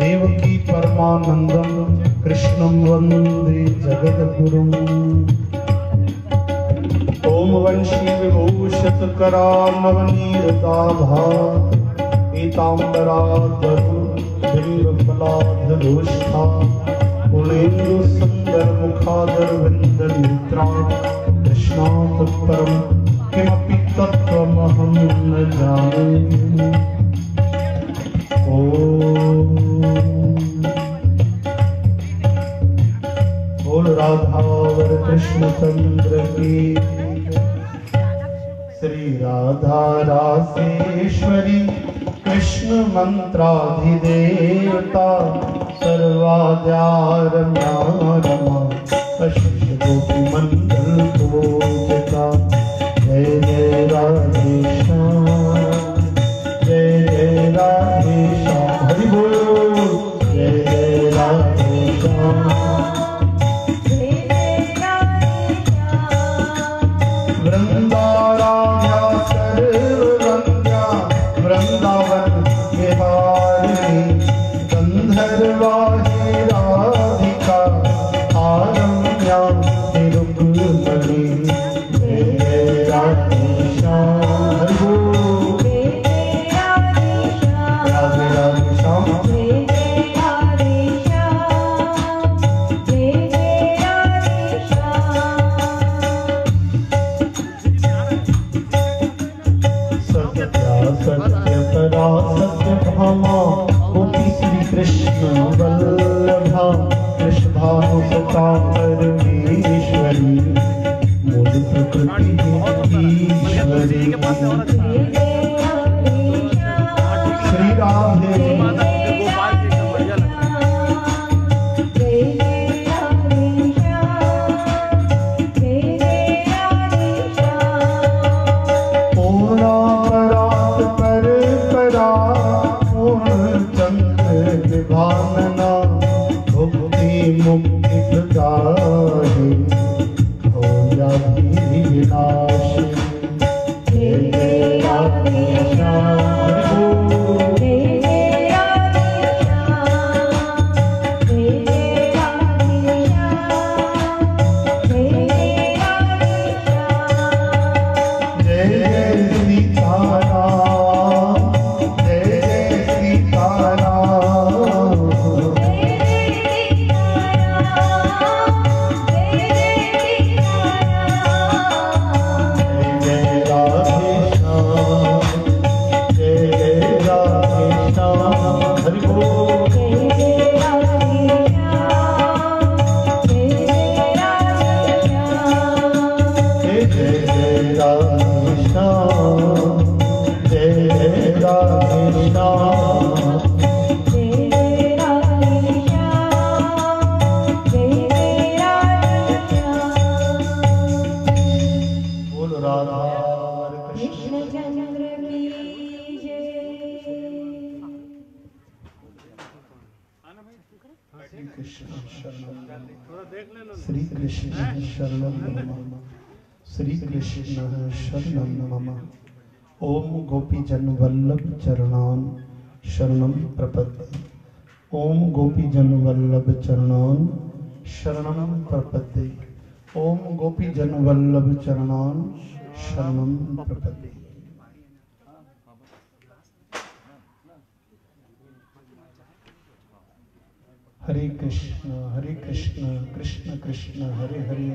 देवकी परमानंदम कृष्णं वंदे जगद्गुरुम् ॐ वंशी विभूषित करानवनीरदाभा पीताम्बराधरु बिल्वफलाधरोष्ठा पुणेन्दु सुन्दर मुखादर विन्दनेत्रा कृष्णात् परं किमपि तत्त्वमहं न जाने बोल राधावर कृष्ण चंद्र की श्री राधा रासेश्वरी कृष्ण मंत्राधिदेवता सर्वाद्यारमा कशिश गोपी मंडल हरे कृष्ण हरे कृष्ण कृष्ण कृष्ण हरे हरे।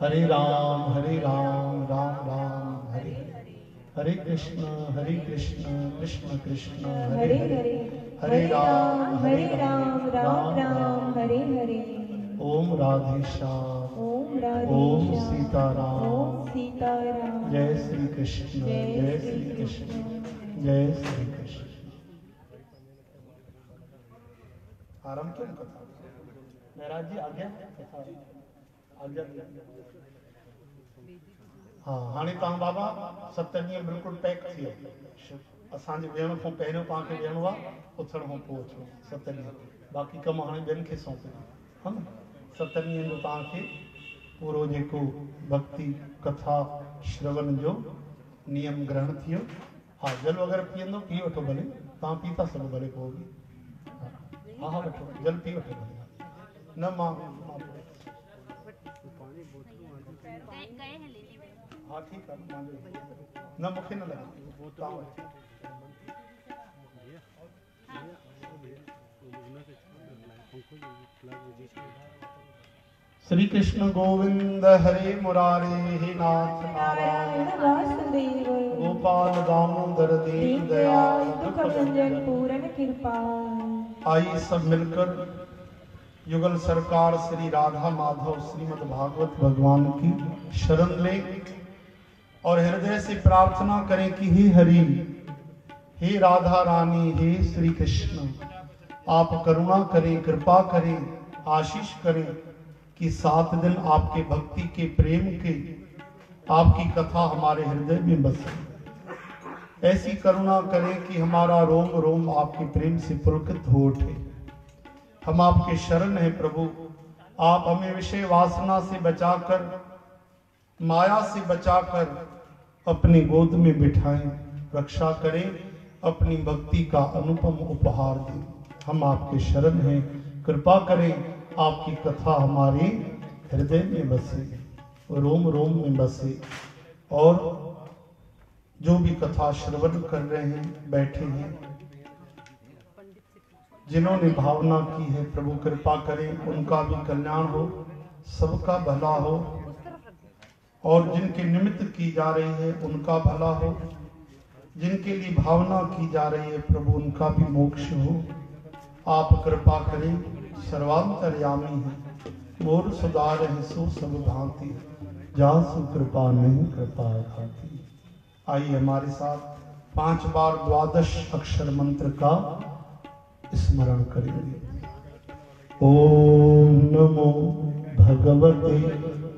हरे राम हरे राम राम राम हरे हरे। हरे कृष्ण हरे कृष्ण कृष्ण कृष्ण हरे हरे हरे। राम हरे राम राम राम हरे हरे। ओम राधे श्याम ओम सीताराम। सीताराम। जय श्री कृष्ण जय श्री कृष्ण। जय श्री कृष्ण। आराम क्यों कथा महाराज जी आज्ञा कथा आज्ञा हाँ हाणे तव्हां बाबा सत ॾींहं बिल्कुलु पैक थी वियो। असांजे वेहण खां पहिरियों तव्हांखे वेहणो आहे उथण खां पोइ अचणो सत ॾींहं। बाक़ी कम हाणे ॿियनि खे सौंपे हा न? सत ॾींहंनि जो तव्हांखे पूरो जेको भक्ति कथा श्रवण जो नियम ग्रहण थी वियो। हा जल वग़ैरह पीअंदो पी वठो भले। तव्हां पीता सघो भले पोइ बि। हा हा वठो जल पी भले न माँ हा। ठीकु आहे न मूंखे न तव्हां वठो श्री कृष्ण गोविंद हरे मुरारे हे नाथ नारायण। वासुदेव गोपाल दामोदर दीन दीन दयाल पूर्ण कृपाल आइए सब मिलकर युगल सरकार श्री राधा माधव श्रीमद् भागवत भगवान की शरण ले और हृदय से प्रार्थना करें कि हे हरि हे राधा रानी हे श्री कृष्ण आप करुणा करें कृपा करें आशीष करें कि सात दिन आपके भक्ति के प्रेम के, आपकी कथा हमारे हृदय में बसे। ऐसी करुणा करें कि हमारा रोम रोम आपके प्रेम से पुलकित हो उठे। हम आपके शरण हैं प्रभु। आप हमें विषय वासना से बचाकर, माया से बचाकर अपनी गोद में बिठाएँ। रक्षा करें, अपनी भक्ति का अनुपम उपहार दें। हम आपके शरण हैं। कृपा करें आपकी कथा हमारे हृदय में बसे, रोम रोम में बसे। और जो भी कथा श्रवण कर रहे हैं, बैठे हैं, जिन्होंने भावना की है, प्रभु कृपा करें, उनका भी कल्याण हो, सबका भला हो। और जिनके निमित्त की जा रही है, उनका भला हो। जिनके लिए भावना की जा रही है, प्रभु, उनका भी मोक्ष हो। आप कृपा करें। सर्वांतरयामी है। और सुधार है सो सब भांति जहाँ सु कृपा नहीं कृपा खाती आइए हमारे साथ पाँच बार द्वादश अक्षर मंत्र का स्मरण करेंगे। ओम नमो भगवते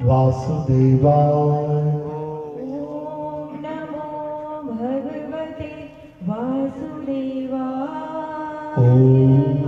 वासुदेवाय। भगवते वासुदेवाय। ओम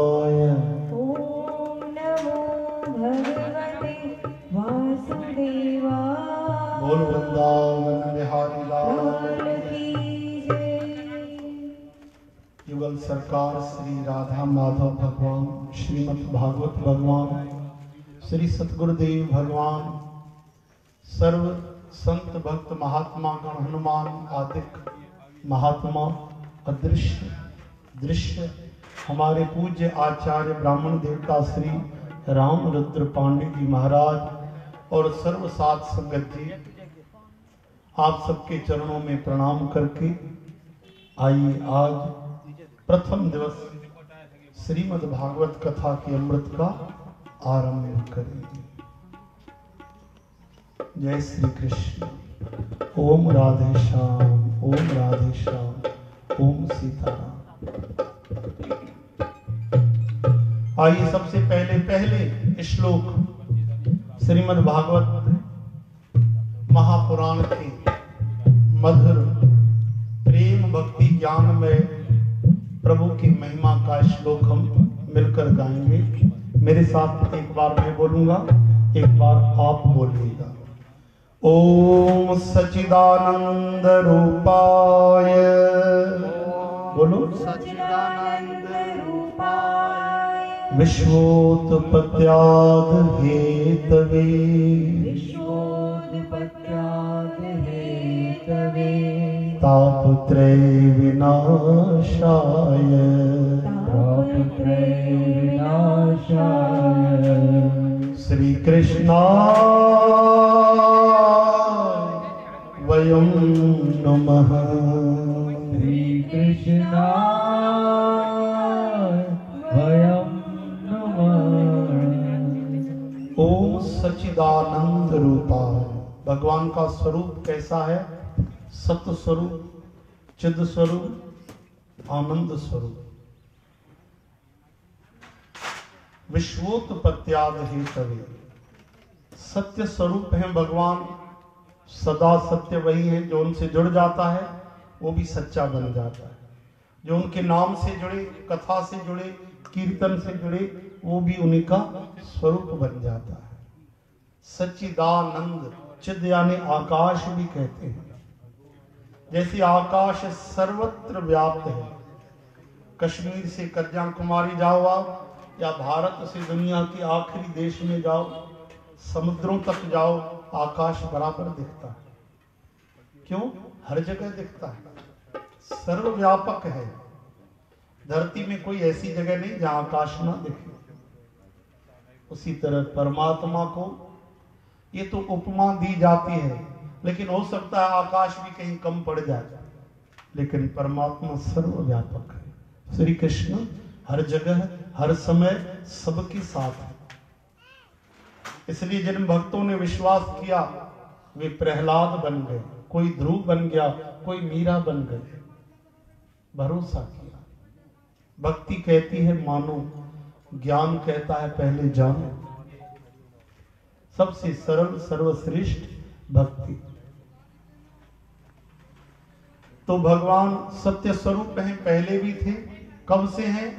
सरकार श्री राधा माधव भगवान, श्रीमद् भागवत भगवान, श्री सतगुरुदेव भगवान, सर्व संत भक्त महात्मा गण हनुमान आदिक महात्मा, अदृश्य दृश्य, हमारे पूज्य आचार्य ब्राह्मण देवता श्री राम रुद्र पांडे जी महाराज और सर्व साथ संगत जी, आप सबके चरणों में प्रणाम करके आइए आज प्रथम दिवस श्रीमद् भागवत कथा के अमृत का आरंभ करेंगे। जय श्री कृष्ण ओम राधे श्याम, ओम राधे श्याम, ओम सीताराम। आइए सबसे पहले पहले श्लोक श्रीमद् भागवत महापुराण के मधुर प्रेम भक्ति ज्ञान में प्रभु की महिमा का श्लोक हम मिलकर गाएँगे। मेरे साथ एक बार मैं बोलूँगा एक बार आप बोलिएगा। ओम सचिदानंद रूपाय। बोलो। सचिदानंद रूपाय। विश्वोत्पत्त्याद हेतवे। विश्वोत्पत्त्याद तापत्रय विनाशाय। तापत्रय पापत्रयविनाशाय श्री कृष्णाय वयं नमः। श्रीकृष्णाय वयं नमः। ओम सचिदानंद रूपा भगवान का स्वरूप कैसा है? सत्य स्वरूप चिद स्वरूप आनंद स्वरूप विश्वोत्पत्त्याद हेतवे सत्य स्वरूप है भगवान, सदा सत्य वही है जो उनसे जुड़ जाता है, वो भी सच्चा बन जाता है। जो उनके नाम से जुड़े, कथा से जुड़े, कीर्तन से जुड़े, वो भी उन्हीं का स्वरूप बन जाता है। सच्चिदानंद चिद यानी आकाश भी कहते हैं। जैसे आकाश सर्वत्र व्याप्त है। कश्मीर से कन्याकुमारी जाओ आप, या भारत से दुनिया के आखिरी देश में जाओ, समुद्रों तक जाओ, आकाश बराबर दिखता है। क्यों? हर जगह दिखता है। सर्वव्यापक है। धरती में कोई ऐसी जगह नहीं जहाँ आकाश ना दिखे। उसी तरह परमात्मा को ये तो उपमा दी जाती है लेकिन हो सकता है आकाश भी कहीं कम पड़ जाए। लेकिन परमात्मा सर्वव्यापक है। श्री कृष्ण, हर जगह, हर समय सबके साथ है। इसलिए जिन भक्तों ने विश्वास किया, वे प्रहलाद बन गए। कोई ध्रुव बन गया, कोई मीरा बन गए। भरोसा किया। भक्ति कहती है, मानो, ज्ञान कहता है, पहले जानो। सबसे सरल, सर्वश्रेष्ठ भक्ति। तो भगवान सत्य स्वरूप हैं, पहले भी थे, कब से हैं,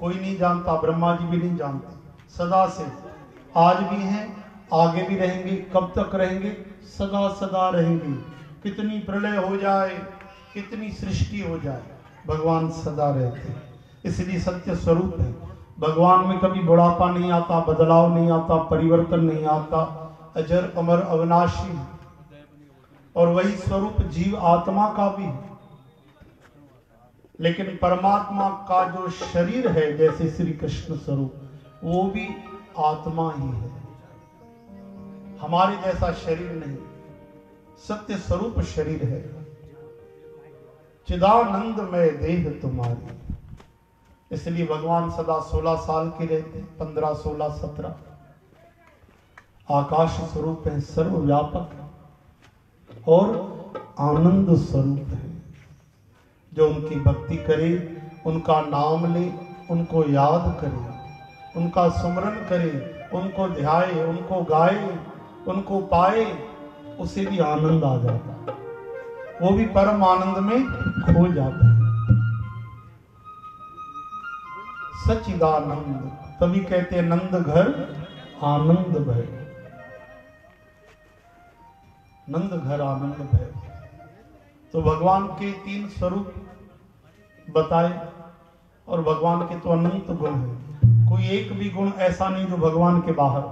कोई नहीं जानता, ब्रह्मा जी भी नहीं जानते, सदा से। आज भी हैं, आगे भी रहेंगे, कब तक रहेंगे, सदा सदा रहेंगे। कितनी प्रलय हो जाए, कितनी सृष्टि हो जाए, भगवान सदा रहते इसलिए सत्य स्वरूप है। भगवान में कभी बुढ़ापा नहीं आता, बदलाव नहीं आता, परिवर्तन नहीं आता, अजर, अमर, अविनाशी। और वही स्वरूप जीव आत्मा का भी है। लेकिन परमात्मा का जो शरीर है, जैसे श्री कृष्ण स्वरूप, वो भी आत्मा ही है। हमारे जैसा शरीर नहीं, सत्य स्वरूप शरीर है। चिदानंद में देह तुम्हारी। इसलिए भगवान सदा 16 साल के रहते, पंद्रह, सोलह, सत्रह। आकाश स्वरूप है सर्वव्यापक और आनंद स्वरूप है। जो उनकी भक्ति करे, उनका नाम ले, उनको याद करे, उनका स्मरण करे, उनको ध्याए, उनको गाए, उनको पाए, उसे भी आनंद आ जाता है। वो भी परम आनंद में खो जाता है। सचिदानंद तभी कहते नंद घर, आनंद भय। नंद घर, आनंद भय। तो भगवान के तीन स्वरूप बताए, और भगवान के तो अनंत गुण हैं। कोई एक भी गुण ऐसा नहीं जो भगवान के बाहर।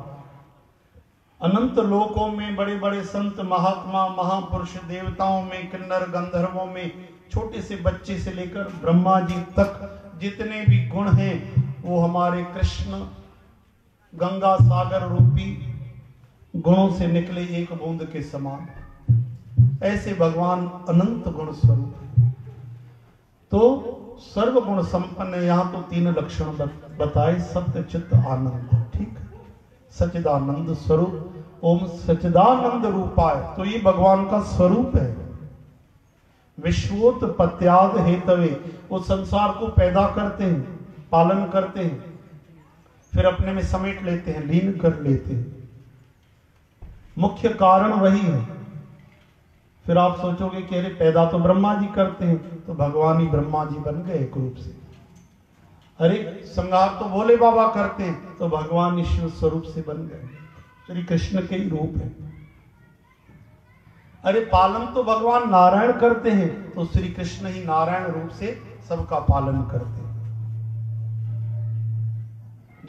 अनंत लोकों में बड़े बड़े संत, महात्मा, महापुरुष, देवताओं में, किन्नर, गंधर्वों में, छोटे से बच्चे से लेकर ब्रह्मा जी तक जितने भी गुण हैं, वो हमारे कृष्ण गंगा सागर रूपी गुणों से निकले एक बूंद के समान। ऐसे भगवान अनंत गुण स्वरूप तो सर्व गुण संपन्न यहाँ तो तीन लक्षण बताए। सत्य, चित्त, आनंद। ठीक सचिदानंद स्वरूप। ओम सचिदानंद रूपाय। तो ये भगवान का स्वरूप है। विश्वोत पत्याद हेतवे। वो संसार को पैदा करते हैं, पालन करते हैं, फिर अपने में समेट लेते हैं, लीन कर लेते हैं। मुख्य कारण वही है। फिर आप सोचोगे कि अरे पैदा तो ब्रह्मा जी करते हैं तो भगवान ही ब्रह्मा जी बन गए एक रूप से। अरे संगार तो भोले बाबा करते हैं तो भगवान ईश्वर स्वरूप से बन गए। श्री कृष्ण के ही रूप है। अरे पालन तो भगवान नारायण करते हैं तो श्री कृष्ण ही नारायण रूप से सबका पालन करते हैं।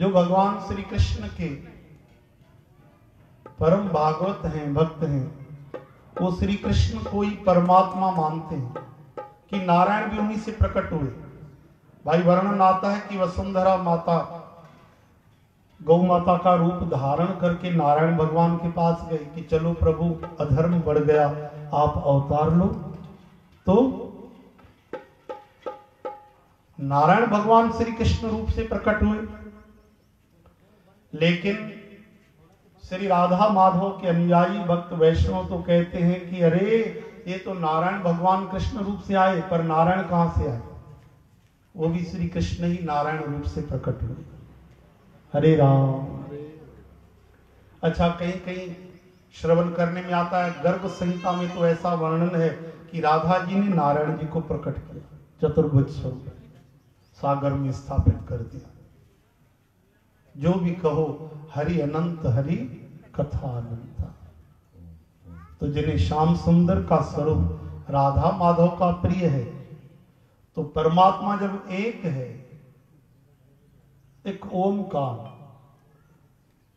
जो भगवान श्री कृष्ण के परम भागवत हैं, भक्त हैं वो श्री कृष्ण को ही परमात्मा मानते हैं कि नारायण भी उन्हीं से प्रकट हुए। भाई वर्णन आता है कि वसुंधरा माता गौ माता का रूप धारण करके नारायण भगवान के पास गई कि चलो प्रभु, अधर्म बढ़ गया, आप अवतार लो। तो नारायण भगवान श्री कृष्ण रूप से प्रकट हुए। लेकिन श्री राधा माधव के अनुयायी भक्त वैष्णव तो कहते हैं कि अरे, ये तो नारायण भगवान कृष्ण रूप से आए, पर नारायण कहाँ से आए? वो भी श्री कृष्ण ही नारायण रूप से प्रकट हुए। हरे राम। अच्छा कहीं कहीं श्रवण करने में आता है, गर्भ संहिता में तो ऐसा वर्णन है कि राधा जी ने नारायण जी को प्रकट किया, चतुर्भुज स्वरूप, सागर में स्थापित कर दिया। जो भी कहो, हरि अनंत, हरि कथा अनंत तो जिन्हें श्याम सुंदर का स्वरूप, राधा माधव का प्रिय है तो परमात्मा जब एक है, एक ओमकार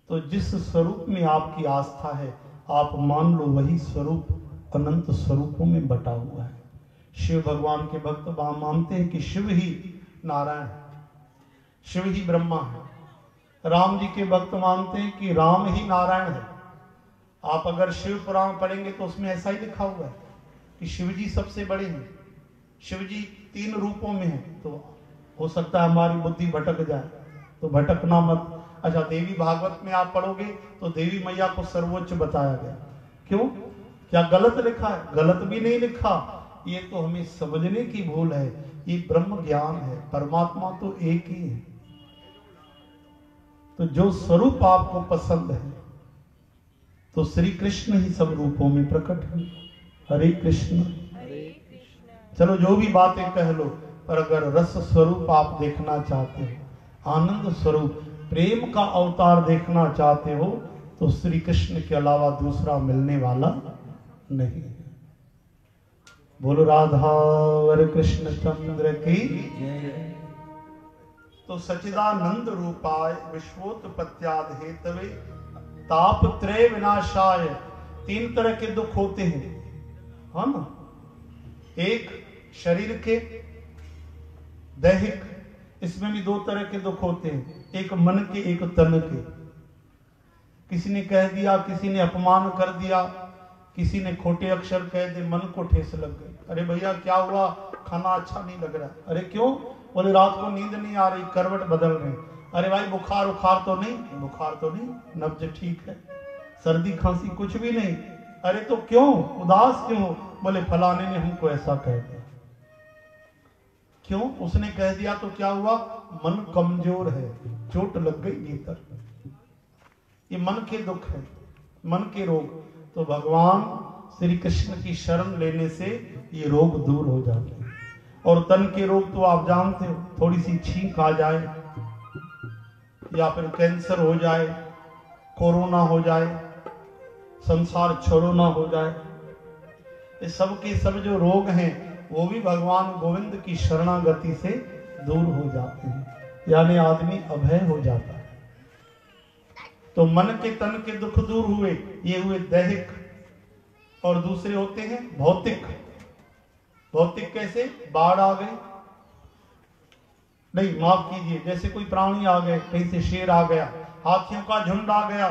तो जिस स्वरूप में आपकी आस्था है, आप मान लो वही स्वरूप अनंत स्वरूपों में बटा हुआ है। शिव भगवान के भक्त मानते हैं कि शिव ही नारायण शिव ही ब्रह्मा है। राम जी के भक्त मानते हैं कि राम ही नारायण है। आप अगर शिव पुराण पढ़ेंगे तो उसमें ऐसा ही लिखा हुआ है कि शिव जी सबसे बड़े हैं। शिव जी तीन रूपों में है तो हो सकता है हमारी बुद्धि भटक जाए। तो भटकना मत। अच्छा देवी भागवत में आप पढ़ोगे तो देवी मैया को सर्वोच्च बताया गया। क्यों? क्या गलत लिखा है? गलत भी नहीं लिखा। ये तो हमें समझने की भूल है। ये ब्रह्म ज्ञान है। परमात्मा तो एक ही है। तो जो स्वरूप आपको पसंद है तो श्री कृष्ण ही सब रूपों में प्रकट है। हरे कृष्ण। चलो जो भी बातें कह लो पर अगर रस स्वरूप आप देखना चाहते हो आनंद स्वरूप प्रेम का अवतार देखना चाहते हो तो श्री कृष्ण के अलावा दूसरा मिलने वाला नहीं बोलो राधावर कृष्ण चंद्र की तो सचिदानंद रूपाय विश्वोत्पत्त्याद हेतवे ताप त्रय विनाशाय तीन तरह के दुख होते हैं। हाँ ना? एक शरीर के, दैहिक, इसमें भी दो तरह के दुख होते हैं। एक मन के, एक तन के। किसी ने कह दिया, किसी ने अपमान कर दिया, किसी ने खोटे अक्षर कह दे, मन को ठेस लग गई अरे भैया, क्या हुआ? खाना अच्छा नहीं लग रहा। अरे क्यों? बोले, रात को नींद नहीं आ रही, करवट बदल रहे। अरे भाई, बुखार, उखार तो नहीं? बुखार तो नहीं? नब्ज ठीक है। सर्दी, खांसी कुछ भी नहीं। अरे तो क्यों? उदास क्यों? बोले, फलाने ने हमको ऐसा कह दिया। क्यों? उसने कह दिया तो क्या हुआ? मन कमज़ोर है, चोट लग गई भीतर। ये मन के दुख है, मन के रोग। तो भगवान श्री कृष्ण की शरण लेने से ये रोग दूर हो जाते हैं। और तन के रोग तो आप जानते हो थोड़ी सी छींक आ जाए, या फिर कैंसर हो जाए, कोरोना हो जाए, संसार छोड़ो ना हो जाए, ये सब के सब जो रोग हैं, वो भी भगवान गोविंद की शरणागति से दूर हो जाते हैं, यानी आदमी अभय हो जाता है। तो मन के तन के दुख दूर हुए, ये हुए दैहिक, और दूसरे होते हैं भौतिक। भौतिक कैसे? बाढ़ आ गई। नहीं माफ़ कीजिए जैसे कोई प्राणी आ गए कहीं से शेर आ गया हाथियों का झुंड आ गया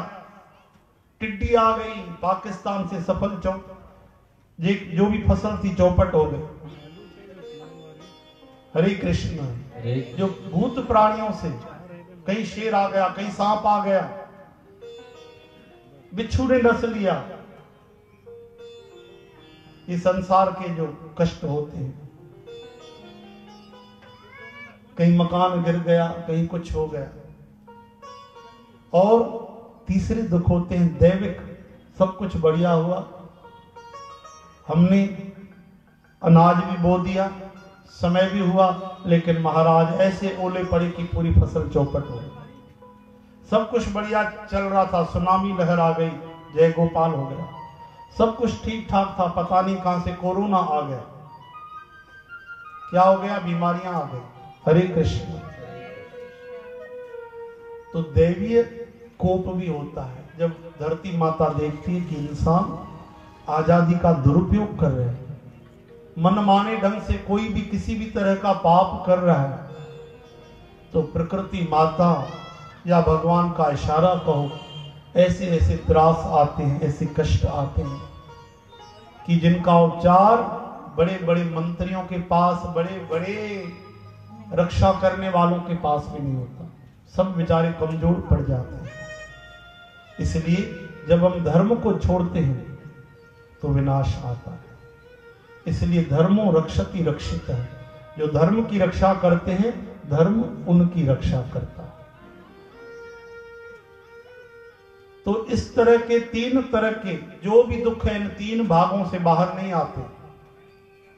टिड्डी आ गई पाकिस्तान से सफल चौक जो भी फ़सल थी चौपट हो गई। हरे कृष्ण जो भूत प्राणियों से कहीं शेर आ गया कहीं सांप आ गया बिच्छू ने नस लिया ये संसार के जो कष्ट होते हैं, कहीं मकान गिर गया, कहीं कुछ हो गया। और तीसरे दुख होते हैं, दैविक सब कुछ बढ़िया हुआ। हमने अनाज भी बो दिया, समय भी हुआ, लेकिन महाराज ऐसे ओले पड़े कि पूरी फ़सल चौपट हो गई। सब कुछ बढ़िया चल रहा था, सुनामी लहर आ गई, जय गोपाल हो गया। सब कुछ ठीक ठाक था, पता नहीं कहाँ से कोरोना आ गया। क्या हो गया? बीमारियाँ आ गई। हरे कृष्ण। तो दैवीय कोप भी होता है। जब धरती माता देखती है कि इंसान आज़ादी का दुरुपयोग कर रहे हैं, मन माने ढंग से कोई भी किसी भी तरह का पाप कर रहा है तो प्रकृति माता या भगवान का इशारा कहो ऐसे ऐसे त्रास आते हैं, ऐसे कष्ट आते हैं कि जिनका उपचार बड़े बड़े मंत्रियों के पास बड़े बड़े रक्षा करने वालों के पास भी नहीं होता। सब बेचारे कमज़ोर पड़ जाते हैं। इसलिए जब हम धर्म को छोड़ते हैं तो विनाश आता है। इसलिए धर्मो रक्षति रक्षित है। जो धर्म की रक्षा करते हैं, धर्म उनकी रक्षा करता है। तो इस तरह के तीन तरह के जो भी दुख है, इन तीन भागों से बाहर नहीं आते।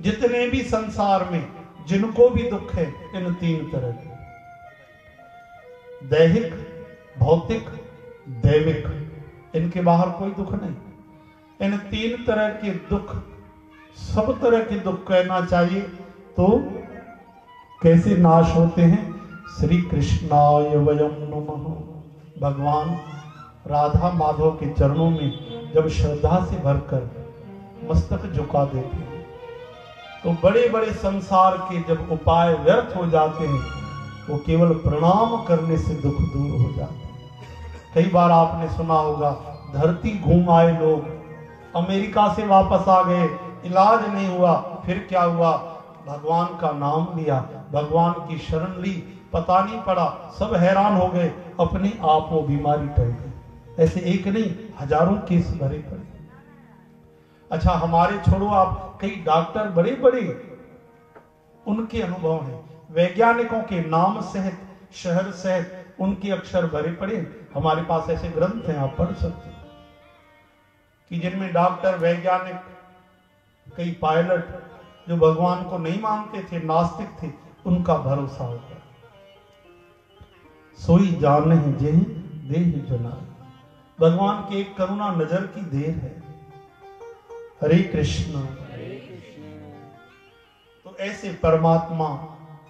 जितने भी संसार में जिनको भी दुख है, इन तीन तरह के। दैहिक, भौतिक, दैविक, इनके बाहर कोई दुख नहीं। इन तीन तरह के दुख, सब तरह के दुख कहना चाहिए तो कैसे नाश होते हैं? श्री कृष्णाय वयम नमः। भगवान राधा माधव के चरणों में जब श्रद्धा से भरकर मस्तक झुका देते हैं तो बड़े बड़े संसार के जब उपाय व्यर्थ हो जाते हैं, वो केवल प्रणाम करने से दुख दूर हो जाते हैं। कई बार आपने सुना होगा, धरती घूम आए लोग, अमेरिका से वापस आ गए, इलाज नहीं हुआ, फिर क्या हुआ? भगवान का नाम लिया, भगवान की शरण ली, पता नहीं पड़ा, सब हैरान हो गए, अपने आप वो बीमारी टल गई। ऐसे एक नहीं, हज़ारों केस भरे पड़े। अच्छा हमारे छोड़ो, आप कई डॉक्टर बड़े बड़े उनके अनुभव हैं। वैज्ञानिकों के नाम सहित, शहर सहित, उनके अक्षर भरे पड़े हमारे पास ऐसे ग्रंथ हैं, आप पढ़ सकते कि जिनमें डॉक्टर, वैज्ञानिक, कई पायलट, जो भगवान को नहीं मानते थे, नास्तिक थे, उनका भरोसा होता सोई जान जे देह जना भगवान की एक करुणा नज़र की देर है। हरे कृष्ण। तो ऐसे परमात्मा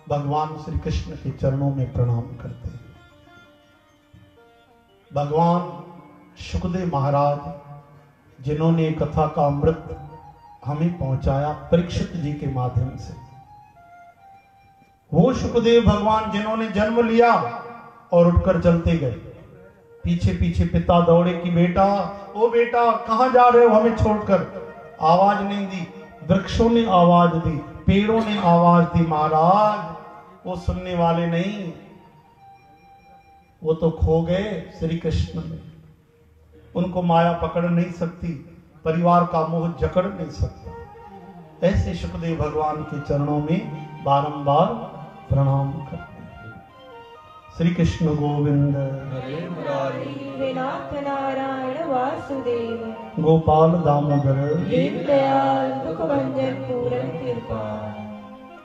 भगवान श्री कृष्ण के चरणों में प्रणाम करते हैं। भगवान सुखदेव महाराज जिन्होंने कथा का अमृत हमें पहुँचाया परीक्षित जी के माध्यम से। वो सुखदेव भगवान जिन्होंने जन्म लिया और उठकर चलते गए। पीछे पीछे पिता दौड़े कि बेटा, ओ बेटा, कहाँ जा रहे हो हमें छोड़कर? आवाज़ नहीं दी। वृक्षों ने आवाज़ दी, पेड़ों ने आवाज़ दी, महाराज। वो सुनने वाले नहीं। वो तो खो गए श्री कृष्ण उनको माया पकड़ नहीं सकती, परिवार का मोह जकड़ नहीं सकता। ऐसे सुखदेव भगवान के चरणों में बारंबार प्रणाम करते श्री कृष्ण गोविंद हरे मुरारी श्रीनाथ नारायण वासुदेव गोपाल दामोदर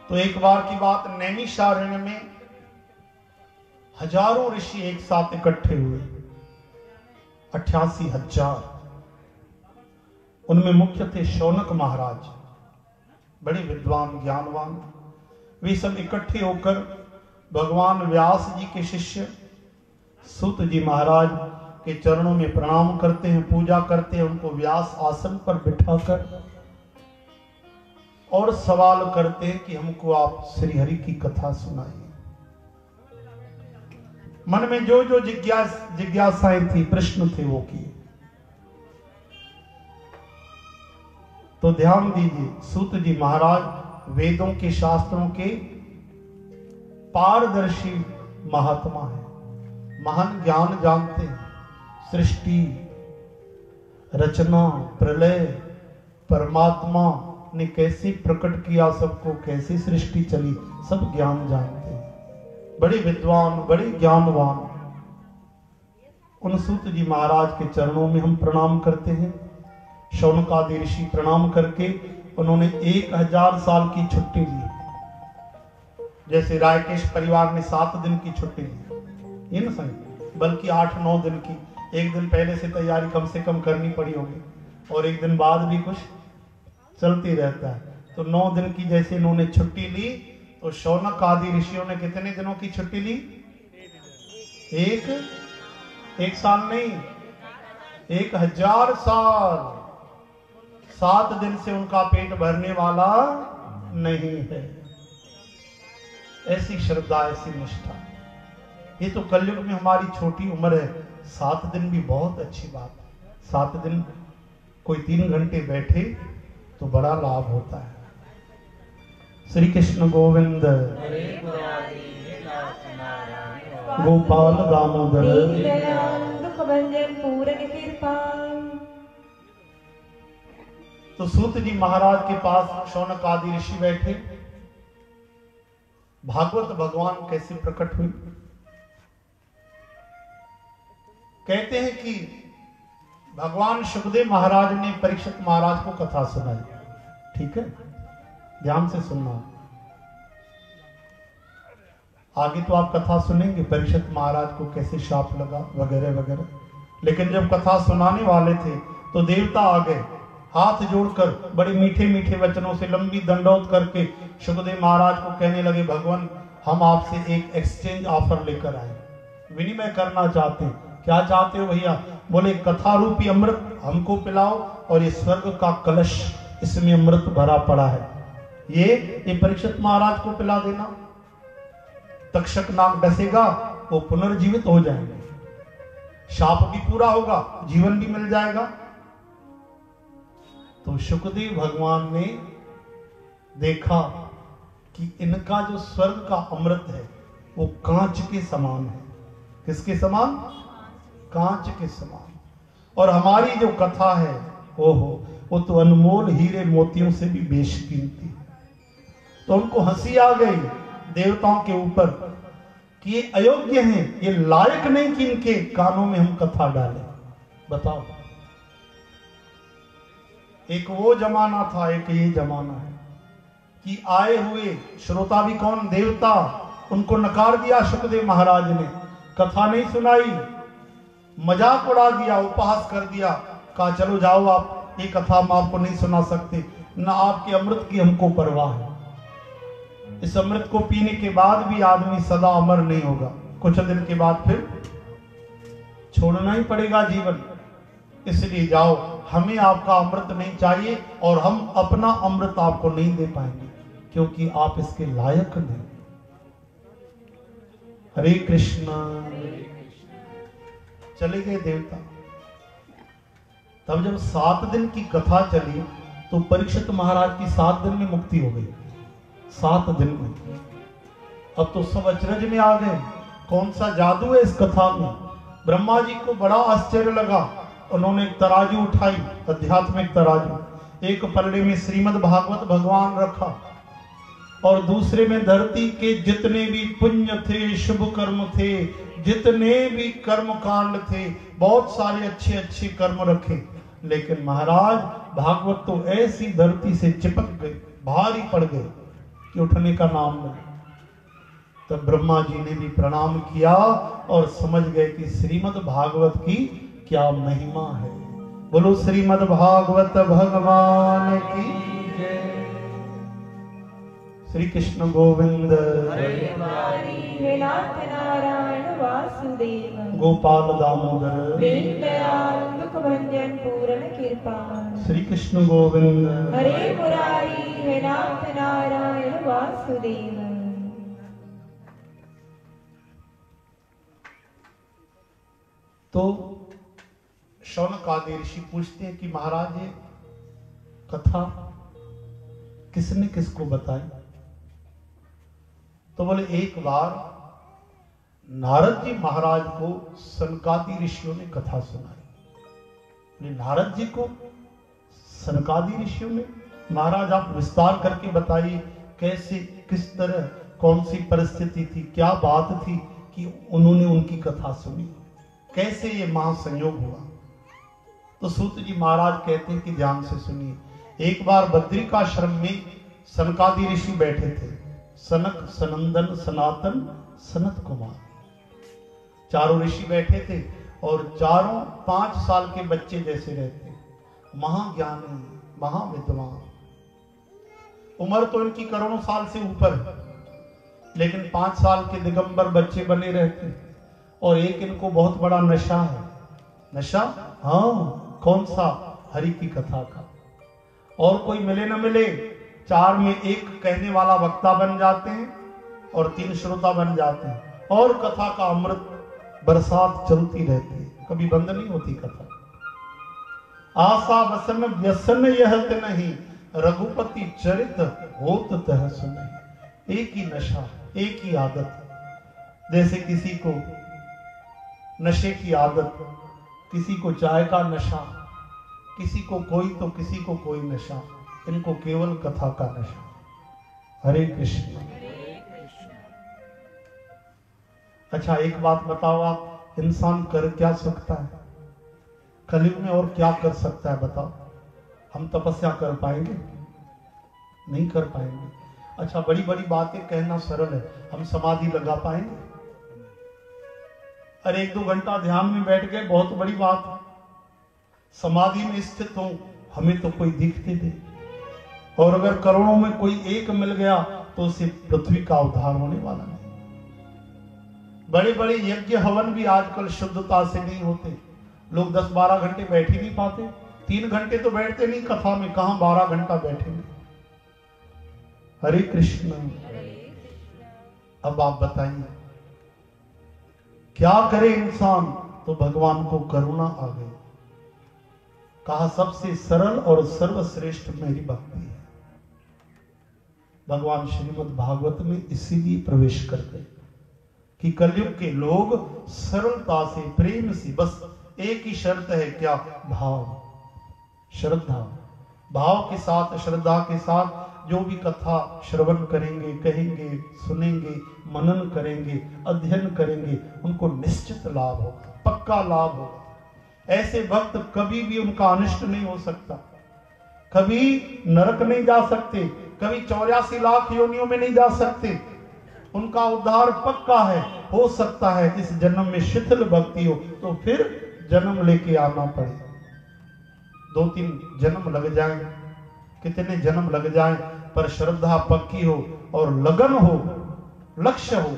तो एक बार की बात नैमिषारण्य में हज़ारों ऋषि एक साथ इकट्ठे हुए। अठासी हज़ार। उनमें मुख्य थे शौनक महाराज। बड़े विद्वान ज्ञानवान। वे सब इकट्ठे होकर भगवान व्यास जी के शिष्य, सुत जी महाराज के चरणों में प्रणाम करते हैं, पूजा करते हैं, उनको व्यास आसन पर बिठाकर और सवाल करते हैं कि हमको आप श्री हरि की कथा सुनाइए। मन में जो जो जिज्ञास, जिज्ञासाएँ थी, प्रश्न थे वो किए। तो ध्यान दीजिए, सूत जी महाराज वेदों के शास्त्रों के पारदर्शी महात्मा है। महान ज्ञान जानते हैं। सृष्टि, रचना, प्रलय, परमात्मा ने कैसे प्रकट किया सबको, कैसी सृष्टि चली, सब ज्ञान जानते हैं। बड़े विद्वान, बड़े ज्ञानवान। उन सूत जी महाराज के चरणों में हम प्रणाम करते हैं। शौनकादि ऋषि प्रणाम करके उन्होंने एक हज़ार साल की छुट्टी ली। जैसे रायकेश परिवार ने सात दिन की छुट्टी ली ये ना सही बल्कि आठ, नौ दिन की। एक दिन पहले से तैयारी कम से कम करनी पड़ी होगी, और एक दिन बाद भी कुछ चलती रहता है। तो नौ दिन की जैसे इन्होंने छुट्टी ली तो शौनक आदि ऋषियों ने कितने दिनों की छुट्टी ली? एक एक साल नहीं, एक हज़ार साल। सात दिन से उनका पेट भरने वाला नहीं है। ऐसी श्रद्धा ऐसी निष्ठा। ये तो कलयुग में हमारी छोटी उम्र है। सात दिन भी बहुत अच्छी बात है। सात दिन कोई तीन घंटे बैठे तो बड़ा लाभ होता है। श्री कृष्ण गोविंद गोपाल दामोदर। तो सूत जी महाराज के पास शौनक आदि ऋषि बैठे। भागवत भगवान कैसे प्रकट हुई? कहते हैं कि भगवान सुखदेव महाराज ने परीक्षित महाराज को कथा सुनाई। ठीक है? ध्यान से सुनना। आगे तो आप कथा सुनेंगे, परीक्षित महाराज को कैसे शाप लगा, वगैरह वगैरह। लेकिन जब कथा सुनाने वाले थे तो देवता आ गए। हाथ जोड़कर बड़े मीठे मीठे वचनों से लंबी दंडौत करके सुखदेव महाराज को कहने लगे, भगवान, हम आपसे एक एक्सचेंज ऑफ़र लेकर आए। विनिमय करना चाहते हैं। क्या चाहते हो भैया? बोले कथा रूपी अमृत हमको पिलाओ और ये स्वर्ग का कलश इसमें अमृत भरा पड़ा है। ये ये परीक्षित महाराज को पिला देना। तक्षक नाग डसेगा, वो पुनर्जीवित हो जाएँगे। शाप भी पूरा होगा, जीवन भी मिल जाएगा। तो सुखदेव भगवान ने देखा कि इनका जो स्वर्ग का अमृत है, वो कांच के समान है। किसके समान? कांच के समान। और हमारी जो कथा है, ओहो, वो तो अनमोल हीरे मोतियों से भी बेशकीमती तो उनको हँसी आ गई देवताओं के ऊपर कि ये अयोग्य हैं, ये लायक नहीं कि इनके कानों में हम कथा डालें। बताओ। एक वो जमाना था, एक ये जमाना है कि आए हुए श्रोता भी कौन? देवता। उनको नकार दिया सुखदेव महाराज ने। कथा नहीं सुनाई। मज़ाक उड़ा दिया, उपहास कर दिया। कहा, चलो जाओ आप, ये कथा हम आपको नहीं सुना सकते। न आपके अमृत की हमको परवाह है। इस अमृत को पीने के बाद भी आदमी सदा अमर नहीं होगा। कुछ दिन के बाद फिर छोड़ना ही पड़ेगा जीवन। इसलिए जाओ हमें आपका अमृत नहीं चाहिए और हम अपना अमृत आपको नहीं दे पाएँगे, क्योंकि आप इसके लायक नहीं। हरे कृष्णा। चले गए देवता। तब जब सात दिन की कथा चली तो परीक्षित महाराज की सात दिन में मुक्ति हो गई। सात दिन में। अब तो सब अचरज में आ गए। कौन सा जादू है इस कथा में? ब्रह्मा जी को बड़ा आश्चर्य लगा। उन्होंने एक तराजू उठाई, आध्यात्मिक तराजू। एक पलड़े में श्रीमद् भागवत भगवान रखा और दूसरे में धरती के जितने भी पुण्य थे, शुभ कर्म थे, जितने भी कर्म कांड थे, बहुत सारे अच्छे अच्छे कर्म रखे। लेकिन महाराज, भागवत तो ऐसी धरती से चिपक गए, भारी पड़ गए कि उठने का नाम नहीं। तब ब्रह्मा जी ने भी प्रणाम किया और समझ गए कि श्रीमद भागवत की क्या महिमा है? बोलो श्रीमद भागवत भगवान की श्री कृष्ण गोविंद। गोपाल दामोदर। पूर्ण कृपा। श्री कृष्ण गोविंद। हरे मुरारी हे नाथ नारायण वासुदेव। तो शौनक आदि ऋषि पूछते हैं कि महाराज, ये कथा किसने किसको बताई? तो बोले, एक बार नारद जी महाराज को सनकादि ऋषियों ने कथा सुनाई। नारद जी को सनकादि ऋषियों ने? महाराज, आप विस्तार करके बताइए, कैसे, किस तरह कौन सी परिस्थिति थी, क्या बात थी कि उन्होंने उनकी कथा सुनी? कैसे ये महासंयोग हुआ? तो सूत जी महाराज कहते हैं कि ध्यान से सुनिए। एक बार बद्रिकाश्रम में सनकादि ऋषि बैठे थे। सनक, सनंदन, सनातन, सनत कुमार। चारों ऋषि बैठे थे और चारों पाँच साल के बच्चे जैसे रहते। महाज्ञानी, महाविद्वान। उम्र तो इनकी करोड़ों साल से ऊपर लेकिन पाँच साल के दिगंबर बच्चे बने रहते। और एक इनको बहुत बड़ा नशा है। नशा? हाँ। कौन सा हरि की कथा का? और कोई मिले न मिले, चार में एक कहने वाला वक्ता बन जाते हैं और तीन श्रोता बन जाते हैं। और कथा का अमृत बरसात चलती रहती है। कभी बंद नहीं होती कथा। आशा वसन व्यसन यह नहीं, रघुपति चरित होत तह सुनहि एक ही नशा, एक ही आदत। जैसे किसी को नशे की आदत, किसी को चाय का नशा किसी को कोई तो किसी को कोई नशा। इनको केवल कथा का नशा। हरे कृष्ण। अच्छा एक बात बताओ आप, इंसान कर क्या सकता है? कलयुग में और क्या कर सकता है बताओ? हम तपस्या कर पाएँगे? नहीं कर पाएँगे। अच्छा बड़ी बड़ी बातें कहना सरल है। हम समाधि लगा पाएँगे? अरे, एक दो घंटा ध्यान में बैठ गए, बहुत बड़ी बात। है समाधि में स्थित हो, हमें तो कोई दिखते थे और अगर करोड़ों में कोई एक मिल गया तो उसे पृथ्वी का उद्धार होने वाला नहीं। बड़े बड़े यज्ञ हवन भी आजकल शुद्धता से नहीं होते। लोग दस बारह घंटे बैठ ही नहीं पाते। तीन घंटे तो बैठते नहीं कथा में, कहा बारह घंटा बैठेंगे? हरे कृष्ण। अब आप बताइए, क्या करे इंसान? तो भगवान को करुणा आ गई। कहा, सबसे सरल और सर्वश्रेष्ठ मेरी भक्ति है। भगवान श्रीमद भागवत में इसीलिए प्रवेश कर गए कि कलयुग के लोग सरलता से, प्रेम से, बस एक ही शर्त है, क्या? भाव। श्रद्धा। भाव के साथ, श्रद्धा के साथ जो भी कथा श्रवण करेंगे, कहेंगे, सुनेंगे, मनन करेंगे, अध्ययन करेंगे, उनको निश्चित लाभ होगा पक्का लाभ होगा ऐसे भक्त कभी भी उनका अनिष्ट नहीं हो सकता। कभी नरक नहीं जा सकते, कभी चौरासी लाख योनियों में नहीं जा सकते। उनका उद्धार पक्का है, हो सकता है इस जन्म में शिथिल भक्ति हो तो फिर जन्म लेके आना पड़े। दो तीन जन्म लग जाए, कितने जन्म लग जाए, पर श्रद्धा पक्की हो और लगन हो, लक्ष्य हो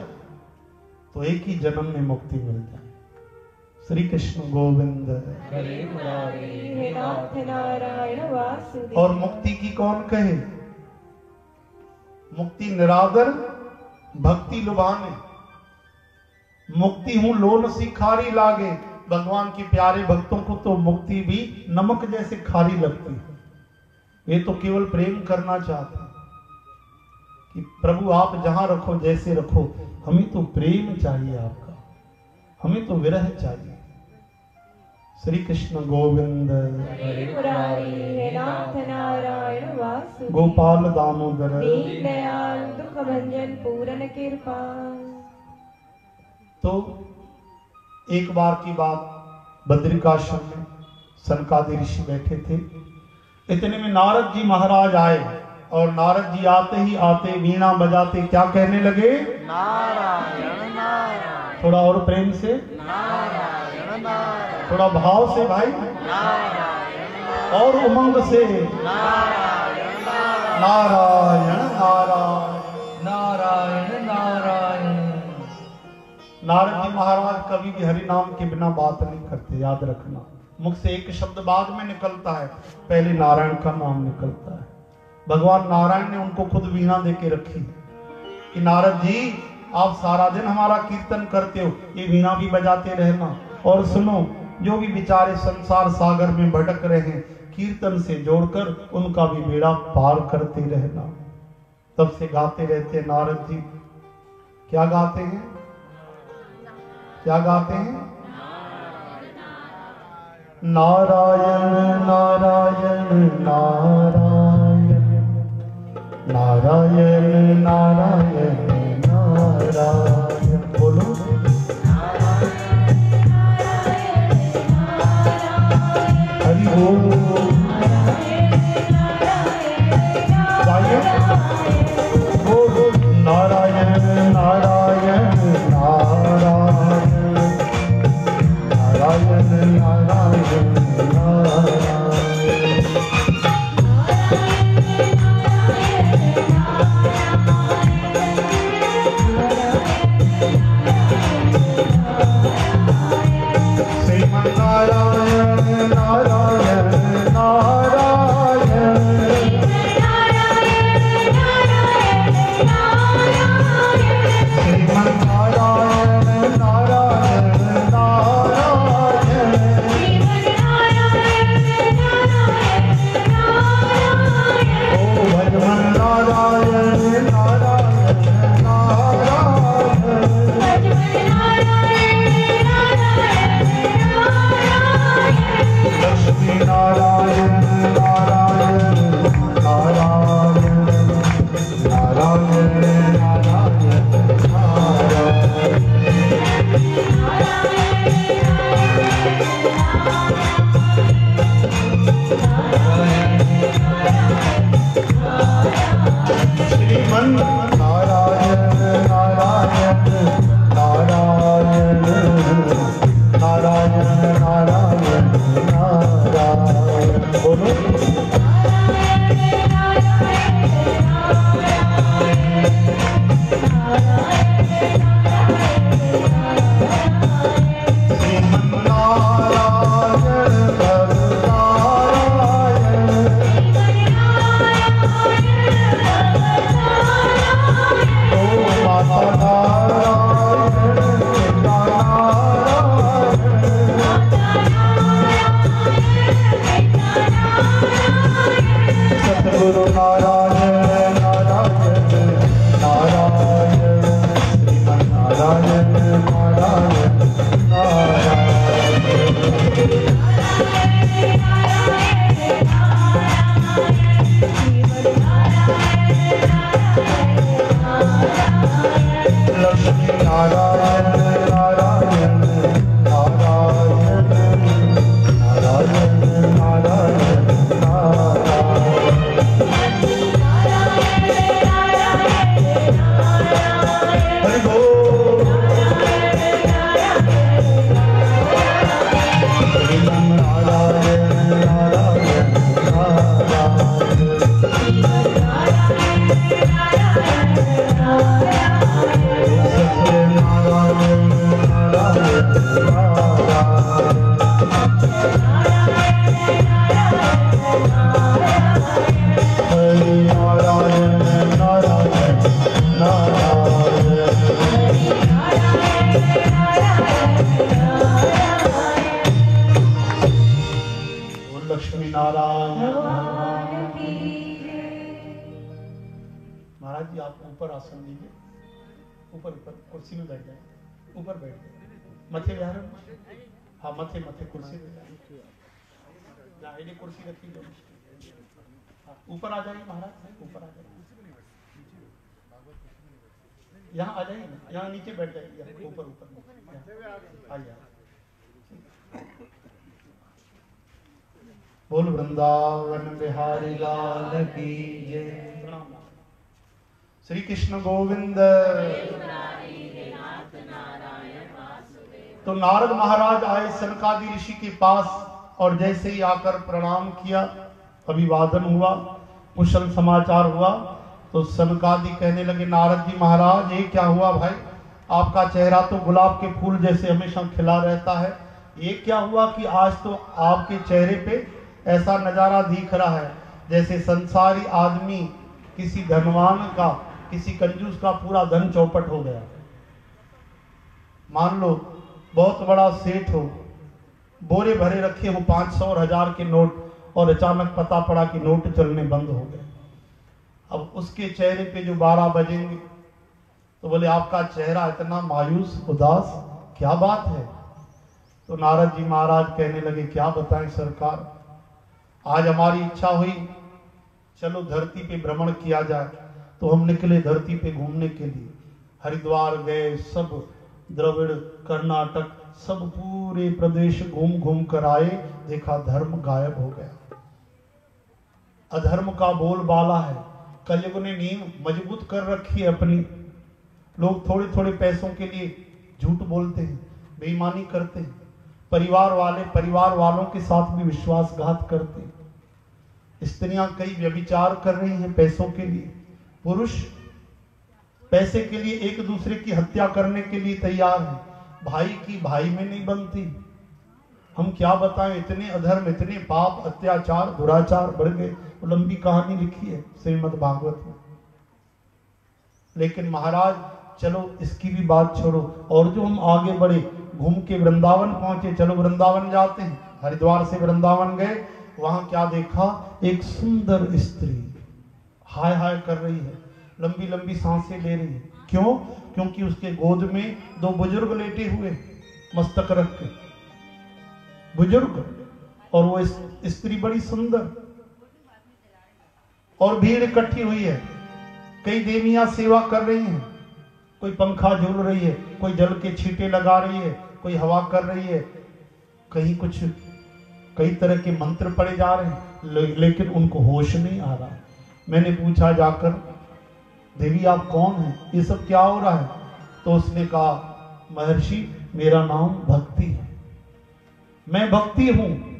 तो एक ही जन्म में मुक्ति मिल जाए श्री कृष्ण गोविंद हरे मुरारी हे नाथ नारायण वासुदेव और मुक्ति की कौन कहे? मुक्ति निरादर भक्ति लुभाने। मुक्ति हूँ लोन सी खारी लागे। भगवान के प्यारे भक्तों को तो मुक्ति भी नमक जैसे खारी लगती है। ये तो केवल प्रेम करना चाहते हैं कि प्रभु आप जहाँ रखो जैसे रखो हमें तो प्रेम चाहिए आपका। हमें तो विरह चाहिए। श्री कृष्ण गोविंद हरे मुरारी हे नाथ नारायण वासुदेव गोपाल दामोदर पूरन कृपा तो एक बार की बात बद्रिकाश्रम में सनकादि ऋषि बैठे थे। इतने में नारद जी महाराज आए और नारद जी आते ही आते वीणा बजाते क्या कहने लगे? नारायण नारायण। थोड़ा और प्रेम से? नारायण। थोड़ा भाव से भाई। और उमंग से। नारायण नारायण नारायण नारायण। नारद जी महाराज कभी भी हरि नाम के बिना बात नहीं करते, याद रखना। मुख से एक शब्द बाद में निकलता है, पहले नारायण का नाम निकलता है। भगवान नारायण ने उनको खुद वीणा दे के रखी कि नारद जी, आप सारा दिन हमारा कीर्तन करते हो, ये वीणा भी बजाते रहना। और सुनो, जो भी बेचारे संसार सागर में भटक रहे हैं, कीर्तन से जोड़कर उनका भी बेड़ा पार करते रहना। तब से गाते रहते हैं नारद जी। क्या गाते हैं? क्या गाते हैं? नारायण नारायण नारायण। नारायण नारायण नारायण। हरि Bono. कृष्ण गोविंद। तो नारद महाराज आए सनकादि ऋषि के पास और जैसे ही आकर प्रणाम किया, अभिवादन हुआ, कुशल समाचार हुआ तो सनकादि कहने लगे, नारद जी महाराज, ये क्या हुआ भाई? आपका चेहरा तो गुलाब के फूल जैसे हमेशा खिला रहता है। ये क्या हुआ कि आज तो आपके चेहरे पे ऐसा नज़ारा दिख रहा है, जैसे संसारी आदमी किसी धनवान का किसी कंजूस का पूरा धन चौपट हो गया। मान लो, बहुत बड़ा सेठ हो, बोरे भरे रखे हो पाँच सौ और हज़ार के नोट और अचानक पता पड़ा कि नोट चलने बंद हो गए। अब उसके चेहरे पे जो बारह बजेंगे तो बोले, आपका चेहरा इतना मायूस, उदास, क्या बात है? तो नारद जी महाराज कहने लगे, क्या बताएँ सरकार? आज हमारी इच्छा हुई, चलो धरती पे भ्रमण किया जाए। तो हम निकले धरती पे घूमने के लिए। हरिद्वार गए, सब द्रविड़, कर्नाटक, सब पूरे प्रदेश घूम घूम कर आए, देखा धर्म गायब हो गया। अधर्म का बोलबाला है। कलयुग ने नींव मज़बूत कर रखी है अपनी। लोग थोड़े थोड़े पैसों के लिए झूठ बोलते हैं, बेईमानी करते हैं। परिवार वाले परिवार वालों के साथ भी विश्वासघात करते हैं। स्त्रियाँ कई व्यभिचार कर रही हैं पैसों के लिए। पुरुष पैसे के लिए एक दूसरे की हत्या करने के लिए तैयार है। भाई की भाई में नहीं बनती। हम क्या बताएँ? इतने अधर्म, इतने पाप, अत्याचार, दुराचार, बढ़ गए। वो लंबी कहानी लिखी है श्रीमद भागवत में। लेकिन महाराज, चलो इसकी भी बात छोड़ो। और जो हम आगे बढ़े, घूम के वृंदावन पहुँचे, चलो वृंदावन जाते हैं। हरिद्वार से वृंदावन गए। वहाँ क्या देखा? एक सुंदर स्त्री। हाय हाय कर रही है लंबी लंबी साँसें ले रही है। क्यों? क्योंकि उसके गोद में दो बुज़ुर्ग लेटे हुए मस्तक रख के। बुज़ुर्ग और वो स्त्री बड़ी सुंदर और भीड़ इकट्ठी हुई है। कई देवियाँ सेवा कर रही हैं। कोई पंखा झूल रही है कोई जल के छींटे लगा रही है कोई हवा कर रही है। कहीं कुछ कई तरह के मंत्र पड़े जा रहे हैं ले, लेकिन उनको होश नहीं आ रहा। मैंने पूछा जाकर, देवी, आप कौन हैं? ये सब क्या हो रहा है? तो उसने कहा, महर्षि, मेरा नाम भक्ति है। मैं भक्ति हूँ।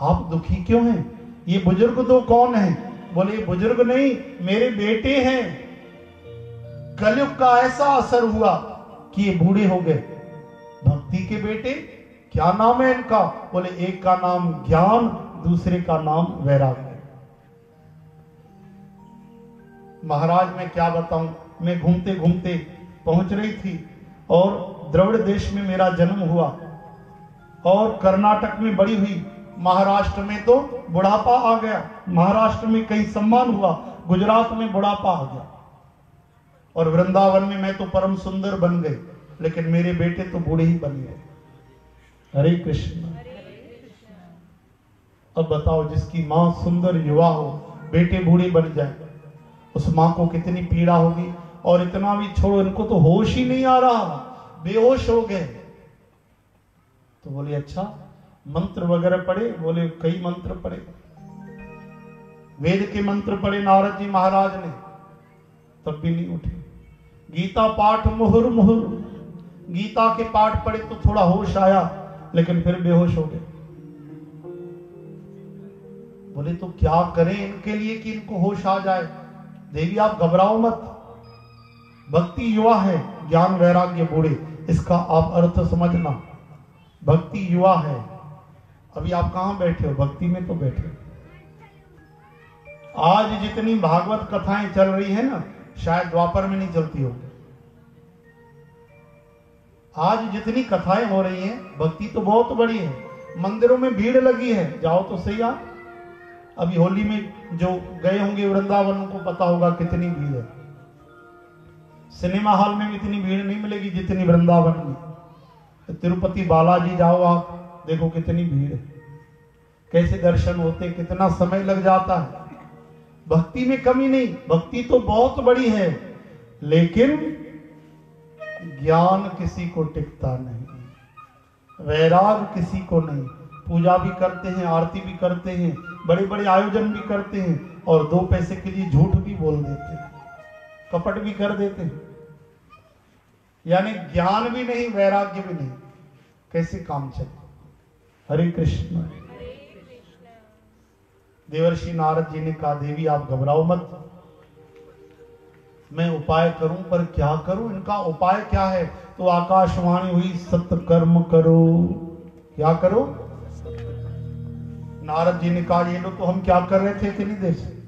आप दुखी क्यों हैं? ये बुज़ुर्ग तो कौन है? बोले बुज़ुर्ग नहीं, मेरे बेटे हैं। कलयुग का ऐसा असर हुआ कि ये बूढ़े हो गए। भक्ति के बेटे? क्या नाम है इनका? बोले, एक का नाम ज्ञान, दूसरे का नाम वैराग्य। महाराज, मैं क्या बताऊँ? मैं घूमते घूमते पहुँच रही थी और द्रविड़ देश में मेरा जन्म हुआ और कर्नाटक में बड़ी हुई। महाराष्ट्र में तो बुढ़ापा आ गया। महाराष्ट्र में कई सम्मान हुआ। गुजरात में बुढ़ापा आ गया। और वृंदावन में मैं तो परम सुंदर बन गई, लेकिन मेरे बेटे तो बूढ़े ही बन गए। हरे कृष्ण। अब बताओ, जिसकी माँ सुंदर युवा हो, बेटे बूढ़े बन जाए उस माँ को कितनी पीड़ा होगी और इतना भी छोड़ो, इनको तो होश ही नहीं आ रहा। बेहोश हो गए। तो बोले अच्छा मंत्र वगैरह पढ़े? बोले, कई मंत्र पढ़े। वेद के मंत्र पढ़े नारद जी महाराज ने। तब भी नहीं उठे। गीता पाठ मुहुर मुहुर। गीता के पाठ पढ़े तो थोड़ा होश आया, लेकिन फिर बेहोश हो गए। बोले तो क्या करें इनके लिए कि इनको होश आ जाए? देवी, आप घबराओ मत। भक्ति युवा है, ज्ञान वैराग्य बूढ़े, इसका आप अर्थ समझना। भक्ति युवा है। अभी आप कहाँ बैठे हो? भक्ति में तो बैठे हो। आज जितनी भागवत कथाएँ चल रही है ना, शायद द्वापर में नहीं चलती होगी आज जितनी कथाएँ हो रही हैं, भक्ति तो बहुत बड़ी है। मंदिरों में भीड़ लगी है। जाओ तो सही आप। अभी होली में जो गए होंगे वृंदावन, उनको पता होगा कितनी भीड़ है। सिनेमा हॉल में भी इतनी भीड़ नहीं मिलेगी जितनी वृंदावन में। तिरुपति बालाजी जाओ आप, देखो कितनी भीड़ है। कैसे दर्शन होते, कितना समय लग जाता है। भक्ति में कमी नहीं, भक्ति तो बहुत बड़ी है, लेकिन ज्ञान किसी को टिकता नहीं, वैराग किसी को नहीं। पूजा भी करते हैं, आरती भी करते हैं बड़े बड़े आयोजन भी करते हैं और दो पैसे के लिए झूठ भी बोल देते हैं, कपट भी कर देते हैं। यानी ज्ञान भी नहीं, वैराग्य भी नहीं। कैसे काम चले? हरे कृष्ण। देवर्षि नारद जी ने कहा, देवी, आप घबराओ मत। मैं उपाय करूँ, पर क्या करूँ? इनका उपाय क्या है? तो आकाशवाणी हुई, सत्कर्म करो। क्या करो? नारद जी ने कहा, ये लोग तो हम क्या कर रहे थे इतनी देर से?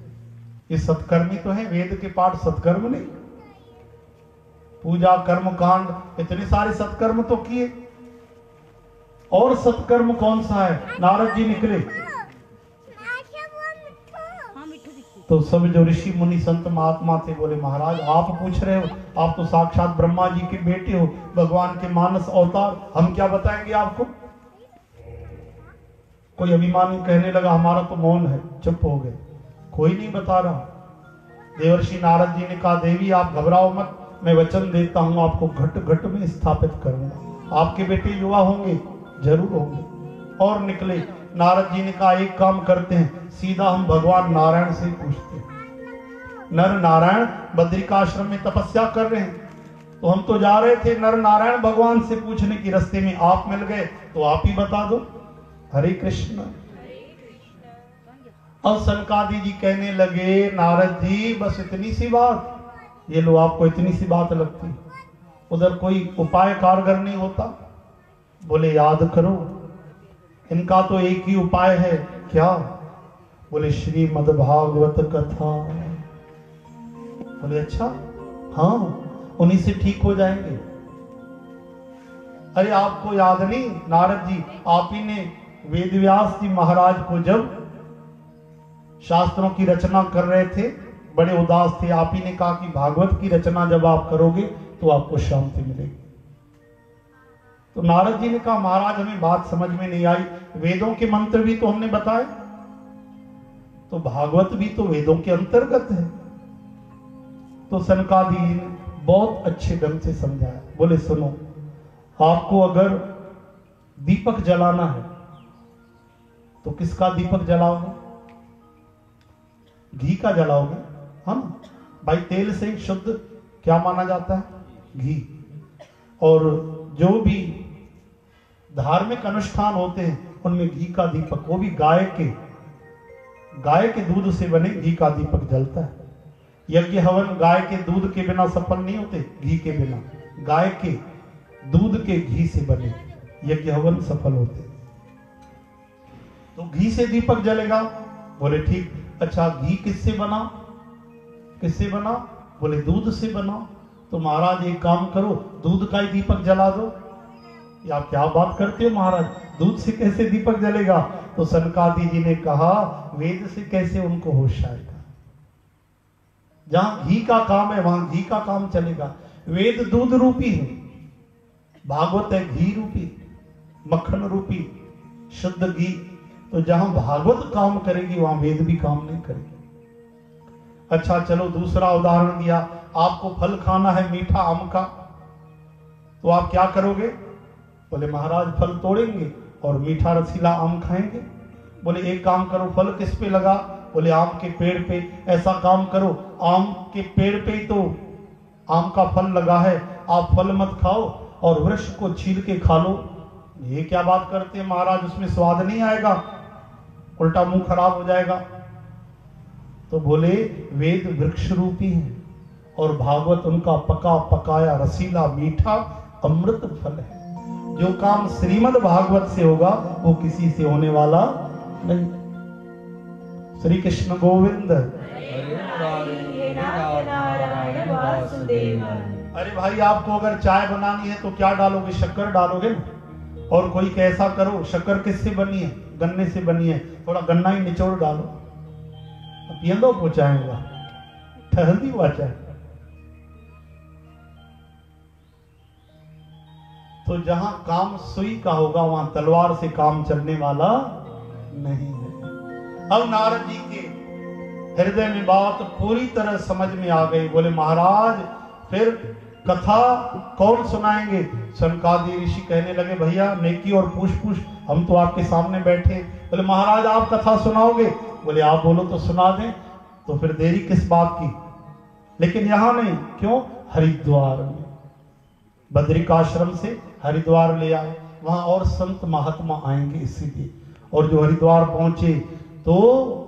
ये सत्कर्मी तो है, वेद के पाठ सत्कर्म नहीं। पूजा, कर्म, कांड, इतने सारे सत्कर्म तो किए। और सत्कर्म कौन सा है? नारद जी निकले। तो सब जो ऋषि, मुनि, संत, महात्मा थे, बोले, महाराज, आप पूछ रहे हो, आप तो साक्षात ब्रह्मा जी के बेटे हो, भगवान के मानस अवतार, हम क्या बताएँगे आपको? कोई अभिमानी कहने लगा, हमारा तो मौन है, चुप हो गए। कोई नहीं बता रहा। देवर्षि नारद जी ने कहा, देवी, आप घबराओ मत, मैं वचन देता हूँ, आपको घट घट में स्थापित करूँगा। आपके बेटे युवा होंगे, ज़रूर होंगे। और निकले। नारद जी ने कहा, एक काम करते हैं, सीधा हम भगवान नारायण से पूछते हैं। नर नारायण बद्रिकाश्रम में तपस्या कर रहे हैं। तो हम तो जा रहे थे नर नारायण भगवान से पूछने की रस्ते में, आप मिल गए तो आप ही बता दो। हरे कृष्ण। अब सनकादि जी कहने लगे नारद जी बस इतनी सी बात। ये लो आपको इतनी सी बात लगती। उधर कोई उपाय कारगर नहीं होता। बोले याद करो इनका तो एक ही उपाय है। क्या? बोले श्रीमद भागवत कथा। बोले अच्छा? हाँ उन्हीं से ठीक हो जाएँगे। अरे आपको याद नहीं? नारद जी आप ही ने वेद व्यास जी महाराज को जब शास्त्रों की रचना कर रहे थे, बड़े उदास थे। आप ही ने कहा कि भागवत की रचना जब आप करोगे तो आपको शांति मिलेगी। तो नारद जी ने कहा, महाराज, हमें बात समझ में नहीं आई। वेदों के मंत्र भी तो हमने बताए। तो भागवत भी तो वेदों के अंतर्गत है। तो सनकादि ने बहुत अच्छे ढंग से समझाया। बोले, सुनो, आपको अगर दीपक जलाना है तो किसका दीपक जलाओगे? घी का जलाओगे? हम? भाई तेल से शुद्ध क्या माना जाता है? घी। और जो भी धार्मिक अनुष्ठान होते हैं, उनमें घी का दीपक, वो भी गाय के गाय के दूध से बने घी का दीपक जलता है। यज्ञ हवन गाय के दूध के बिना सफल नहीं होते, घी के बिना। गाय के दूध के घी से बने यज्ञ हवन सफल होते तो घी से दीपक जलेगा। बोले, ठीक अच्छा घी किससे बना? किससे बना? बोले, दूध से बना। तो महाराज, एक काम करो, दूध का ही दीपक जला दो। या क्या बात करते हो महाराज? दूध से कैसे दीपक जलेगा? तो सनकादि जी ने कहा, वेद से कैसे उनको होश आएगा? जहाँ घी का काम है, वहाँ घी का काम चलेगा। वेद दूध रूपी है, भागवत है, घी रूपी, मक्खन रूपी, शुद्ध घी तो जहाँ भागवत काम करेगी, वहाँ वेद भी काम नहीं करेगी। अच्छा चलो दूसरा उदाहरण दिया। आपको फल खाना है मीठा आम का तो आप क्या करोगे? बोले, महाराज, फल तोड़ेंगे और मीठा रसीला आम खाएँगे। बोले, एक काम करो, फल किस पे लगा? बोले, आम के पेड़ पे। ऐसा काम करो, आम के पेड़ पे तो आम का फल लगा है। आप फल मत खाओ और वृक्ष को छील के खा लो। ये क्या बात करते हैं महाराज, उसमें स्वाद नहीं आएगा। उल्टा मुँह खराब हो जाएगा तो बोले वेद वृक्ष रूपी है और भागवत उनका पका पकाया रसीला मीठा अमृत फल है जो काम श्रीमद भागवत से होगा वो किसी से होने वाला नहीं श्री कृष्ण गोविंद हे अरे भाई आपको अगर चाय बनानी है तो क्या डालोगे शक्कर डालोगे और कोई कैसा करो, शक्कर किससे बनी है? गन्ने से बनी है। थोड़ा गन्ना ही निचोड़ डालो। पीअंदो पहुंचाएगा ठहंदी वाचा तो जहाँ काम सुई का होगा, वहाँ तलवार से काम चलने वाला नहीं है। अब नारद जी के हृदय में बात पूरी तरह समझ में आ गई। बोले, महाराज, फिर कथा कौन सुनाएँगे? सनकादि ऋषि कहने लगे, भैया, नेकी और पूछ पूछ हम तो आपके सामने बैठे। बोले, महाराज, आप कथा सुनाओगे? बोले, आप बोलो तो सुना दें। तो फिर देरी किस बात की? लेकिन यहाँ नहीं, क्यों? हरिद्वार में। बद्रिकाश्रम से हरिद्वार ले आए। वहाँ और संत महात्मा आएँगे इसीलिए और जो हरिद्वार पहुँचे तो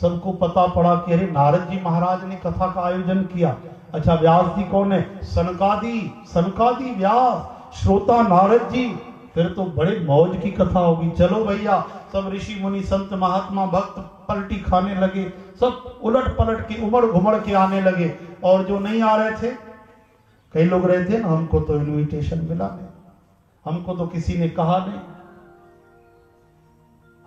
सबको पता पड़ा कि अरे नारद जी महाराज ने कथा का आयोजन किया। अच्छा व्यास जी कौन है? सनकादि सनकादि व्यास, श्रोता नारद जी। फिर तो बड़े मौज की कथा होगी। चलो भैया, सब ऋषि मुनि, संत महात्मा, भक्त पलटी खाने लगे। सब उलट पलट के, उमड़ घुमड़ के आने लगे। और जो नहीं आ रहे थे, कई लोग रहे थे ना, हमको तो इनविटेशन मिला नहीं। हमको तो किसी ने कहा नहीं।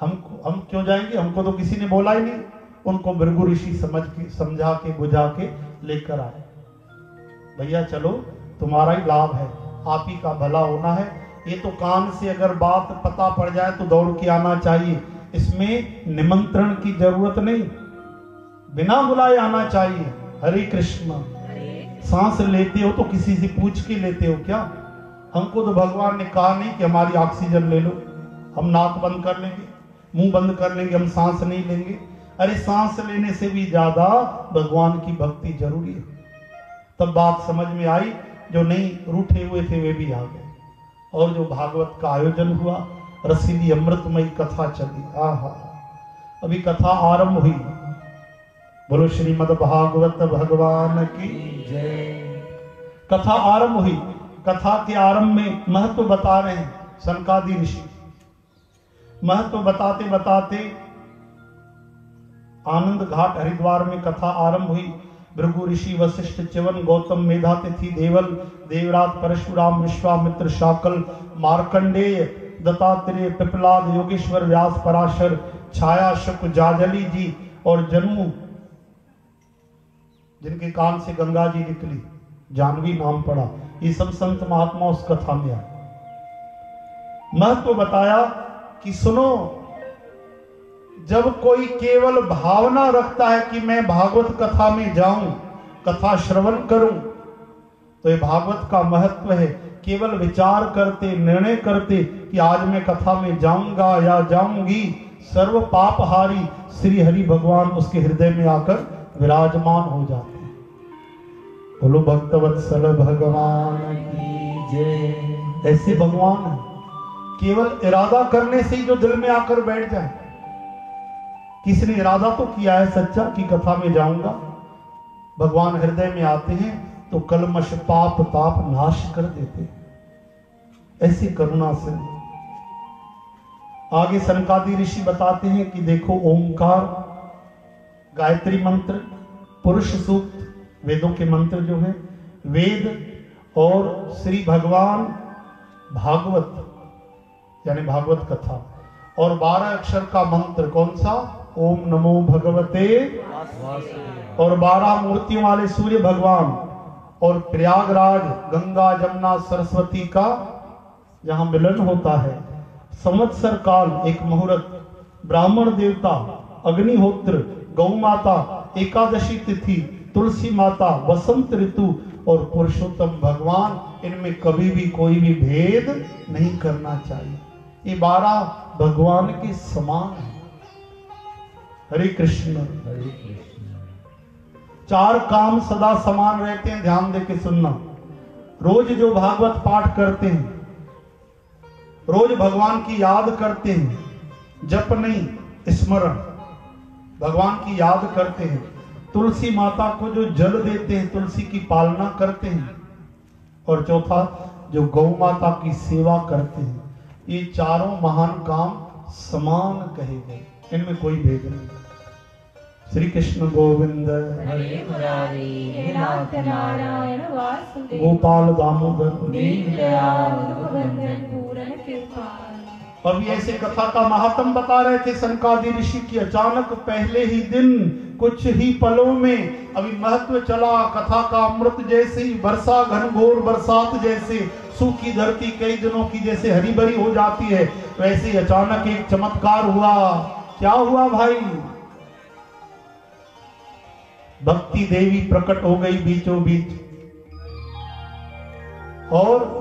हमको हम क्यों जाएँगे? हमको तो किसी ने बोला ही नहीं। उनको भृगु ऋषि समझ के समझा के बुझा के लेकर आए। भैया चलो तुम्हारा ही लाभ है। आप ही का भला होना है। ये तो कान से अगर बात पता पड़ जाए तो दौड़ के आना चाहिए। इसमें निमंत्रण की ज़रूरत नहीं। बिना बुलाए आना चाहिए। हरे कृष्ण। सांस लेते हो तो किसी से पूछ के लेते हो क्या? हमको तो भगवान ने कहा नहीं कि हमारी ऑक्सीजन ले लो। हम नाक बंद कर लेंगे। मुँह बंद कर लेंगे, हम सांस नहीं लेंगे। अरे सांस लेने से भी ज़्यादा भगवान की भक्ति ज़रूरी है। तब बात समझ में आई, जो नहीं रूठे हुए थे वे भी आ गए। और जो भागवत का आयोजन हुआ, रसीली अमृतमयी कथा चली। आहा। अभी कथा आरंभ हुई। बोलो, श्रीमद भागवत भगवान की जय। कथा आरंभ हुई। कथा के आरंभ में महत्व बता रहे हैं सनकादि ऋषि। महत्व बताते बताते आनंद घाट हरिद्वार में कथा आरंभ हुई। भृगु ऋषि वशिष्ठ च्यवन गौतम मेधा तिथि देवल, देवराज परशुराम विश्वामित्र शाकल, मार्कंडेय, दत्तात्रेय, पिपलाद, योगेश्वर व्यास पराशर, छाया शुक जाजली जी और जन्मू, जिनके कान से गंगा जी निकली। जानवी नाम पड़ा। ये सब संत महात्मा उस कथा में आए। महत्व बताया कि सुनो, जब कोई केवल भावना रखता है कि मैं भागवत कथा में जाऊँ, कथा श्रवण करूँ तो ये भागवत का महत्व है। केवल विचार करते, निर्णय करते कि आज मैं कथा में जाऊँगा या जाऊँगी, सर्व पापहारी श्री हरि भगवान उसके हृदय में आकर विराजमान हो जाते हैं। बोलो, भक्तवत्सल भगवान की जय। ऐसे भगवान है। केवल इरादा करने से ही जो दिल में आकर बैठ जाए। किसने इरादा तो किया है सच्चा की कथा में जाऊँगा? भगवान हृदय में आते हैं तो कलमश पाप ताप नाश कर देते ऐसी करुणा से। आगे सनकादि ऋषि बताते हैं कि देखो ओंकार, गायत्री मंत्र, पुरुष सूक्त, वेदों के मंत्र जो है, वेद और श्री भगवान भागवत यानी भागवत कथा। और बारह अक्षर का मंत्र कौन सा? ओम नमो भगवते और बारह मूर्तियों वाले सूर्य भगवान। और प्रयागराज, गंगा, जमुना, सरस्वती का जहाँ मिलन होता है। संवत्सर काल एक मुहूर्त, ब्राह्मण देवता, अग्निहोत्र, गौ माता, एकादशी तिथि, तुलसी माता, वसंत ऋतु और पुरुषोत्तम भगवान। इनमें कभी भी कोई भी भेद नहीं करना चाहिए। बारह भगवान के समान है। हरे कृष्ण। हरे कृष्ण। चार काम सदा समान रहते हैं ध्यान दे के सुनना। रोज जो भागवत पाठ करते हैं रोज भगवान की याद करते हैं जप नहीं स्मरण। भगवान की याद करते हैं। तुलसी माता को जो जल देते हैं तुलसी की पालना करते हैं। और चौथा जो गौ माता की सेवा करते हैं। ये चारों महान काम समान कहे गए। इनमें कोई भेद नहीं। श्री कृष्ण गोविंद गोपाल दामोदर। दीन दयाल भगवंदन पूर्ण कृपाल। और भी ऐसे कथा का महात्म बता रहे थे सनकादि ऋषि की अचानक पहले ही दिन कुछ ही पलों में अभी महत्व चला कथा का अमृत जैसे ही वर्षा घनघोर बरसात जैसे सूखी धरती कई दिनों की जैसे हरी भरी हो जाती है, वैसे अचानक एक चमत्कार हुआ। क्या हुआ भाई? भक्ति देवी प्रकट हो गई बीचों बीच और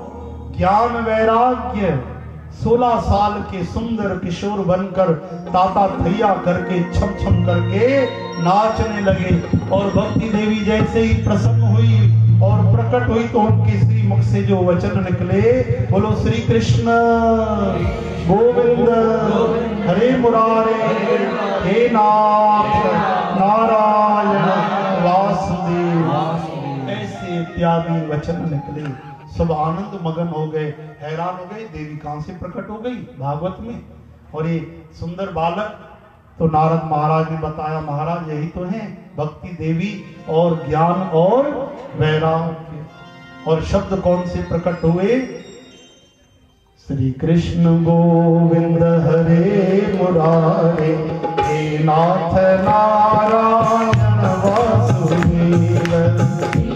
ज्ञान वैराग्य 16 साल के सुंदर किशोर बनकर ताता थैया करके छम छम करके नाचने लगे। और भक्ति देवी जैसे ही प्रसन्न हुई और प्रकट हुई तो उनके श्री मुख से जो वचन निकले, बोलो श्री कृष्ण। गोविंद, हरे मुरारे, हे नाथ, नारायण, वासुदेव। ऐसे इत्यादि वचन निकले। सब आनंद मगन हो गए, हैरान हो गए, देवी कहाँ से प्रकट हो गई? भागवत में। और ये सुंदर बालक तो नारद महाराज ने बताया, महाराज, यही तो है। भक्ति देवी और ज्ञान और वैराग्य और शब्द कौन से प्रकट हुए? श्री कृष्ण गोविंद हरे मुरारे, हे नाथ नारायण वासुदेव।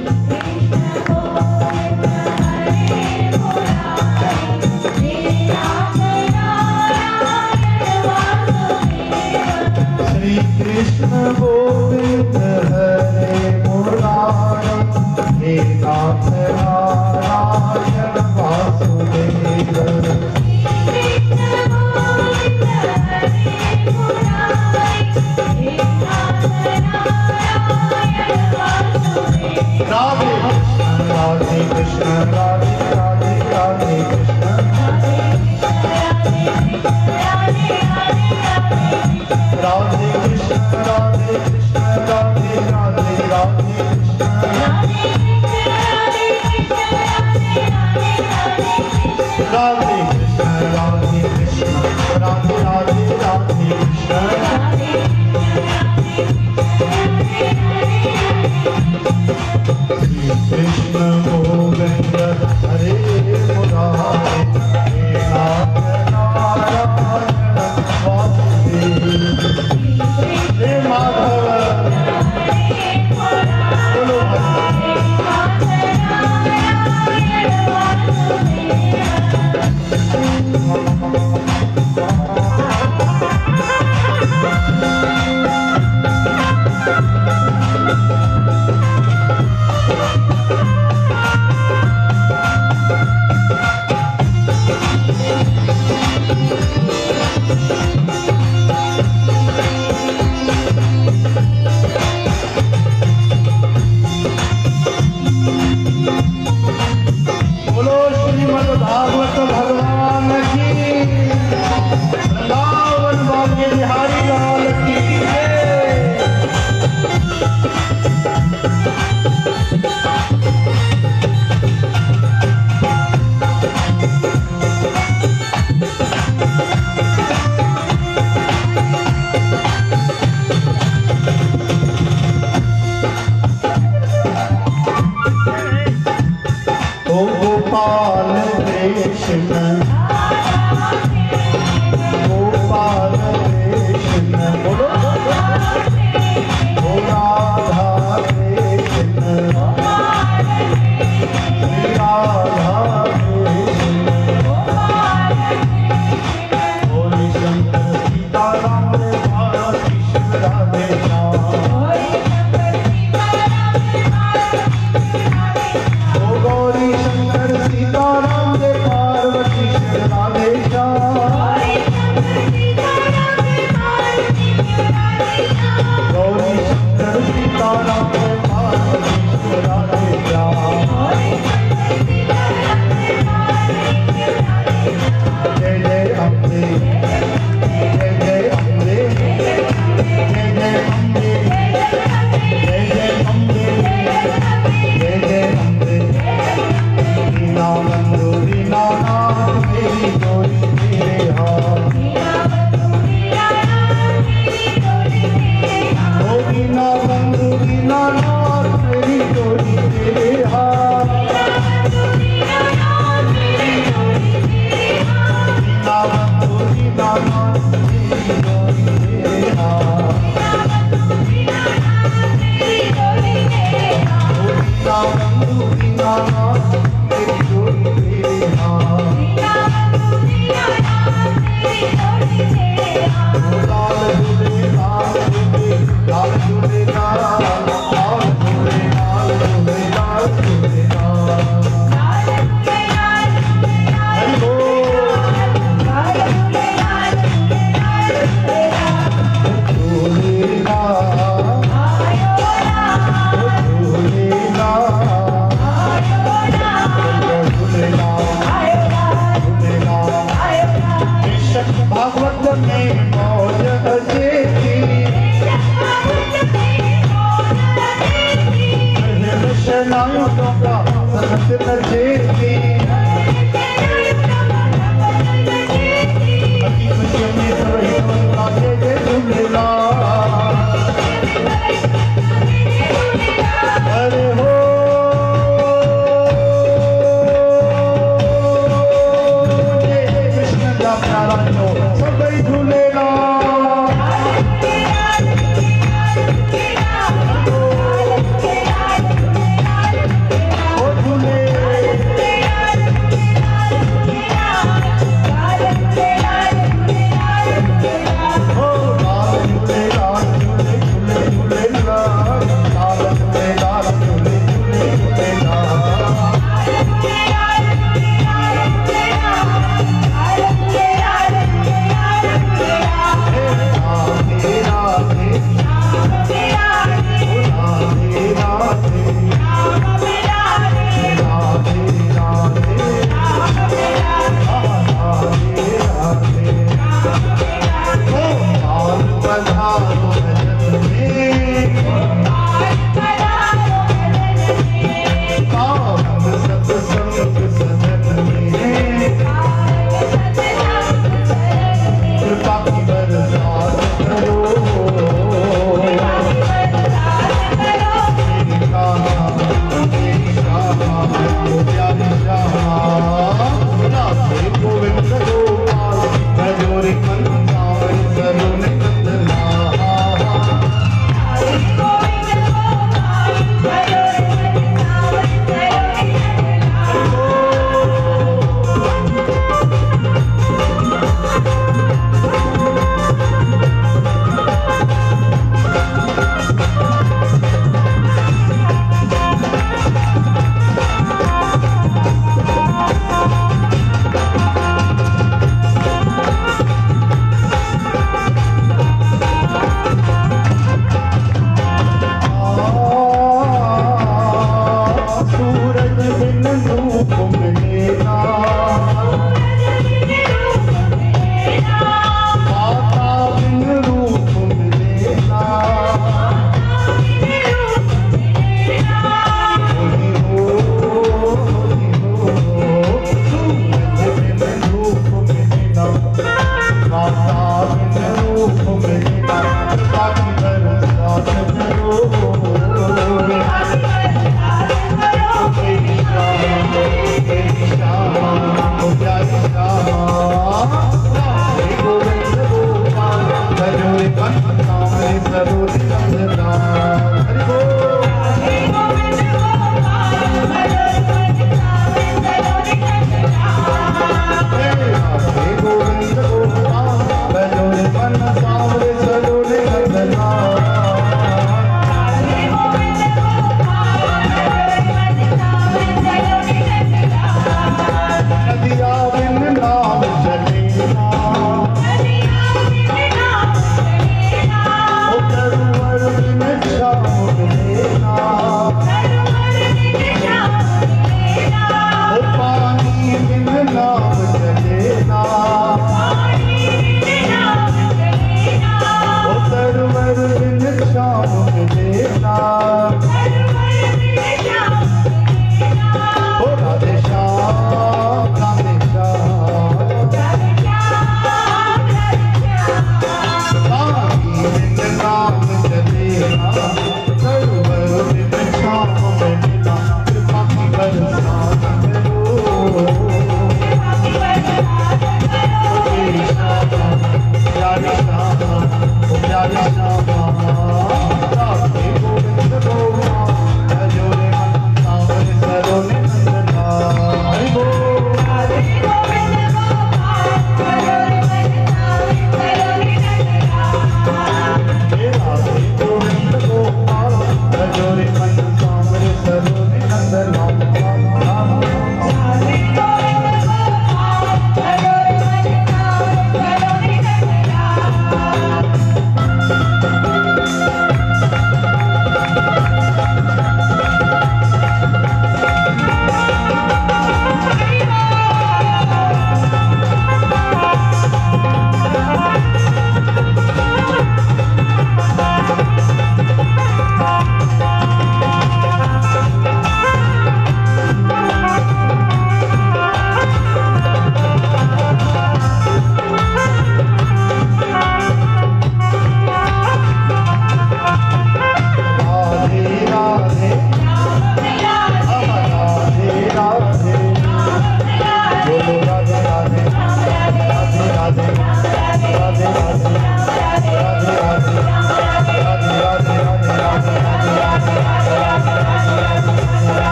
राधे राधे कृष्ण राधे हरे राधे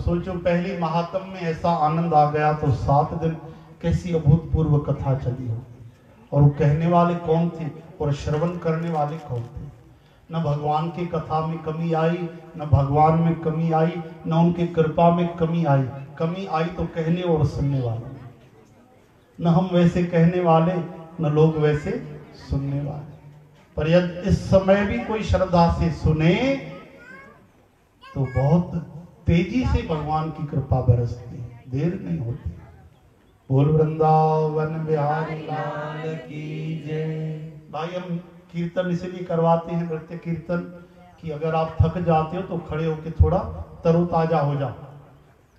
सोचो, पहली महात्म में ऐसा आनंद आ गया तो सात दिन कैसी अभूतपूर्व कथा चली हो और कहने वाले कौन थे? और श्रवण करने वाले कौन थे? न भगवान की कथा में कमी आई, न भगवान में कमी आई, न उनकी कृपा में कमी आई। कमी आई तो कहने और सुनने वाले। न हम वैसे कहने वाले, न लोग वैसे सुनने वाले। पर यदि इस समय भी कोई श्रद्धा से सुने तो बहुत तेज़ी से भगवान की कृपा बरसती है। देर नहीं होती। बोल वृंदावन बिहारी लाल की जय। भाई, हम कीर्तन इसलिए करवाते हैं, नृत्य कीर्तन, कि अगर आप थक जाते हो तो खड़े होकर थोड़ा तरोताजा हो जाओ।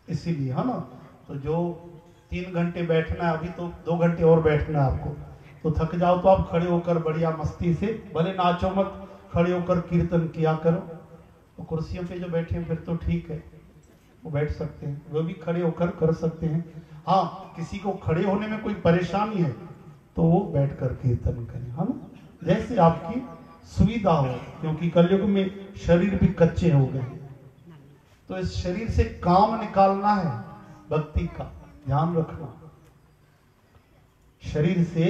इसीलिए, है ना? तो जो तीन घंटे बैठना है, अभी तो दो घंटे और बैठना है आपको। तो थक जाओ तो आप खड़े होकर बढ़िया मस्ती से, भले नाचो मत, खड़े होकर कीर्तन किया करो। तो कुर्सियों पे जो बैठे हैं, फिर तो ठीक है। वो बैठ सकते हैं, वो भी खड़े होकर कर सकते हैं। हाँ किसी को खड़े होने में कोई परेशानी है तो वो बैठ कर कीर्तन करें, है ना? जैसे आपकी सुविधा हो, क्योंकि कलयुग में शरीर भी कच्चे हो गए तो इस शरीर से काम निकालना है, भक्ति का ध्यान रखना। शरीर से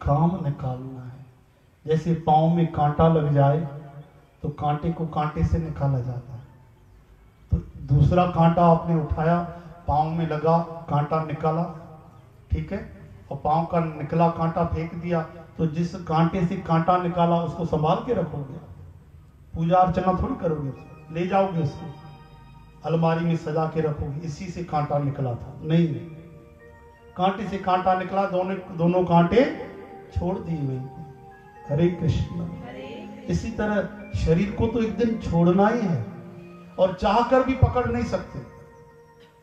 काम निकालना है। जैसे पाँव में कांटा लग जाए तो कांटे को कांटे से निकाला जाता है। दूसरा कांटा आपने उठाया पाँव में लगा कांटा निकाला ठीक है? और पाँव का निकला कांटा फेंक दिया तो जिस कांटे से कांटा निकाला उसको संभाल के रखोगे? पूजा अर्चना थोड़ी करोगे? ले जाओगे उसको? अलमारी में सजा के रखोगे? इसी से कांटा निकला था। नहीं। कांटे से कांटा निकला दोनों दोनों कांटे छोड़ दिए वहीं हरे कृष्ण। इसी तरह शरीर को तो एक दिन छोड़ना ही है। और चाह कर भी पकड़ नहीं सकते।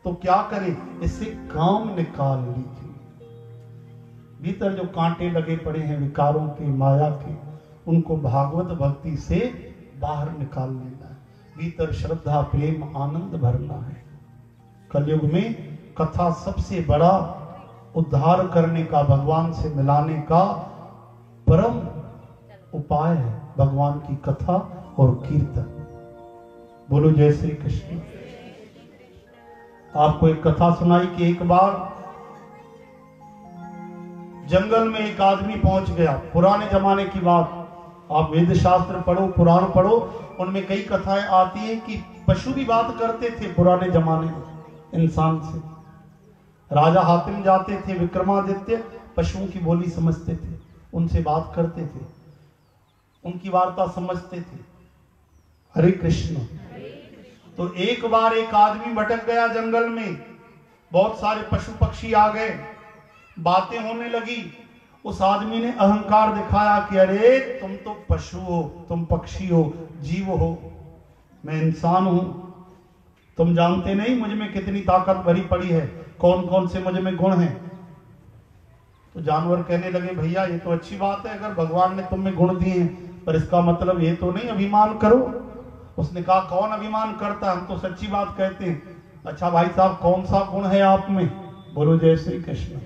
तो क्या करें? इससे काम निकाल लीजिए। भीतर जो कांटे लगे पड़े हैं विकारों के, माया के, उनको भागवत भक्ति से बाहर निकाल लेना है। भीतर श्रद्धा, प्रेम, आनंद भरना है। कलयुग में कथा सबसे बड़ा उद्धार करने का, भगवान से मिलाने का परम उपाय है भगवान की कथा और कीर्तन। बोलो, जय श्री कृष्ण। आपको एक कथा सुनाई कि एक बार जंगल में एक आदमी पहुँच गया। पुराने जमाने की बात। आप वेद शास्त्र पढ़ो, पुराण पढ़ो, उनमें कई कथाएँ आती हैं कि पशु भी बात करते थे पुराने जमाने में, इंसान से। राजा हातिम जाते थे, विक्रमादित्य पशुओं की बोली समझते थे, उनसे बात करते थे, उनकी वार्ता समझते थे। हरे कृष्ण। तो एक बार एक आदमी भटक गया जंगल में। बहुत सारे पशु पक्षी आ गए। बातें होने लगी। उस आदमी ने अहंकार दिखाया कि अरे, तुम तो पशु हो, तुम पक्षी हो, जीव हो, मैं इंसान हूँ। तुम जानते नहीं मुझमें कितनी ताकत भरी पड़ी है कौन कौन से मुझमें गुण हैं? तो जानवर कहने लगे, भैया, ये तो अच्छी बात है, अगर भगवान ने तुम में गुण दिए हैं, पर इसका मतलब ये तो नहीं, अभिमान करो। उसने कहा, कौन अभिमान करता है? हम तो सच्ची बात कहते हैं। अच्छा भाई साहब, कौन सा गुण है आप में? बोलो, जय श्री कृष्ण.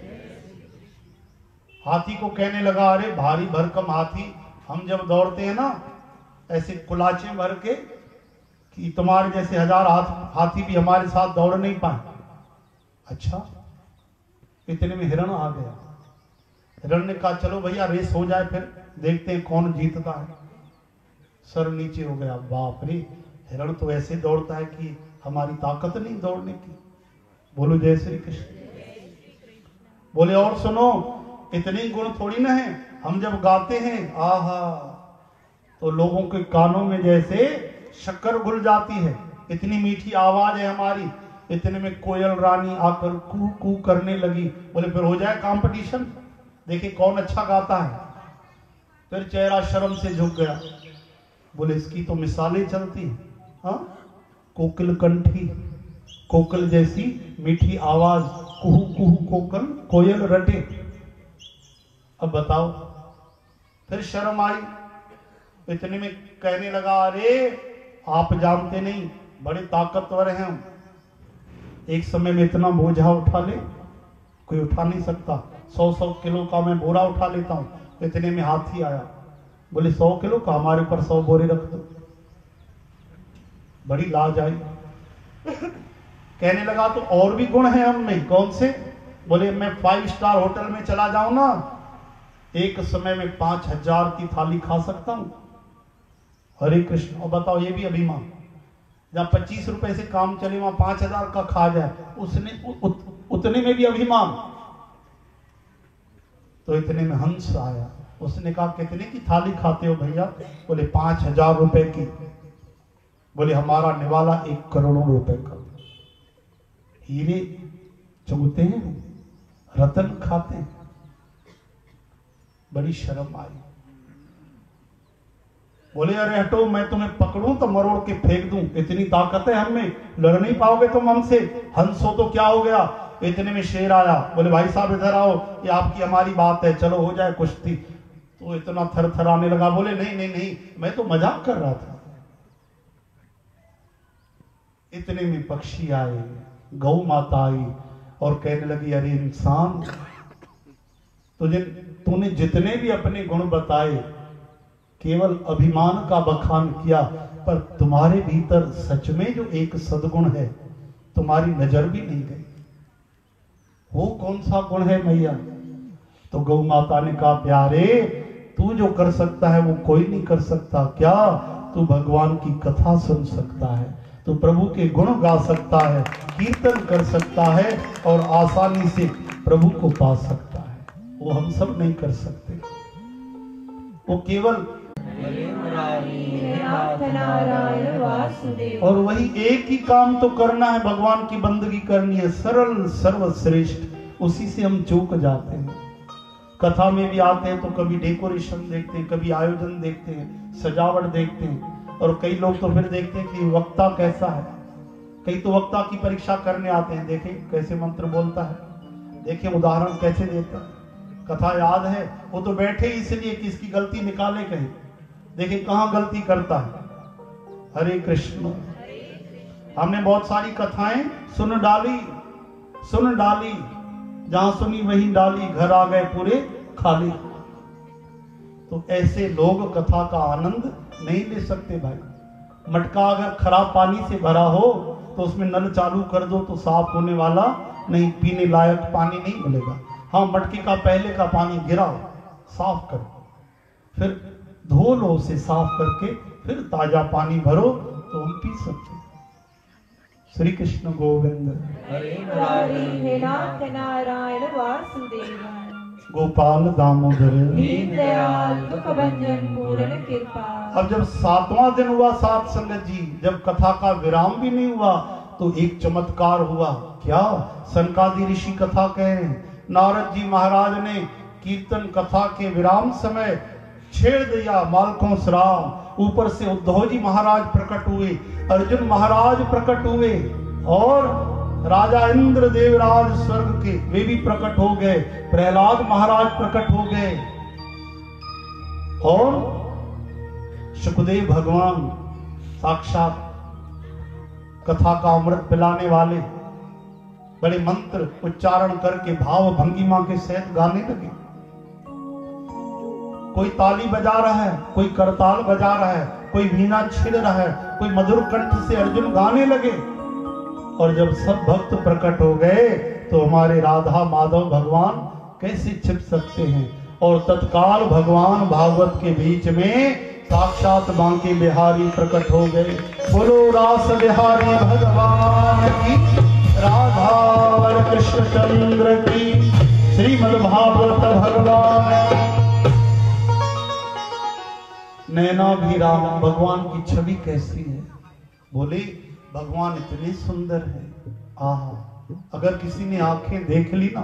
हाथी को कहने लगा, अरे भारी भरकम हाथी, हम जब दौड़ते हैं ना, ऐसे कुलाचे भर के, कि तुम्हारे जैसे हज़ार हाथ, हाथी भी हमारे साथ दौड़ नहीं पाए। अच्छा इतने में हिरण आ गया। हिरण ने कहा, चलो भैया, रेस हो जाए फिर, देखते हैं कौन जीतता है। सर नीचे हो गया। बाप रे हिरण तो ऐसे दौड़ता है कि हमारी ताकत नहीं दौड़ने की। बोलो, जय श्री कृष्ण। बोले, और सुनो, इतने गुण थोड़ी ना है। हम जब गाते हैं, आहा तो लोगों के कानों में जैसे शक्कर घुल जाती है। इतनी मीठी आवाज़ है हमारी। इतने में कोयल रानी आकर कू कू करने लगी। बोले, फिर हो जाए कंपटीशन देखिए कौन अच्छा गाता है। फिर चेहरा शर्म से झुक गया। बोले, इसकी तो मिसालें चलती हैं। कोकिल कंठी, कोकिल जैसी मीठी आवाज़, कुहू कुहू, कोकल, कोयल रटे। अब बताओ, फिर शर्म आई। इतने में कहने लगा, अरे, आप जानते नहीं, बड़े ताकतवर हैं हम। एक समय में इतना बोझा उठा ले, कोई उठा नहीं सकता। सौ सौ किलो का मैं बोरा उठा लेता हूँ। इतने में हाथी आया। बोले सौ किलो का हमारे ऊपर सौ बोरे रख दो। बड़ी लाज आई। कहने लगा तो और भी गुण है हम में कौन से? बोले मैं फाइव स्टार होटल में चला जाऊँ ना एक समय में पाँच हज़ार की थाली खा सकता हूँ। हरे कृष्ण और बताओ ये भी अभिमान। जहाँ पच्चीस रुपए से काम चले वहाँ पाँच हज़ार का खा जाए उसने उ, उ, उतने में भी अभिमान। तो इतने में हंस आया। उसने कहा, कितने की थाली खाते हो भैया? बोले, पाँच हज़ार रुपए की। बोले, हमारा निवाला एक करोड़ों रुपए का। हीरे चुगते हैं, रतन खाते हैं। बड़ी शर्म आई। बोले, अरे हटो, मैं तुम्हें पकड़ू तो मरोड़ के फेंक दू। इतनी ताकत है हमें लड़ नहीं पाओगे तुम हमसे। हंसो तो क्या हो गया? इतने में शेर आया। बोले, भाई साहब, इधर आओ, ये आपकी हमारी बात है। चलो, हो जाए, कुश्ती। तो इतना थर थर आने लगा, बोले, नहीं नहीं नहीं, मैं तो मज़ाक कर रहा था। इतने में पक्षी आए, गौ माता आई और कहने लगी, अरे इंसान, तुझे, तूने जितने भी अपने गुण बताए, केवल अभिमान का बखान किया, पर तुम्हारे भीतर सच में जो एक सदगुण है, तुम्हारी नज़र भी नहीं गई। वो कौन सा गुण है मैया? तो गौ माता ने कहा, प्यारे तू जो कर सकता है, वो कोई नहीं कर सकता। क्या? तू भगवान की कथा सुन सकता है। तो प्रभु के गुण गा सकता है, कीर्तन कर सकता है और आसानी से प्रभु को पा सकता है। वो हम सब नहीं कर सकते। वो केवल और वही एक ही काम तो करना है, भगवान की बंदगी करनी है। सरल, सर्वश्रेष्ठ, उसी से हम चूक जाते हैं। कथा में भी आते हैं तो कभी डेकोरेशन देखते हैं, कभी आयोजन देखते हैं, सजावट देखते हैं। और कई लोग तो फिर देखते हैं कि वक्ता कैसा है। कई तो वक्ता की परीक्षा करने आते हैं, देखें कैसे मंत्र बोलता है, देखें उदाहरण कैसे देता है। कथा याद है, वो तो बैठे इसलिए कि इसकी गलती निकाले कहीं। देखिए कहाँ गलती करता है। हरे कृष्ण। हमने बहुत सारी कथाएँ सुन डाली सुन डाली। जहाँ सुनी वहीं डाली घर आ गए पूरे खाली। तो ऐसे लोग कथा का आनंद नहीं ले सकते भाई। मटका अगर खराब पानी से भरा हो तो उसमें नल चालू कर दो तो साफ़ होने वाला नहीं, पीने लायक पानी नहीं मिलेगा। हाँ मटके का पहले का पानी गिराओ, साफ़ करो। फिर धो लो उसे साफ़ करके, फिर ताज़ा पानी भरो तो हम पी सकते। श्री कृष्ण गोविंद नारायण वासुदेव गोपाल दामोदर पूर्ण कृपा अब जब सातवां दिन हुआ सात संगत जी जब कथा का विराम भी नहीं हुआ तो एक चमत्कार हुआ। क्या? सनकादि ऋषि कथा कह रहे नारद जी महाराज ने कीर्तन कथा के विराम समय छेड़ दिया मालकों श्राम ऊपर से उद्धव जी महाराज प्रकट हुए। अर्जुन महाराज प्रकट हुए और राजा इंद्र देवराज स्वर्ग के वे भी प्रकट हो गए, प्रहलाद महाराज प्रकट हो गए। और सुखदेव भगवान साक्षात कथा का अमृत पिलाने वाले बड़े मंत्र उच्चारण करके भाव भंगिमा के सहित गाने लगे। कोई ताली बजा रहा है, कोई करताल बजा रहा है कोई वीणा छिड़ रहा है, कोई मधुर कंठ से अर्जुन गाने लगे और जब सब भक्त प्रकट हो गए तो हमारे राधा माधव भगवान कैसे छिप सकते हैं और तत्काल भगवान भागवत के बीच में साक्षात बांके बिहारी प्रकट हो गए बोलो, रास बिहारी भगवान की, राधा कृष्ण चंद्र की श्रीमद भागवत भगवान। नैना भी राम, भगवान की छवि कैसी है? बोले, भगवान इतने सुंदर है। आहा, अगर किसी ने आँखें देख ली ना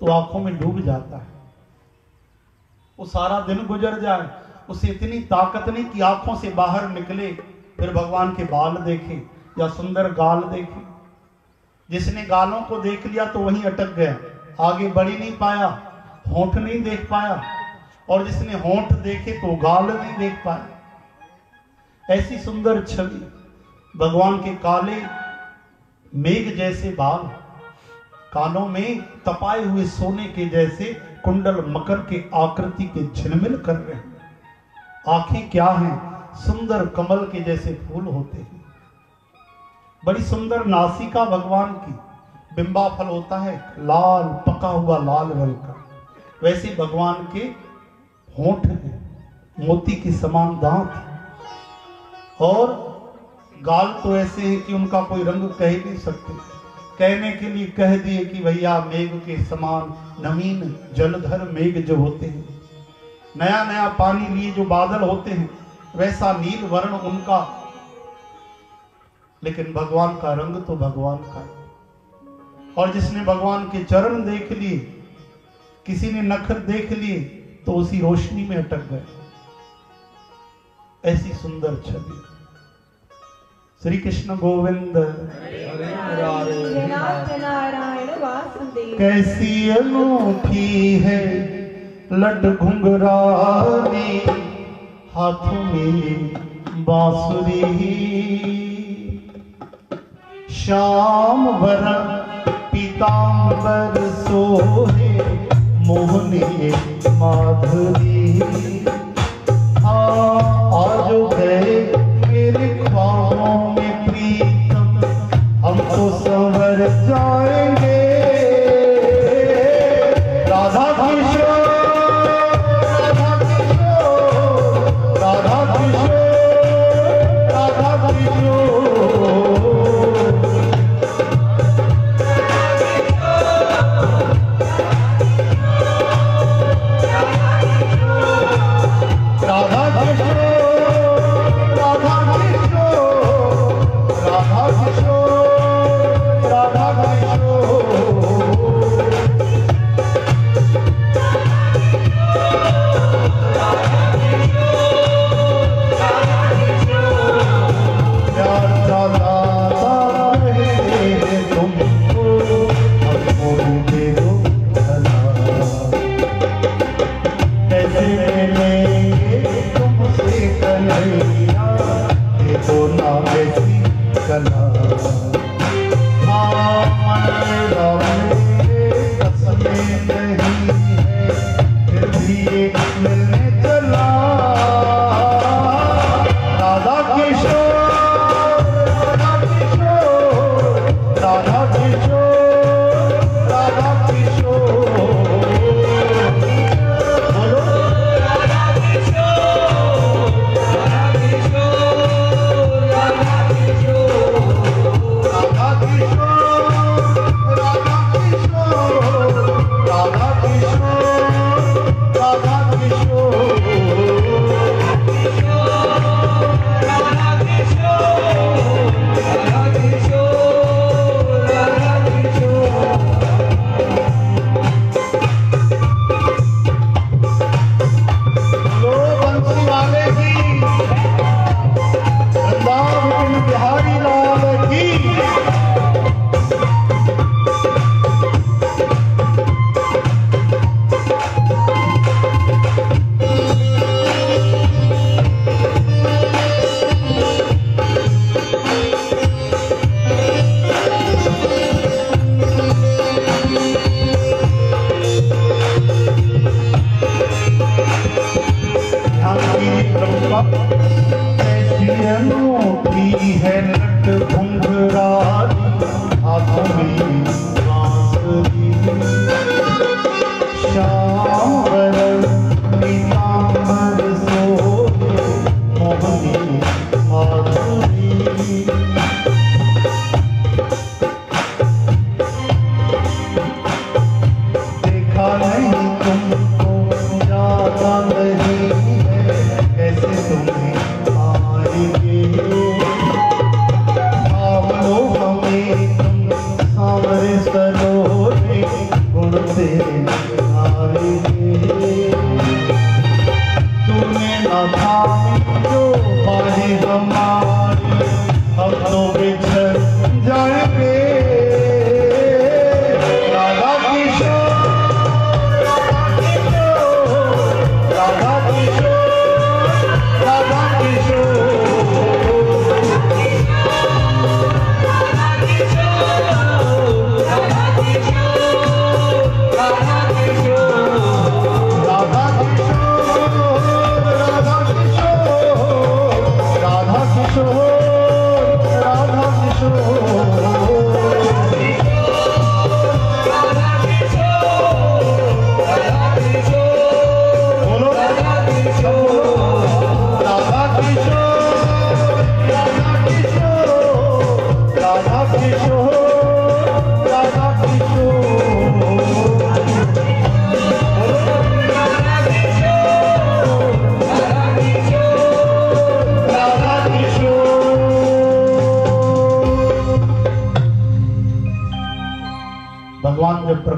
तो आँखों में डूब जाता है। वो सारा दिन गुजर जाए, उसे इतनी ताकत नहीं कि आँखों से बाहर निकले, फिर भगवान के बाल देखे या सुंदर गाल देखे। जिसने गालों को देख लिया तो वहीं अटक गया। आगे बढ़ ही नहीं पाया, होंठ नहीं देख पाया और जिसने होंठ देखे तो गाल नहीं देख पाए। ऐसी सुंदर छवि भगवान के काले मेघ जैसे बाल, कानों में तपाए हुए सोने के जैसे कुंडल मकर के आकृति के झिलमिल कर रहे हैं। आँखें क्या हैं? सुंदर कमल के जैसे फूल होते हैं। बड़ी सुंदर नासिका भगवान की बिंबा फल होता है, लाल पका हुआ लाल रंग का। वैसे भगवान के होंठ हैं, मोती के समान दांत और गाल तो ऐसे हैं कि उनका कोई रंग कह नहीं सकते। कहने के लिए कह दिए कि भैया मेघ के समान नवीन जलधर मेघ जो होते हैं नया नया पानी लिए जो बादल होते हैं, वैसा नील वर्ण उनका। लेकिन भगवान का रंग तो भगवान का है। और जिसने भगवान के चरण देख लिए, किसी ने नखर देख लिए तो उसी रोशनी में अटक गए। ऐसी सुंदर छवि। श्री कृष्ण गोविंद। कैसी अनूठी है लट घुंघरानी हाथों में बांसुरी। श्याम वरण पीताम्बर सोहे मोहनी माधुरी। आज गए मेरे ख्वाबों में प्रीतम। हमको संवर जाएँगे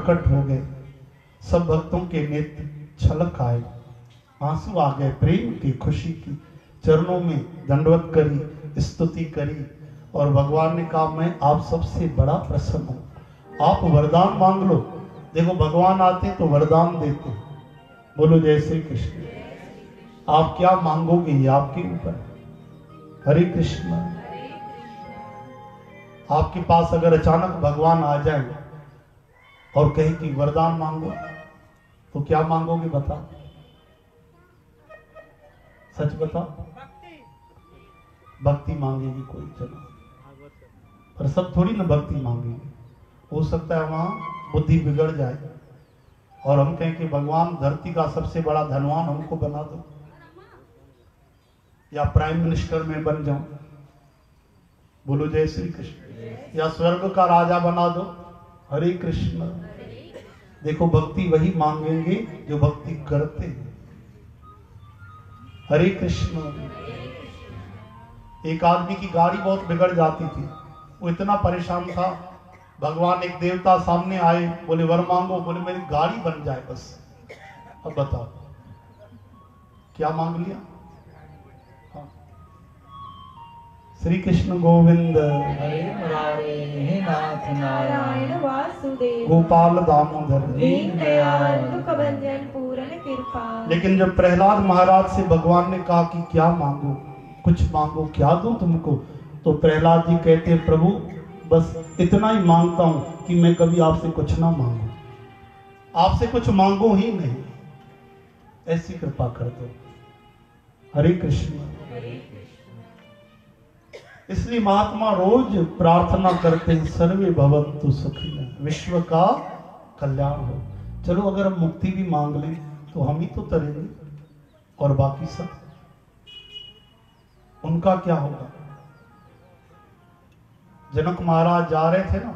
प्रकट हो गए। सब भक्तों के नेत्र छलक आए। आँसू आ गए, प्रेम की खुशी की। चरणों में दंडवत करी, स्तुति करी और भगवान ने कहा, मैं आप सबसे बड़ा प्रसन्न हूँ। आप वरदान मांग लो। देखो, भगवान आते तो वरदान देते। बोलो, जय श्री कृष्ण। आप क्या मांगोगे आपके ऊपर? हरे कृष्ण। आपके पास अगर अचानक भगवान आ जाए और कहे कि वरदान मांगो तो क्या मांगोगे बता? सच बता? भक्ति मांगेगी कोई चलो पर सब थोड़ी ना भक्ति मांगेंगे। हो सकता है वहाँ बुद्धि बिगड़ जाए और हम कहें कि भगवान धरती का सबसे बड़ा धनवान हमको बना दो। या प्राइम मिनिस्टर में बन जाऊँ। बोलो जय श्री कृष्ण। या स्वर्ग का राजा बना दो। हरे कृष्ण। देखो, भक्ति वही मांगेंगे जो भक्ति करते हैं। हरे कृष्ण। एक आदमी की गाड़ी बहुत बिगड़ जाती थी। वो इतना परेशान था। भगवान एक देवता सामने आए, बोले, वर मांगो। बोले, मेरी गाड़ी बन जाए बस। अब बताओ, क्या मांग लिया? श्री कृष्ण गोविंद हरे मुरारे हे नाथ नारायण वासुदेव गोपाल दामोदर पूर्ण कृपा लेकिन जब प्रहलाद महाराज से भगवान ने कहा कि क्या मांगो कुछ मांगो क्या दूँ तुमको? तो प्रहलाद जी कहते प्रभु बस इतना ही माँगता हूँ कि मैं कभी आपसे कुछ ना मांगू। आपसे कुछ मांगो ही नहीं। ऐसी कृपा कर दो। हरे कृष्ण। इसलिए महात्मा रोज प्रार्थना करते हैं, सर्वे भवंतु सुखी विश्व का कल्याण हो। चलो, अगर हम मुक्ति भी मांग लें तो हम ही तो तरेंगे। और बाकी सब? उनका क्या होगा? जनक महाराज जा रहे थे ना,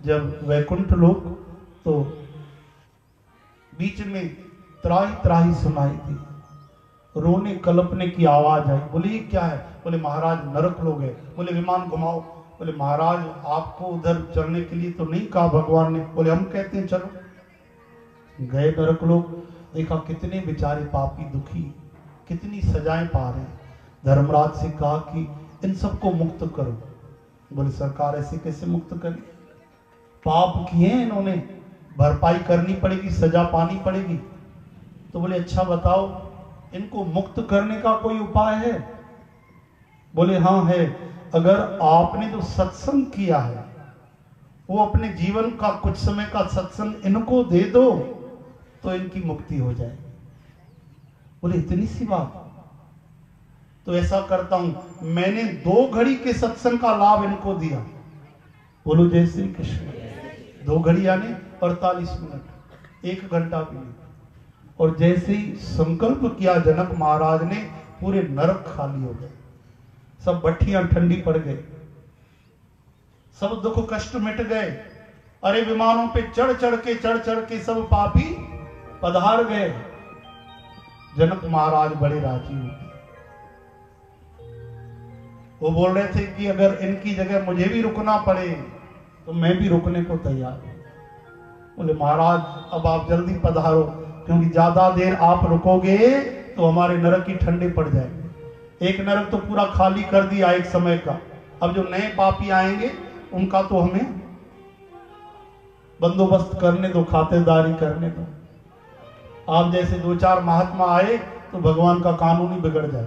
जब वैकुंठ लोग तो बीच में त्राही त्राही सुनाई दी। रोने कलपने की आवाज़ आई। बोले ये क्या है? बोले, महाराज, नरक लोग है। बोले, विमान घुमाओ। बोले, महाराज, आपको उधर चलने के लिए तो नहीं कहा भगवान ने। बोले, हम कहते हैं, चलो। गए नरक लोग। देखा, कितने बेचारे पापी दुखी, कितनी सजाएँ पा रहे हैं। धर्मराज से कहा कि, इन सबको मुक्त करो। बोले, सरकार ऐसे कैसे मुक्त करे पाप किए इन्होंने। भरपाई करनी पड़ेगी, सजा पानी पड़ेगी। तो बोले अच्छा बताओ इनको मुक्त करने का कोई उपाय है? बोले हाँ है। अगर आपने जो सत्संग किया है, वो अपने जीवन का, कुछ समय का सत्संग इनको दे दो तो इनकी मुक्ति हो जाए बोले, इतनी सी बात? तो ऐसा करता हूँ, मैंने दो घड़ी के सत्संग का लाभ इनको दिया। बोलो, जय श्री कृष्ण। दो घड़ी यानी अड़तालीस मिनट, एक घंटा भी नहीं। और जैसे ही संकल्प किया जनक महाराज ने, पूरे नरक खाली हो गए। सब भट्टियाँ ठंडी पड़ गई। सब दुख कष्ट मिट गए। अरे विमानों पे चढ़ चढ़ के, चढ़ चढ़ के सब पापी पधार गए। जनक महाराज बड़े राज़ी हुए वो बोल रहे थे कि अगर इनकी जगह मुझे भी रुकना पड़े तो मैं भी रुकने को तैयार हूँ। बोले, महाराज, अब आप जल्दी पधारो। क्योंकि ज़्यादा देर आप रुकोगे तो हमारे नरक की ठंडे पड़ जाएँगे। एक नरक तो पूरा खाली कर दिया एक समय का। अब जो नए पापी आएँगे उनका तो हमें बंदोबस्त करने दो खातेदारी करने दो। आप जैसे दो चार महात्मा आए तो भगवान का कानून ही बिगड़ जाए।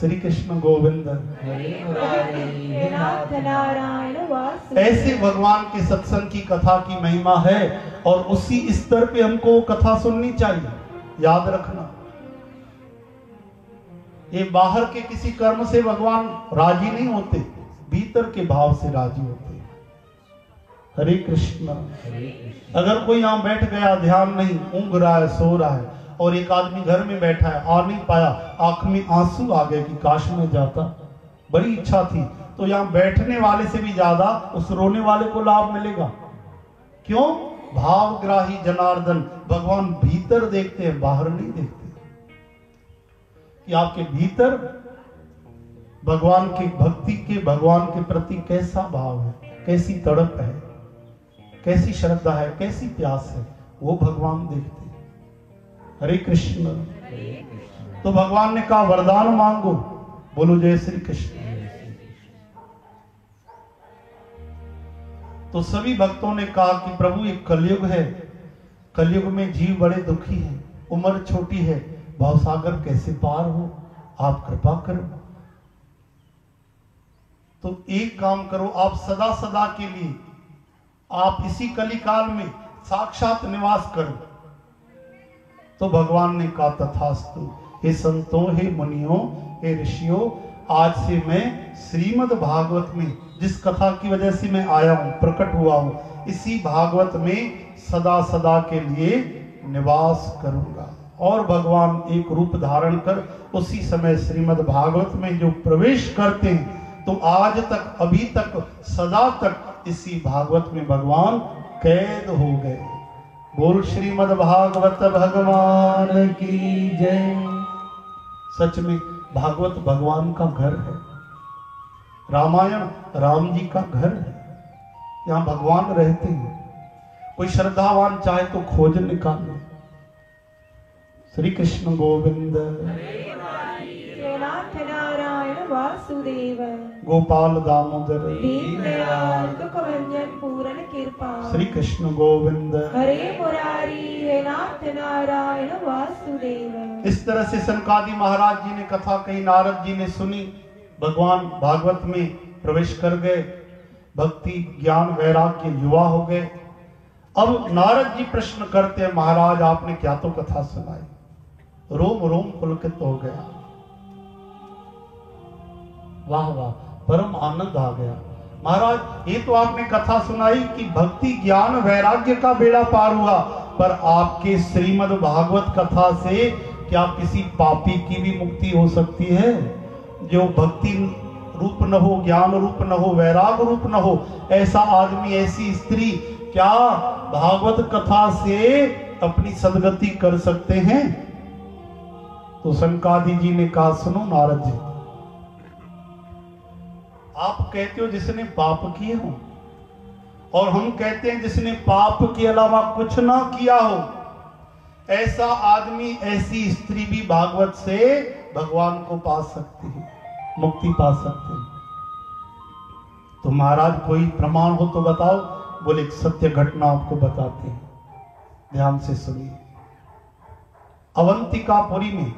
श्री कृष्ण गोविंद ऐसे भगवान के सत्संग की कथा की महिमा है और उसी स्तर पे हमको कथा सुननी चाहिए। याद रखना। ये बाहर के किसी कर्म से भगवान राज़ी नहीं होते, भीतर के भाव से राज़ी होते। हरे कृष्ण। अगर कोई यहाँ बैठ गया, ध्यान नहीं ऊंग रहा है, सो रहा है, और एक आदमी घर में बैठा है, आ नहीं पाया, आँख में आँसू आ गए कि काश में जाता। बड़ी इच्छा थी। तो यहाँ बैठने वाले से भी ज़्यादा उस रोने वाले को लाभ मिलेगा। क्यों? भावग्राही जनार्दन भगवान भीतर देखते हैं बाहर नहीं देखते। कि आपके भीतर भगवान की भक्ति के भगवान के प्रति कैसा भाव है कैसी तड़प है कैसी श्रद्धा है कैसी प्यास है वो भगवान देखते हैं। हरे कृष्ण। तो भगवान ने कहा वरदान मांगो। बोलो जय श्री कृष्ण। तो सभी भक्तों ने कहा कि प्रभु, ये कलयुग है। कलयुग में जीव बड़े दुखी हैं, उम्र छोटी है। भवसागर कैसे पार हो? आप कृपा करो। तो एक काम करो, आप सदा सदा के लिए, आप इसी कलिकाल में साक्षात निवास करो। तो भगवान ने कहा, तथास्तु, हे संतों, हे मुनियों, हे ऋषियों, आज से मैं श्रीमद् भागवत में जिस कथा की वजह से मैं आया हूँ, प्रकट हुआ हूँ, इसी भागवत में सदा सदा के लिए निवास करूँगा। और भगवान एक रूप धारण कर उसी समय श्रीमद् भागवत में जो प्रवेश करते हैं तो आज तक, अभी तक, सदा तक इसी भागवत में भगवान कैद हो गए। बोल श्रीमद भागवत, भगवान की जय। सच में, भागवत भगवान का घर है। रामायण राम जी का घर है। यहाँ भगवान रहते हैं। कोई श्रद्धावान चाहे तो खोज निकाल। ले श्री कृष्ण गोविंद। हे नाथ नारायण वासुदेव। गोपाल दामोदर। पूर्ण कृपा। श्री कृष्ण गोविंद। हरे मुरारी हे नाथ नारायण वासुदेव। इस तरह से सनकादि महाराज जी ने कथा कही नारद जी ने सुनी। भगवान भागवत में प्रवेश कर गए। भक्ति, ज्ञान, वैराग्य युवा हो गए। अब नारद जी प्रश्न करते हैं, महाराज, आपने क्या तो कथा सुनाई? रोम रोम पुलकित हो गया। वाह वाह, परम आनंद आ गया। महाराज, ये तो आपने कथा सुनाई कि भक्ति, ज्ञान, वैराग्य का बेड़ा पार हुआ, पर आपके श्रीमद भागवत कथा से क्या किसी पापी की भी मुक्ति हो सकती है? जो भक्ति रूप न हो, ज्ञान रूप न हो, वैराग रूप न हो, ऐसा आदमी, ऐसी स्त्री क्या भागवत कथा से अपनी सदगति कर सकते हैं? तो संकादि जी ने कहा, सुनो नारद जी, आप कहते हो जिसने पाप किए हो, और हम कहते हैं जिसने पाप के अलावा कुछ ना किया हो, ऐसा आदमी, ऐसी स्त्री भी भागवत से भगवान को पा सकती है। मुक्ति पा सकते हैं। तो महाराज, कोई प्रमाण हो तो बताओ। बोले, एक सत्य घटना आपको बताते हैं। ध्यान से सुनिए। अवंतिकापुरी में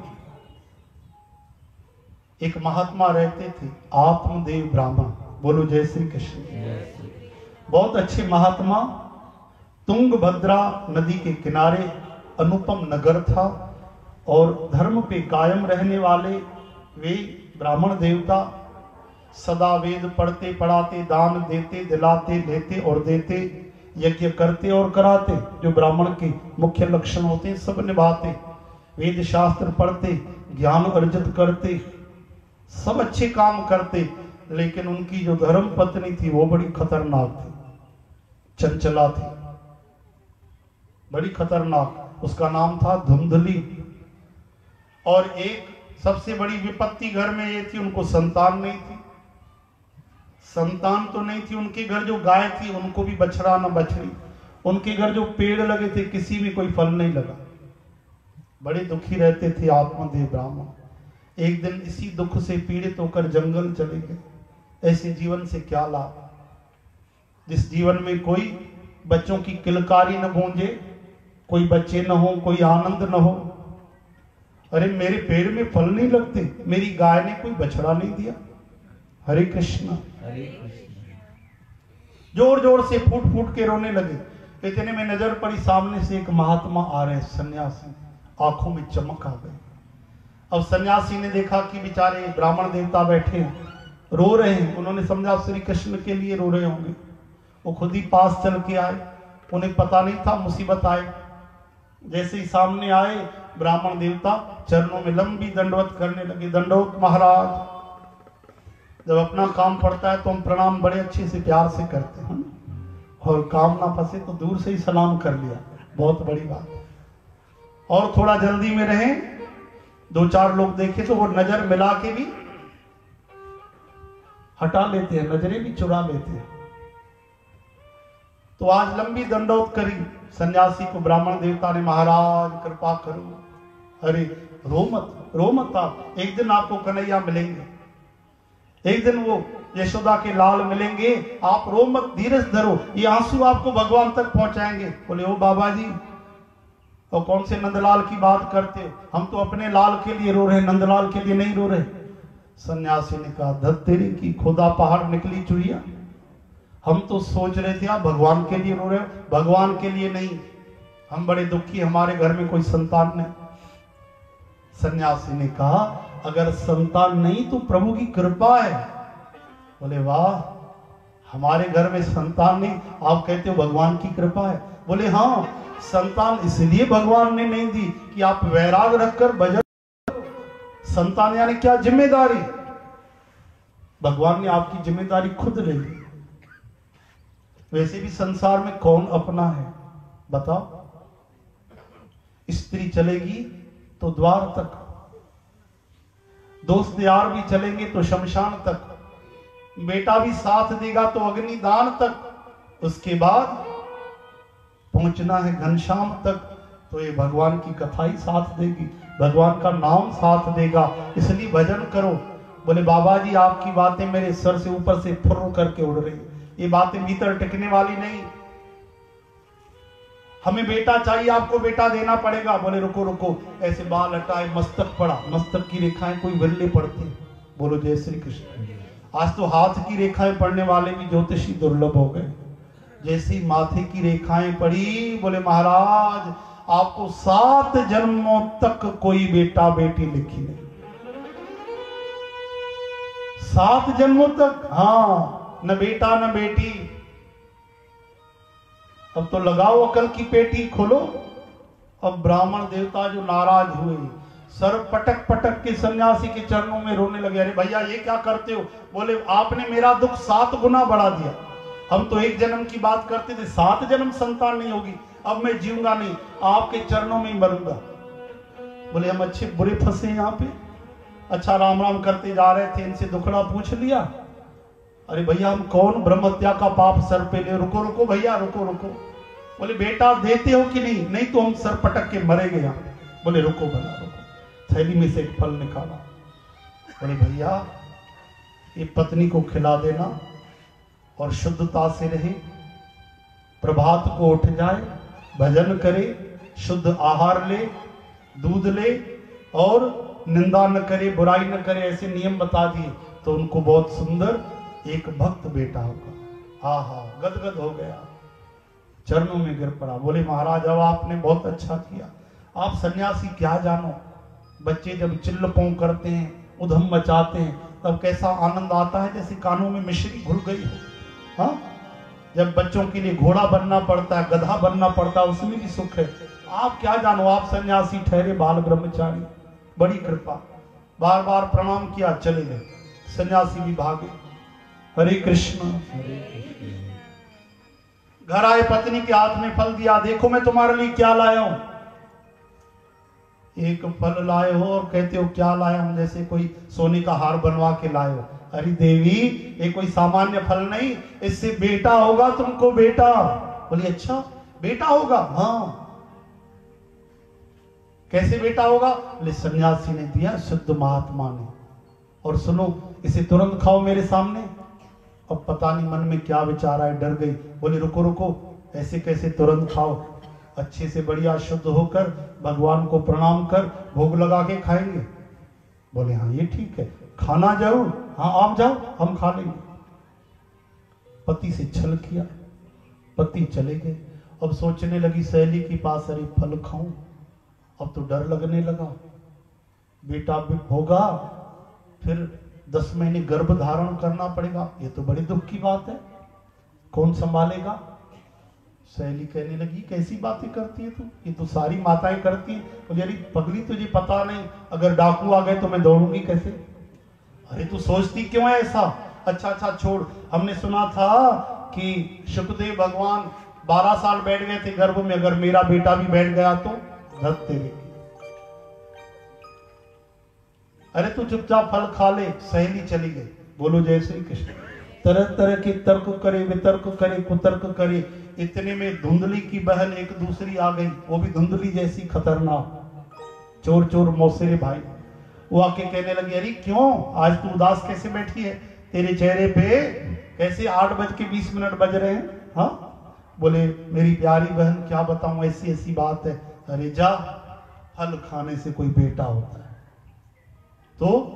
एक महात्मा रहते थे, आत्मदेव ब्राह्मण। बोलो, जय श्री कृष्ण। बहुत अच्छे महात्मा। तुंगभद्रा नदी के किनारे अनुपम नगर था और धर्म पे कायम रहने वाले वे ब्राह्मण देवता सदा वेद पढ़ते, पढ़ाते, दान देते, दिलाते, लेते और देते, यज्ञ करते और कराते, जो ब्राह्मण के मुख्य लक्षण होते, सब निभाते वेद शास्त्र पढ़ते, ज्ञान अर्जित करते, सब अच्छे काम करते, लेकिन उनकी जो धर्म पत्नी थी, वो बड़ी खतरनाक थी, चंचला थी, बड़ी खतरनाक, उसका नाम था धुंधली, और एक सबसे बड़ी विपत्ति घर में ये थी, उनको संतान नहीं थी। संतान तो नहीं थी उनके घर, जो गाय थी, उनको भी बछड़ा न बछड़ी। उनके घर जो पेड़ लगे थे, किसी भी कोई फल नहीं लगा। बड़े दुखी रहते थे आत्मदेव ब्राह्मण। एक दिन इसी दुख से पीड़ित होकर जंगल चले गए। ऐसे जीवन से क्या लाभ? जिस जीवन में कोई बच्चों की किलकारी न गूंजे, कोई बच्चे न हो, कोई आनंद न हो अरे मेरे पेड़ में फल नहीं लगते मेरी गाय ने कोई बछड़ा नहीं दिया। हरे कृष्ण। हरे कृष्ण। ज़ोर ज़ोर से फूट फूट के रोने लगे। इतने में नज़र पड़ी सामने से एक महात्मा आ रहे हैं सन्यासी। आँखों में चमक आ गई। अब सन्यासी ने देखा कि बेचारे ब्राह्मण देवता बैठे हैं रो रहे हैं। उन्होंने समझा श्री कृष्ण के लिए रो रहे होंगे। वो खुद ही पास चल के आए। उन्हें पता नहीं था मुसीबत आए। जैसे ही सामने आए ब्राह्मण देवता चरणों में लंबी दंडवत करने लगे, दंडवत महाराज, जब अपना काम पड़ता है तो हम प्रणाम बड़े अच्छे से प्यार से करते हैं और काम ना फंसे तो दूर से ही सलाम कर लिया। बहुत बड़ी बात। और थोड़ा जल्दी में रहे, दो चार लोग देखे तो वो नज़र मिला के भी हटा लेते हैं, नज़रें भी चुरा लेते हैं। तो आज लंबी दंडौत करी, सन्यासी को ब्राह्मण देवता ने, महाराज, कृपा करो। अरे रो मत रो मत आप एक दिन आपको कन्हैया मिलेंगे। एक दिन वो यशोदा के लाल मिलेंगे। आप रो मत, धीरज धरो। ये आँसू आपको भगवान तक पहुंचाएँगे। बोले, ओ बाबा जी और कौन से नंदलाल की बात करते हो? हम तो अपने लाल के लिए रो रहे नंदलाल के लिए नहीं रो रहे। सन्यासी ने कहा धत तेरी की, खुदा पहाड़ निकली चुहिया हम तो सोच रहे थे, आप भगवान के लिए रो रहे हो। भगवान के लिए नहीं। हम बड़े दुखी हमारे घर में कोई संतान नहीं। सन्यासी ने कहा, अगर संतान नहीं तो प्रभु की कृपा है। बोले, वाह, हमारे घर में संतान नहीं, आप कहते हो भगवान की कृपा है। बोले हाँ संतान इसलिए भगवान ने नहीं दी कि आप वैराग रखकर भजन संतान यानी क्या? ज़िम्मेदारी। भगवान ने आपकी ज़िम्मेदारी खुद ले ली। वैसे भी संसार में कौन अपना है? बताओ। स्त्री चलेगी तो द्वार तक। दोस्त यार भी चलेंगे तो शमशान तक। बेटा भी साथ देगा तो अग्निदान तक। उसके बाद पहुँचना है घनश्याम तक। तो ये भगवान की कथा ही साथ देगी। भगवान का नाम साथ देगा। इसलिए भजन करो। बोले बाबा जी आपकी बातें मेरे सर से ऊपर से फुर्र करके उड़ रही ये बातें भीतर टिकने वाली नहीं। हमें बेटा चाहिए, आपको बेटा देना पड़ेगा। बोले, रुको रुको। ऐसे बाल हटाए, मस्तक पड़ा। मस्तक की रेखाएँ कोई विरले पड़ती बोलो, जय श्री कृष्ण। आज तो हाथ की रेखाएँ पढ़ने वाले भी ज्योतिषी दुर्लभ हो गए। जैसी माथे की रेखाएँ पड़ी, बोले, महाराज, आपको सात जन्मों तक कोई बेटा बेटी लिखी नहीं। सात जन्मों तक? हाँ न बेटा, न बेटी। अब तो लगाओ अकल की पेटी खोलो। अब ब्राह्मण देवता जो नाराज़ हुए, सर पटक पटक के सन्यासी के चरणों में रोने लगे, अरे भैया, ये क्या करते हो? बोले, आपने मेरा दुख सात गुना बढ़ा दिया। हम तो एक जन्म की बात करते थे, सात जन्म संतान नहीं होगी, अब मैं जीऊँगा नहीं, आपके चरणों में ही मरूँगा। बोले, हम अच्छे बुरे फंसे यहाँ पे। अच्छा राम राम करते जा रहे थे, इनसे दुखड़ा पूछ लिया। अरे भैया, हम कौन ब्रह्म हत्या का पाप सर पे ले? रुको रुको भैया, रुको रुको। बोले, बेटा, देते हो कि नहीं? नहीं तो हम सर पटक के मरेंगे यहाँ। बोले, रुको, भला, रुको। थैली में से एक फल निकाला। बोले, भैया, ये पत्नी को खिला देना और शुद्धता से रहे, प्रभात को उठ जाए, भजन करे, शुद्ध आहार ले, दूध ले और निंदा न करे, बुराई न करे, ऐसे नियम बता दिए। तो उनको बहुत सुंदर एक भक्त बेटा होगा। हा आहा, गदगद हो गया। चरणों में गिर पड़ा। बोले, महाराज, अब आपने बहुत अच्छा किया। आप सन्यासी क्या जानो? बच्चे जब चिल्ल करते हैं, उधम मचाते हैं, तब कैसा आनंद आता है जैसे कानों में मिश्री घुल गई हो। हाँ? जब बच्चों के लिए घोड़ा बनना पड़ता है, गधा बनना पड़ता है, उसमें भी सुख है। आप क्या जानो? आप सन्यासी, ठहरे बाल ब्रह्मचारी। बड़ी कृपा। बार बार प्रणाम किया, चले गए। सन्यासी भी भागे। हरे कृष्ण। घर आए पत्नी के हाथ में फल दिया, देखो मैं तुम्हारे लिए क्या लाया हूँ। एक फल लाए हो और कहते हो, क्या लाया हूँ जैसे कोई सोने का हार बनवा के लाए हो। अरे देवी, ये कोई सामान्य फल नहीं, इससे बेटा होगा तुमको बेटा। बोली अच्छा बेटा होगा? हाँ। कैसे बेटा होगा? बोले, सन्यासी ने दिया शुद्ध महात्मा ने। और सुनो, इसे तुरंत खाओ मेरे सामने। अब पता नहीं मन में क्या विचार आए, डर गई। बोले, रुको रुको, ऐसे कैसे तुरंत खाओ? अच्छे से बढ़िया, शुद्ध होकर भगवान को प्रणाम कर, भोग लगा के खाएँगे? बोले हाँ ये ठीक है। खाना ज़रूर। हाँ आप जाओ, हम खा लेंगे। पति से छल किया। पति चले गए। अब सोचने लगी, सहेली के पास, अरे, फल खाऊं? अब तो डर लगने लगा। बेटा भी फिर दस महीने गर्भ धारण करना पड़ेगा, ये तो बड़ी दुख की बात है। कौन संभालेगा? सहेली कहने लगी, कैसी बातें करती है तू? ये तो सारी माताएँ करती है। बोले अरे, पगली तुझे पता नहीं। अगर डाकू आ गए तो मैं दौड़ूँगी कैसे? अरे, तू सोचती क्यों है ऐसा? अच्छा अच्छा छोड़। हमने सुना था कि सुखदेव भगवान बारह साल बैठ गए थे गर्भ में। अगर मेरा बेटा भी बैठ गया तो धरते तेरे अरे तू चुपचाप फल खा ले, सहेली चली गई। बोलो जय श्री कृष्ण। तरह तरह के तर्क करे, वितर्क करे, कुतर्क करे, इतने में धुंधली की बहन एक दूसरी आ गई। वो भी धुंधली जैसी खतरनाक। चोर चोर मौसेरे भाई। वो आके कहने लगी, अरे क्यों? आज तू उदास कैसे बैठी है? तेरे चेहरे पे कैसे आठ बज के बीस मिनट बज रहे हैं? हाँ? बोले, मेरी प्यारी बहन, क्या बताऊँ? ऐसी ऐसी बात है। अरे जा, फल खाने से कोई बेटा होता है। तो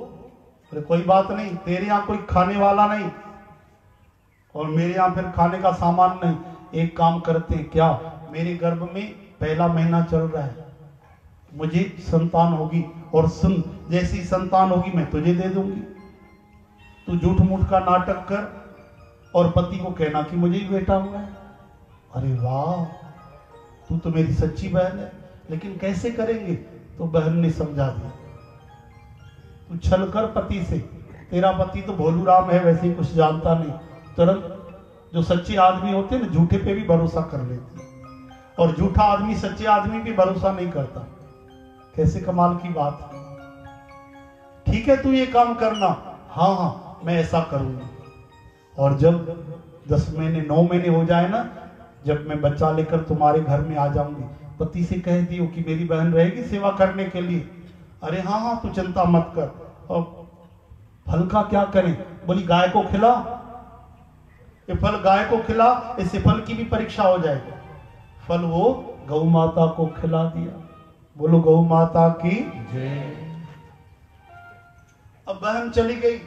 अरे कोई बात नहीं, तेरे यहाँ कोई खाने वाला नहीं। और मेरे यहाँ फिर खाने का सामान नहीं। एक काम करते हैं, क्या? मेरे गर्भ में पहला महीना चल रहा है। मुझे संतान होगी, और सुन जैसी संतान होगी मैं तुझे दे दूँगी। तू झूठ मूठ का नाटक कर, और पति को कहना कि मुझे ही बेटा हुआ है। अरे वाह, तू तो मेरी सच्ची बहन है, लेकिन कैसे करेंगे? तो बहन ने समझा दिया। तू छल कर पति से, तेरा पति तो भोलू राम है, वैसे ही कुछ जानता नहीं। तुरंत जो सच्चे आदमी होते ना, झूठे पे भी भरोसा कर लेते और झूठा आदमी सच्चे आदमी भी भरोसा नहीं करता। कैसे कमाल की बात है। ठीक है, तू ये काम करना। हाँ हाँ मैं ऐसा करूँगा। और जब दस महीने, नौ महीने हो जाए ना, जब मैं बच्चा लेकर तुम्हारे घर में आ जाऊँगी, पति से कह दियो कि मेरी बहन रहेगी सेवा करने के लिए। अरे हाँ हाँ तू चिंता मत कर। और फल का क्या करें? बोली, गाय को खिला। ये फल गाय को खिला, इससे फल की भी परीक्षा हो जाएगी। फल वो गौ माता को खिला दिया। बोलो, गौ माता की जय। अब बहन चली गई।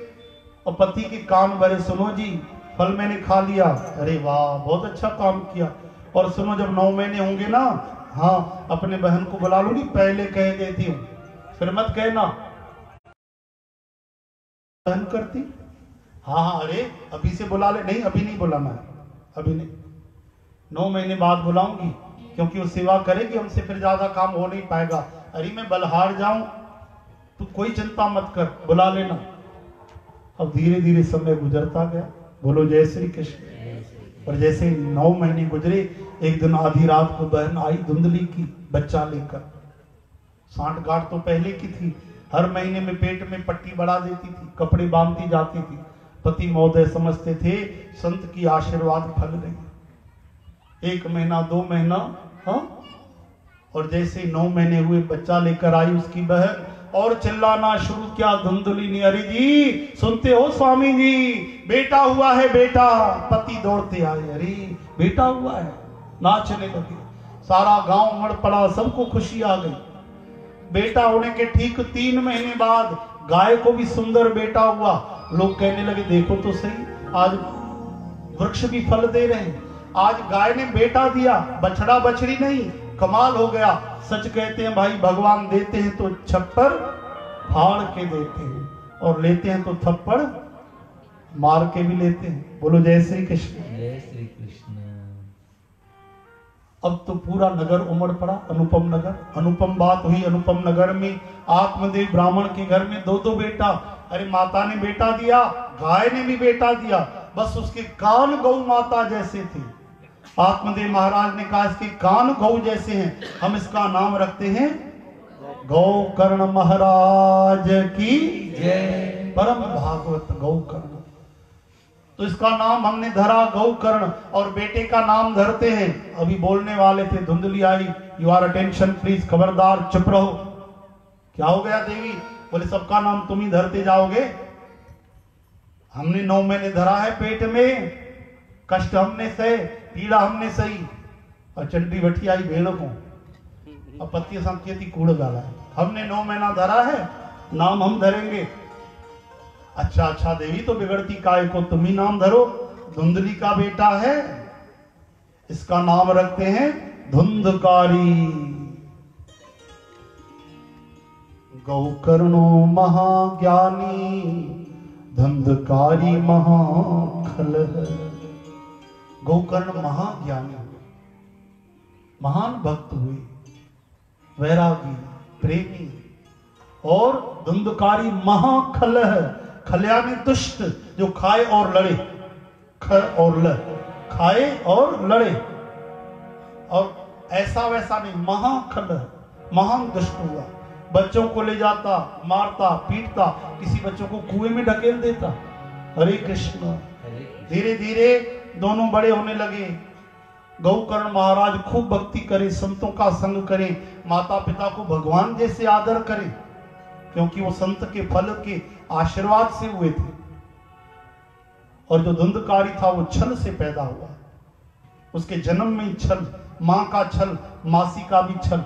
और पति के कान भरे, सुनो जी, फल मैंने खा लिया। अरे वाह, बहुत अच्छा काम किया। और सुनो, जब नौ महीने होंगे ना हाँ अपने बहन को बुला लूँगी, पहले कह देती हूँ। फिर मत कहना। बहन करती? हाँ हाँ अरे, अभी से बुला ले। नहीं, अभी नहीं बुलाना है अभी नहीं। नौ महीने बाद बुलाऊँगी, क्योंकि वो सेवा करेगी, हमसे फिर ज़्यादा काम हो नहीं पाएगा। अरे, मैं बलहार जाऊँ, तू कोई चिंता मत कर, बुला लेना। अब धीरे धीरे समय गुजरता गया। बोलो, जय श्री कृष्ण। और जैसे नौ महीने गुजरे, एक दिन आधी रात को बहन आई धुंधली की, बच्चा लेकर। सांठ गांठ तो पहले की थी हर महीने में पेट में पट्टी बढ़ा देती थी, कपड़े बांधती जाती थी। पति महोदय समझते थे, संत की आशीर्वाद फल रही एक महीना, दो महीना हाँ? और जैसे नौ महीने हुए, बच्चा लेकर आई उसकी बहन, और चिल्लाना शुरू किया धुंधली ने अरे जी, सुनते हो स्वामी जी, बेटा हुआ है, बेटा। पति दौड़ते आए, अरे, बेटा हुआ है। नाचने लगे। सारा गाँव मर पड़ा, सबको खुशी आ गई। बेटा होने के ठीक तीन महीने बाद गाय को भी सुंदर बेटा हुआ। लोग कहने लगे, देखो तो सही, आज वृक्ष भी फल दे रहे हैं। आज गाय ने बेटा दिया, बछड़ा बछड़ी नहीं, कमाल हो गया। सच कहते हैं भाई, भगवान देते हैं तो छप्पर फाड़ के देते हैं और लेते हैं तो थप्पड़ मार के भी लेते हैं। बोलो, जय श्री कृष्ण। अब तो पूरा नगर उमड़ पड़ा, अनुपम नगर। अनुपम बात हुई अनुपम नगर में। आत्मदेव ब्राह्मण के घर में दो दो बेटा। अरे माता ने बेटा दिया, गाय ने भी बेटा दिया। बस उसके कान गौ माता जैसे थे। आत्मदेव महाराज ने कहा, इसके कान गौ जैसे हैं। हम इसका नाम रखते हैं गौ कर्ण महाराज की जय। परम भागवत गौकर्ण। तो इसका नाम हमने धरा गौकर्ण और बेटे का नाम धरते हैं। अभी बोलने वाले थे, धुंधली आई यू आर अटेंशन प्लीज़ खबरदार, चुप रहो। क्या हो गया देवी? बोले, सबका नाम तुम ही धरते जाओगे? हमने नौ महीने धरा है पेट में। कष्ट हमने सहे, पीड़ा हमने सही। और चंडी बठी आई भेड़ को अब पति संकेती कूड़ डाला है। हमने नौ महीना धरा है, नाम हम धरेंगे। अच्छा अच्छा देवी तो बिगड़ती काय को? तुम ही नाम धरो। धुंधली का बेटा है। इसका नाम रखते हैं धुंधकारी। गौकर्णो महाज्ञानी, धुंधकारी महाखल गौकर्ण महाज्ञानी महान भक्त हुए। वैरागी, प्रेमी। और धुंधकारी महाखल खल्या दुष्ट जो खाए और लड़े। ख और ल, खाए और लड़े। और ऐसा वैसा नहीं महाखल महान दुष्ट हुआ। बच्चों को ले जाता, मारता, पीटता, किसी बच्चों को कुएँ में ढकेल देता। हरे कृष्ण। धीरे धीरे दोनों बड़े होने लगे। गौकर्ण महाराज खूब भक्ति करें, संतों का संग करें माता पिता को भगवान जैसे आदर करें। क्योंकि वो संत के फल के आशीर्वाद से हुए थे। और जो धुंधकारी था, वो छल से पैदा हुआ। उसके जन्म में ही छल, माँ का छल, मासी का भी छल।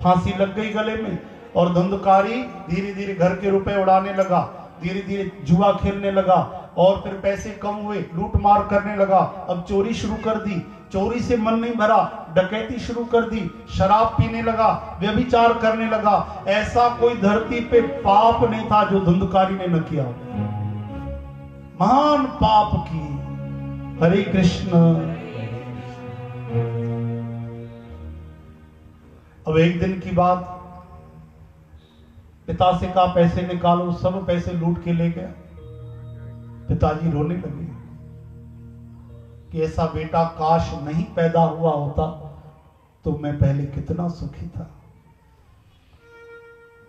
फांसी लग गई गले में और धुंधकारी धीरे धीरे घर के रुपए उड़ाने लगा धीरे धीरे जुआ खेलने लगा और फिर पैसे कम हुए लूट मार करने लगा। अब चोरी शुरू कर दी चोरी से मन नहीं भरा, डकैती शुरू कर दी, शराब पीने लगा, व्यभिचार करने लगा। ऐसा कोई धरती पे पाप नहीं था जो धुंधकारी ने न किया। महान पाप की। हरे कृष्ण। अब एक दिन की बात। पिता से कहा, पैसे निकालो। सब पैसे लूट के ले गया। पिताजी रोने लगे। कि ऐसा बेटा काश नहीं पैदा हुआ होता तो मैं पहले कितना सुखी था।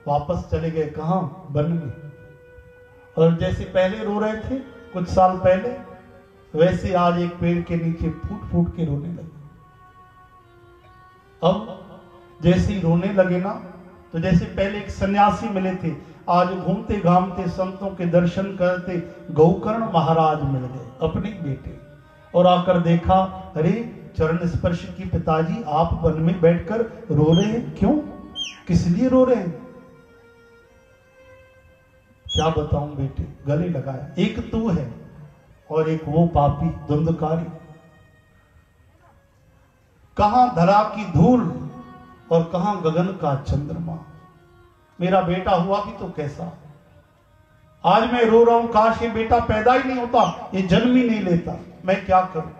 वापस चले गए कहा? वन में। और जैसे पहले रो रहे थे, कुछ साल पहले, वैसे आज एक पेड़ के नीचे फूट फूट के रोने लगे। अब जैसे रोने लगे ना तो जैसे पहले एक सन्यासी मिले थे, आज घूमते घामते संतों के दर्शन करते गौकर्ण महाराज मिल गए, अपने बेटे। और आकर देखा, अरे, चरण स्पर्श की पिताजी आप वन में बैठकर रो रहे हैं, क्यों? किस लिए रो रहे हैं? क्या बताऊँ बेटे? गले लगाया। एक तू है और एक वो पापी धुंधकारी कहाँ धरा की धूल और कहाँ गगन का चंद्रमा? मेरा बेटा हुआ भी तो कैसा? आज मैं रो रहा हूँ, काश ये बेटा पैदा ही नहीं होता, ये जन्म ही नहीं लेता। मैं क्या करूँ?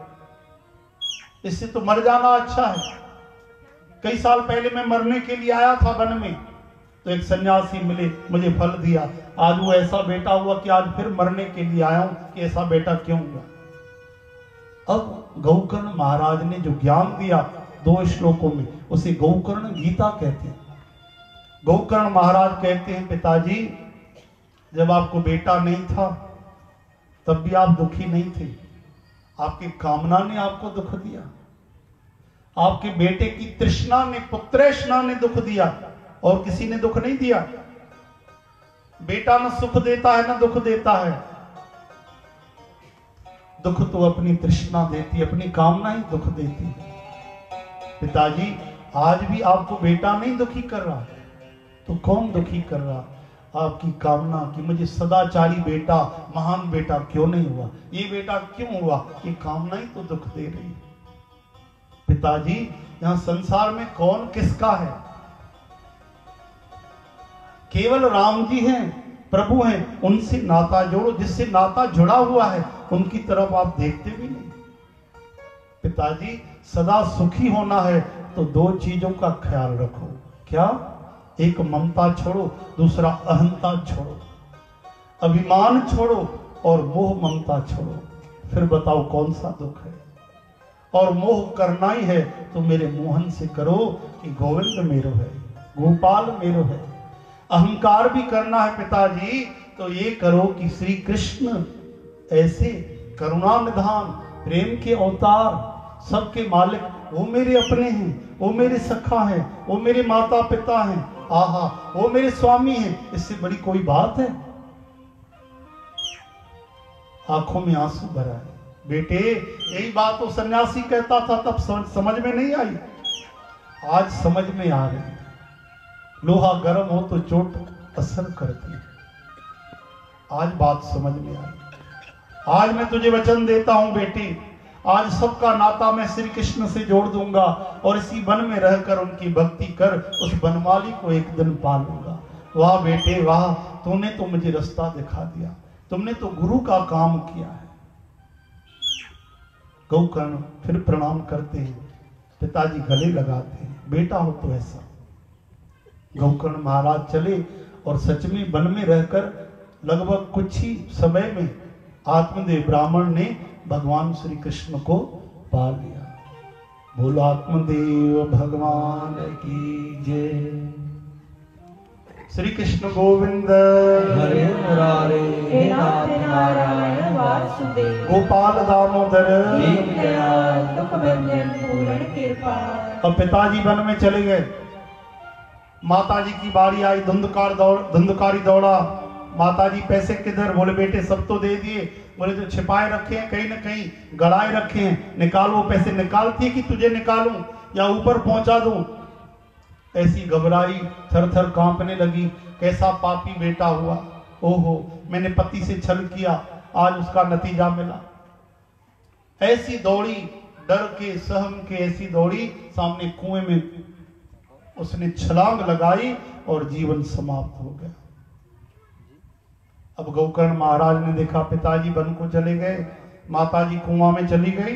इससे तो मर जाना अच्छा है। कई साल पहले मैं मरने के लिए आया था वन में तो एक सन्यासी मिले, मुझे फल दिया। आज वो ऐसा बेटा हुआ कि आज फिर मरने के लिए आया हूँ कि ऐसा बेटा क्यों हुआ? अब गौकर्ण महाराज ने जो ज्ञान दिया दो श्लोकों में, उसे गौकर्ण गीता कहते हैं। गौकर्ण महाराज कहते हैं, पिताजी, जब आपको बेटा नहीं था, तब भी आप दुखी नहीं थे। आपकी कामना ने आपको दुख दिया। आपके बेटे की तृष्णा ने, पुत्रेष्णा ने दुख दिया और किसी ने दुख नहीं दिया। बेटा न सुख देता है, ना दुख देता है। दुख तो अपनी तृष्णा देती, अपनी कामना ही दुख देती। पिताजी, आज भी आपको बेटा नहीं दुखी कर रहा तो कौन दुखी कर रहा? आपकी कामना कि मुझे सदाचारी बेटा, महान बेटा क्यों नहीं हुआ? ये बेटा क्यों हुआ? ये कामना ही तो दुख दे रही पिताजी, यहाँ संसार में कौन किसका है? केवल राम जी हैं, प्रभु हैं, उनसे नाता जोड़ो, जिससे नाता जुड़ा हुआ है, उनकी तरफ़ आप देखते भी नहीं। पिताजी, सदा सुखी होना है तो दो चीज़ों का ख्याल रखो। क्या? एक ममता छोड़ो, दूसरा अहंता छोड़ो। अभिमान छोड़ो और मोह ममता छोड़ो। फिर बताओ कौन सा दुख है? और मोह करना ही है तो मेरे मोहन से करो कि गोविंद मेरो है, गोपाल मेरो है। अहंकार भी करना है पिताजी तो ये करो कि श्री कृष्ण ऐसे करुणा निधान, प्रेम के अवतार, सबके मालिक, वो मेरे अपने हैं, वो मेरे सखा हैं, वो मेरे माता पिता हैं आहा, वो मेरे स्वामी हैं। इससे बड़ी कोई बात है? आँखों में आँसू भरा है। बेटे, यही बात तो सन्यासी कहता था, तब समझ में नहीं आई। आज समझ में आ रही लोहा गर्म हो तो चोट असर करती है। आज बात समझ में आई। आज मैं तुझे वचन देता हूँ, बेटी। आज सबका नाता मैं श्री कृष्ण से जोड़ दूँगा और इसी वन में रहकर उनकी भक्ति कर उस बनमाली को एक दिन पालूँगा। वाह बेटे, वाह, तूने तो मुझे रास्ता दिखा दिया। तुमने तो गुरु का काम किया है। गौकर्ण फिर प्रणाम करते हैं, पिताजी गले लगाते हैं, बेटा हो तो ऐसा। गौकर्ण महाराज चले और सच में वन में रहकर लगभग कुछ ही समय में आत्मदेव ब्राह्मण ने भगवान श्री कृष्ण को पा लिया। बोलो आत्मदेव भगवान की जय। श्री कृष्ण गोविंद। हरे मुरारे हे नाथ नारायण वासुदेव। गोपाल दामोदर। कृपा। अब पिताजी वन में चले गए। माता जी की बारी आई धुंधकार दौड़ धुंधकारी दौड़ा। माता जी पैसे किधर? बोले, बेटे, सब तो दे दिए। बोले तो छिपाए रखे हैं, कहीं ना कहीं गड़ाए रखे हैं। निकालो पैसे निकालती है कि तुझे निकालूं या ऊपर पहुँचा दूँ? ऐसी घबराई थर थर कांपने लगी। कैसा पापी बेटा हुआ? ओहो, मैंने पति से छल किया, आज उसका नतीजा मिला। ऐसी दौड़ी, डर के, सहम के, ऐसी दौड़ी सामने कुएँ में उसने छलांग लगाई और जीवन समाप्त हो गया। अब गौकर्ण महाराज ने देखा पिताजी वन को चले गए माताजी कुआँ में चली गई,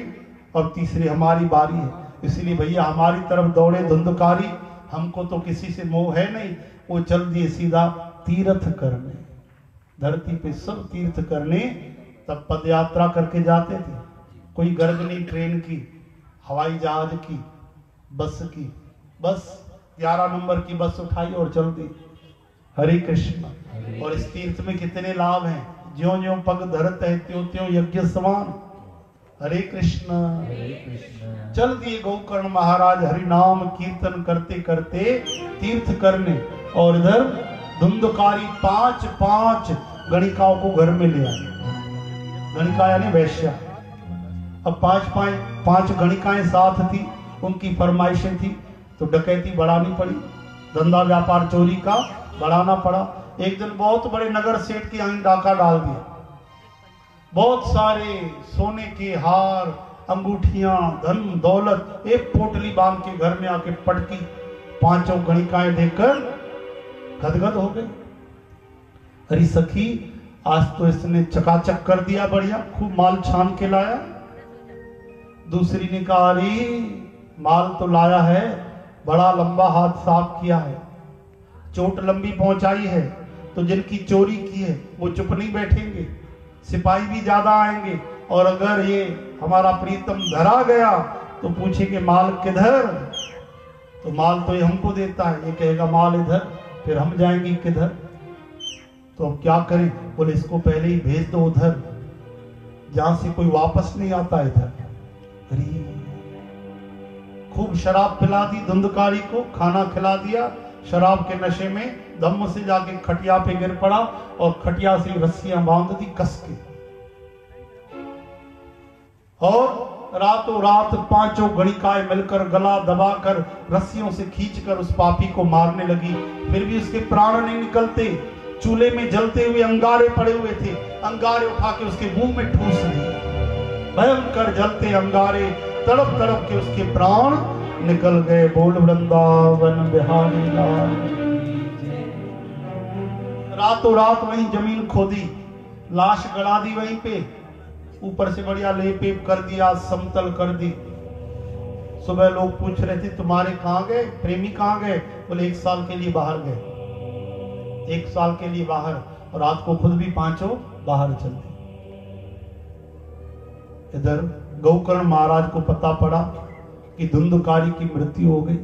और तीसरी हमारी बारी है। इसलिए भैया, हमारी तरफ़ दौड़े धुंधकारी, हमको तो किसी से मोह है नहीं, वो चल दिए सीधा तीर्थ करने। धरती पे सब तीर्थ करने, तब पद यात्रा करके जाते थे। कोई गर्ग नहीं ट्रेन की, हवाई जहाज़ की, बस की। बस, ग्यारह नंबर की बस उठाई और चल दी। हरे कृष्ण। और इस तीर्थ में कितने लाभ हैं? ज्यो ज्यो पग धरत है त्यों त्यों यज्ञ समान। हरे कृष्ण। चल दिए गोकर्ण महाराज हरि नाम कीर्तन करते करते तीर्थ करने। और इधर धुंधकारी पाँच पाँच गणिकाओं को घर में ले आए। गणिका यानी वैश्या। अब पाँच पाँच पाँच गणिकाएँ साथ थी उनकी फरमाइशें थी तो डकैती बढ़ानी पड़ी। धंधा व्यापार चोरी का बढ़ाना पड़ा। एक दिन बहुत बड़े नगर सेठ की यहाँ डाका डाल दिया। बहुत सारे सोने के हार, अंगूठिया, धन, दौलत, एक पोटली बाँध के घर में आके पटकी। पाँचों गणिकाएँ देखकर गदगद हो गई। अरे सखी, आज तो इसने चकाचक कर दिया बढ़िया, खूब माल छान के लाया। दूसरी ने कहा, अरे, माल तो लाया है, बड़ा लंबा हाथ साफ़ किया है, चोट लंबी पहुंचाई है तो जिनकी चोरी की है, वो चुप नहीं बैठेंगे, सिपाही भी ज़्यादा आएँगे। और अगर ये हमारा प्रीतम धरा गया तो पूछेंगे, माल किधर? तो माल तो ये हमको देता है। ये कहेगा, माल इधर, फिर हम जाएँगे किधर? तो अब क्या करें? बोले, इसको पहले ही भेज दो उधर, जहाँ से कोई वापस नहीं आता इधर। अरे, खूब शराब पिला दी धुंधकारी को, खाना खिला दिया शराब के नशे में दम से जाके खटिया पे गिर पड़ा और खटिया से रस्सियाँ बाँध दी, कस के। और रातों रात पाँचों गणिकाएँ मिलकर गला दबाकर रस्सियों से खींचकर उस पापी को मारने लगी। फिर भी उसके प्राण नहीं निकलते। चूल्हे में जलते हुए अंगारे पड़े हुए थे। अंगारे उठा के उसके मुँह में ठूस दिए भयंकर जलते अंगारे तड़प तड़प के उसके प्राण निकल गए बोल वृंदावन बिहारी लाल। रातों रात वहीं ज़मीन खोदी, लाश गड़ा दी वहीं पे। ऊपर से बढ़िया लेप वेप कर दिया, समतल कर दी। सुबह लोग पूछ रहे थे, तुम्हारे कहाँ गए? प्रेमी कहाँ गए? बोले, एक साल के लिए बाहर गए। एक साल के लिए बाहर, और रात को खुद भी पाँचों बाहर चलते। इधर गौकर्ण महाराज को पता पड़ा कि धुंधकारी की मृत्यु हो गई।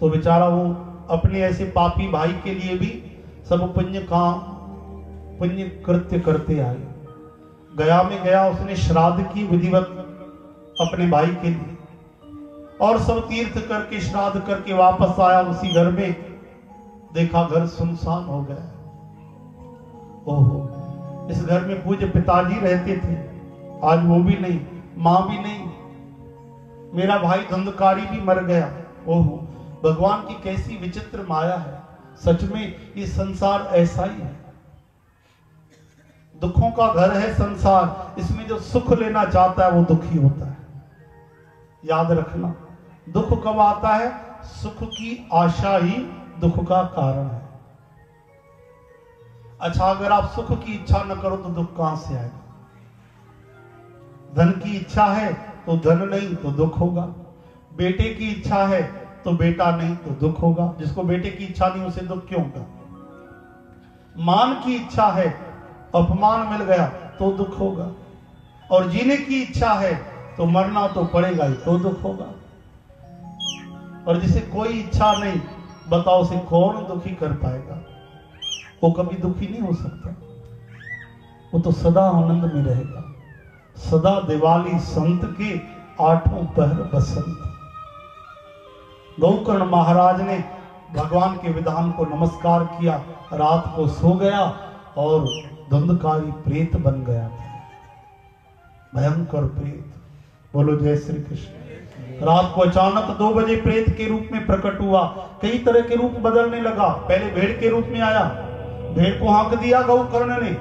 तो बेचारा वो अपने ऐसे पापी भाई के लिए भी सब पुण्य काम, पुण्य कृत्य करते आए। गया में गया, उसने श्राद्ध की विधिवत अपने भाई के लिए। और सब तीर्थ करके, श्राद्ध करके वापस आया उसी घर में। देखा घर सुनसान हो गया। ओहो, इस घर में पूज्य पिताजी रहते थे। आज वो भी नहीं, माँ भी नहीं मेरा भाई धंधकारी भी मर गया। ओहो, भगवान की कैसी विचित्र माया है। सच में ये संसार ऐसा ही है। दुखों का घर है संसार, इसमें जो सुख लेना चाहता है वो दुखी होता है। याद रखना, दुख कब आता है? सुख की आशा ही दुख का कारण है। अच्छा अगर आप सुख की इच्छा न करो तो दुख कहाँ से आएगा? धन की इच्छा है तो धन नहीं तो दुख होगा। बेटे की इच्छा है तो बेटा नहीं तो दुख होगा। जिसको बेटे की इच्छा नहीं, उसे दुख क्यों होगा? मान की इच्छा है, अपमान मिल गया तो दुख होगा। और जीने की इच्छा है तो मरना तो पड़ेगा ही तो दुख होगा। और जिसे कोई इच्छा नहीं, बताओ उसे कौन दुखी कर पाएगा? वो कभी दुखी नहीं हो सकता। वो तो सदा आनंद में रहेगा। सदा दिवाली संत के आठों पहर बसंत। गौकर्ण महाराज ने भगवान के विधान को नमस्कार किया, रात को सो गया और धुंधकारी प्रेत बन गया भयंकर प्रेत। बोलो, जय श्री कृष्ण। रात को अचानक दो बजे प्रेत के रूप में प्रकट हुआ। कई तरह के रूप बदलने लगा। पहले भेड़ के रूप में आया। भेड़ को हाँक दिया गौकर्ण ने।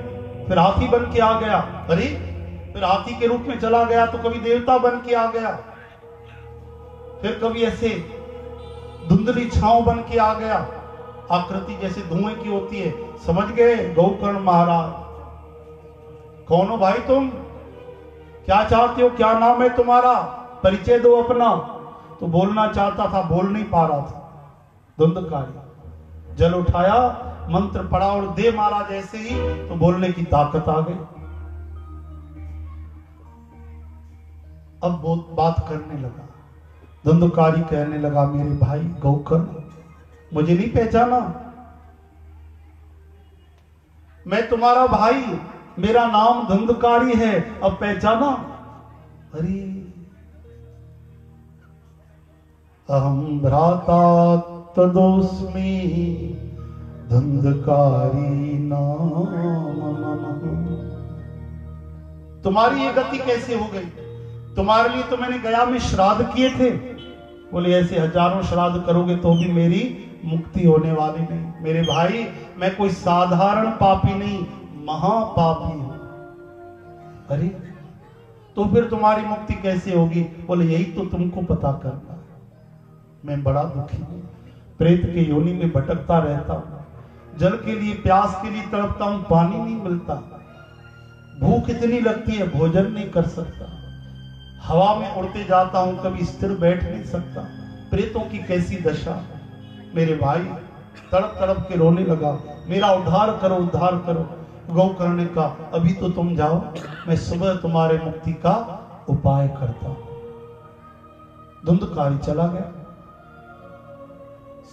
फिर हाथी बन के आ गया। अरे फिर हाथी के रूप में चला गया तो कभी देवता बन के आ गया। फिर कभी ऐसे धुंधली छांव बन के आ गया। आकृति जैसे धुएँ की होती है। समझ गए, गौकर्ण महाराज? कौन हो भाई तुम? क्या चाहते हो? क्या नाम है तुम्हारा? परिचय दो अपना। तो बोलना चाहता था, बोल नहीं पा रहा था। धुंधकारी, जल उठाया, मंत्र पढ़ा और दे मारा जैसे ही तो बोलने की ताकत आ गई। अब वो बात करने लगा। धुंधकारी कहने लगा, मेरे भाई गौकर्ण मुझे नहीं पहचाना। मैं तुम्हारा भाई, मेरा नाम धुंधकारी है, अब पहचाना? अरे, अहम भ्राता तदोस्मी, धंधकारी नाम। तुम्हारी ये गति कैसे हो गई? तुम्हारे लिए तो मैंने गया में श्राद्ध किए थे। बोले, ऐसे हज़ारों श्राद्ध करोगे तो भी मेरी मुक्ति होने वाली नहीं। मेरे भाई, मैं कोई साधारण पापी नहीं, महापापी हूँ। अरे तो फिर तुम्हारी मुक्ति कैसे होगी? बोले, यही तो तुमको पता करना मैं बड़ा दुखी हूँ। प्रेत के योनि में भटकता रहता हूँ। जल के लिए, प्यास के लिए तड़पता हूँ, पानी नहीं मिलता। भूख इतनी लगती है, भोजन नहीं कर सकता। हवा में उड़ते जाता हूँ, कभी स्थिर बैठ नहीं सकता। प्रेतों की कैसी दशा? मेरे भाई तड़प तड़प के रोने लगा। मेरा उद्धार करो उद्धार करो। गौकर्ण ने कहा अभी तो तुम जाओ। मैं सुबह तुम्हारे मुक्ति का उपाय करता धुंधकारी चला गया।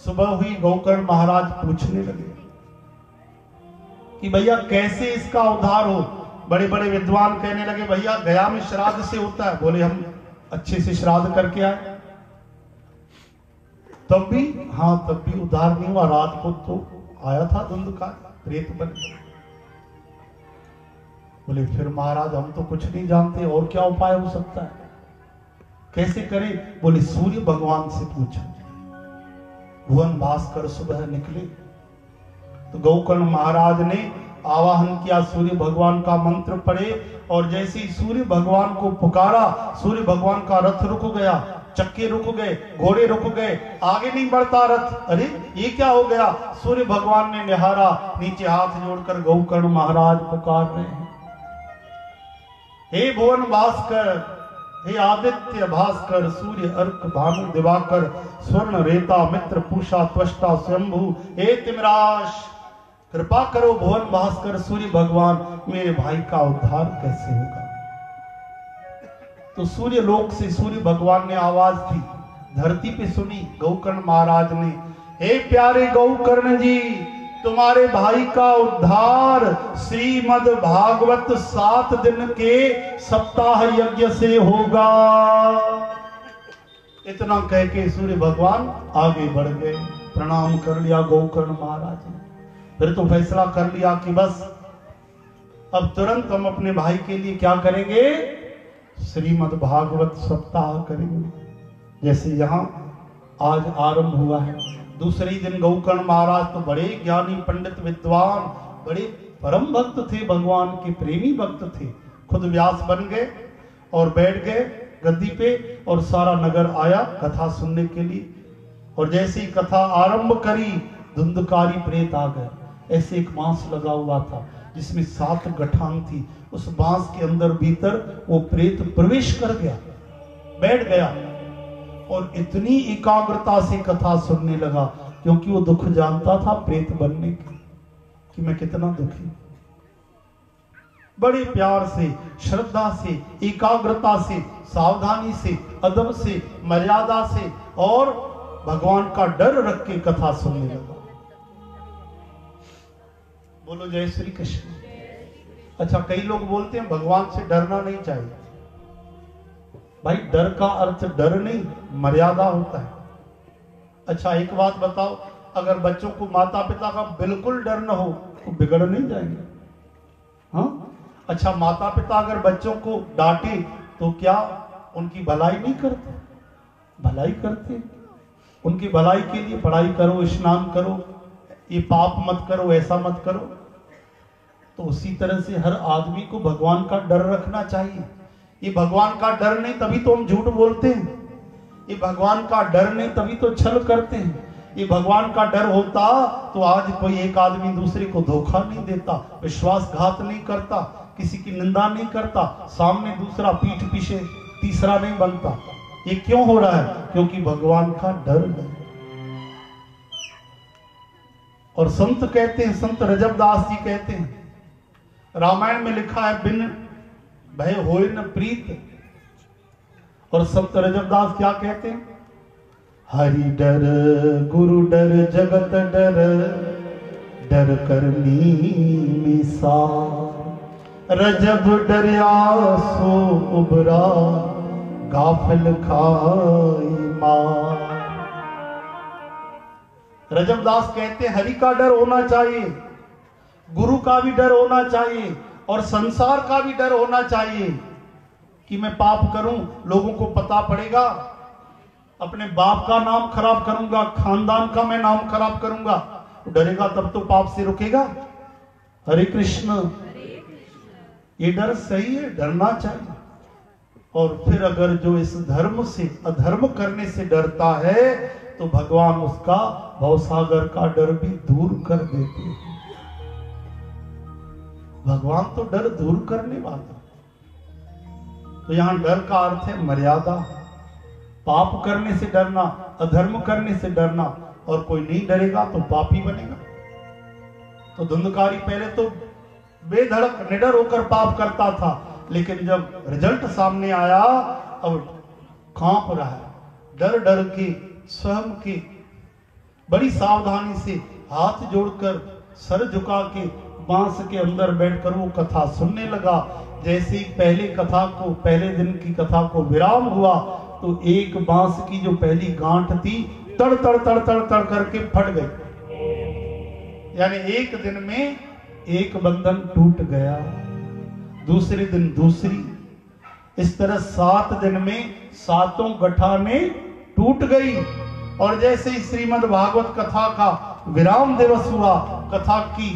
सुबह हुई, गौकर्ण महाराज पूछने लगे कि भैया, कैसे इसका उद्धार हो? बड़े बड़े विद्वान कहने लगे, भैया, गया में श्राद्ध से होता है। बोले, हम अच्छे से श्राद्ध करके आए। तब भी हाँ तब भी उद्धार नहीं हुआ। रात को तो आया था धुंधकार प्रेत बन। बोले, फिर महाराज, हम तो कुछ नहीं जानते, और क्या उपाय हो सकता है? कैसे करें? बोले, सूर्य भगवान से पूछो। भुवन भास्कर सुबह निकले तो गौकर्ण महाराज ने आवाहन किया, सूर्य भगवान का मंत्र पढ़े और जैसे ही सूर्य भगवान को पुकारा, सूर्य भगवान का रथ रुक गया, चक्के रुक गए, घोड़े रुक गए, आगे नहीं बढ़ता रथ। अरे, ये क्या हो गया? सूर्य भगवान ने निहारा, नीचे हाथ जोड़कर गौकर्ण महाराज पुकार रहे हैं। हे भुवन भास्कर, हे आदित्य भास्कर, सूर्य अर्क भानु दिवाकर, स्वर्ण रेता मित्र पूषा त्वष्टा स्वयंभू, हे तिमराश कृपा करो भुवन भास्कर, सूर्य भगवान, मेरे भाई का उद्धार कैसे होगा? तो सूर्य लोक से सूर्य भगवान ने आवाज़ दी, धरती पे सुनी, गौकर्ण महाराज ने, हे प्यारे गौकर्ण जी, तुम्हारे भाई का उद्धार श्रीमद भागवत सात दिन के सप्ताह यज्ञ से होगा। इतना कह के सूर्य भगवान आगे बढ़ गए, प्रणाम कर लिया गौकर्ण महाराज ने। फिर तो फैसला कर लिया कि बस, अब तुरंत हम अपने भाई के लिए क्या करेंगे? श्रीमद भागवत सप्ताह करेंगे। जैसे यहाँ आज आरंभ हुआ है। दूसरे दिन गौकर्ण महाराज तो बड़े ज्ञानी, पंडित, विद्वान, बड़े परम भक्त थे। भगवान के प्रेमी भक्त थे। खुद व्यास बन गए और बैठ गए गद्दी पे और सारा नगर आया कथा सुनने के लिए। और जैसी कथा आरंभ करी, धुंधकारी प्रेत आ गए। ऐसे एक बाँस लगा हुआ था, जिसमें सात गठान थी। उस बाँस के अंदर भीतर वो प्रेत प्रवेश कर गया, बैठ गया और इतनी एकाग्रता से कथा सुनने लगा, क्योंकि वो दुख जानता था प्रेत बनने की, कि मैं कितना दुखी। बड़े प्यार से, श्रद्धा से, एकाग्रता से, सावधानी से, अदब से, मर्यादा से और भगवान का डर रख के कथा सुनने लगा। बोलो, जय श्री कृष्ण अच्छा कई लोग बोलते हैं, भगवान से डरना नहीं चाहिए। भाई, डर का अर्थ, डर नहीं, मर्यादा होता है। अच्छा एक बात बताओ, अगर बच्चों को माता पिता का बिल्कुल डर ना हो तो बिगड़ नहीं जाएँगे? हाँ? अच्छा माता पिता अगर बच्चों को डांटे तो क्या उनकी भलाई नहीं करते? भलाई करते? उनकी भलाई के लिए पढ़ाई करो, स्नान करो, ये पाप मत करो, ऐसा मत करो। तो उसी तरह से हर आदमी को भगवान का डर रखना चाहिए। ये भगवान का डर नहीं, तभी तो हम झूठ बोलते हैं। ये भगवान का डर नहीं, तभी तो छल करते हैं। ये भगवान का डर होता तो आज कोई एक आदमी दूसरे को धोखा नहीं देता, विश्वासघात नहीं करता, किसी की निंदा नहीं करता, सामने दूसरा पीठ पीछे, तीसरा नहीं बनता। ये क्यों हो रहा है? क्योंकि भगवान का डर है। और संत कहते हैं, संत रजबदास जी कहते हैं रामायण में लिखा है, बिन भय होए न प्रीत। और संत रजबदास क्या कहते हैं? हरि डर, गुरु डर, जगत डर डर करनी मिसा रजब डरिया सो उबरा गाफिल खाई मार। रजबदास कहते हैं, हरि का डर होना चाहिए। गुरु का भी डर होना चाहिए और संसार का भी डर होना चाहिए कि मैं पाप करूँ, लोगों को पता पड़ेगा। अपने बाप का नाम खराब करूँगा, खानदान का मैं नाम खराब करूँगा तो डरेगा तब तो पाप से रुकेगा। हरे कृष्ण। ये डर सही है, डरना चाहिए। और फिर अगर जो इस धर्म से, अधर्म करने से डरता है तो भगवान उसका भवसागर का डर भी दूर कर देते हैं। भगवान तो डर दूर करने वाला। तो यहाँ डर का अर्थ है मर्यादा। पाप करने से डरना, अधर्म करने से डरना, और कोई नहीं डरेगा तो पापी बनेगा। तो धुंधकारी पहले तो बेधड़क, निडर होकर पाप करता था, लेकिन जब रिज़ल्ट सामने आया, अब काँप रहा है। डर डर के, स्वयं के, बड़ी सावधानी से हाथ जोड़कर सर झुका के बाँस के अंदर बैठकर वो कथा सुनने लगा। जैसे पहले कथा को, पहले दिन की कथा को विराम हुआ तो एक बाँस की जो पहली गांठ थी, तड़ तड़ तड़ तड़ तड़ करके फट गई। यानी एक दिन में एक बंधन टूट गया, दूसरे दिन दूसरी। इस तरह सात दिन में सातों गठाने टूट गई। और जैसे ही श्रीमद भागवत कथा का विराम दिवस हुआ, कथा की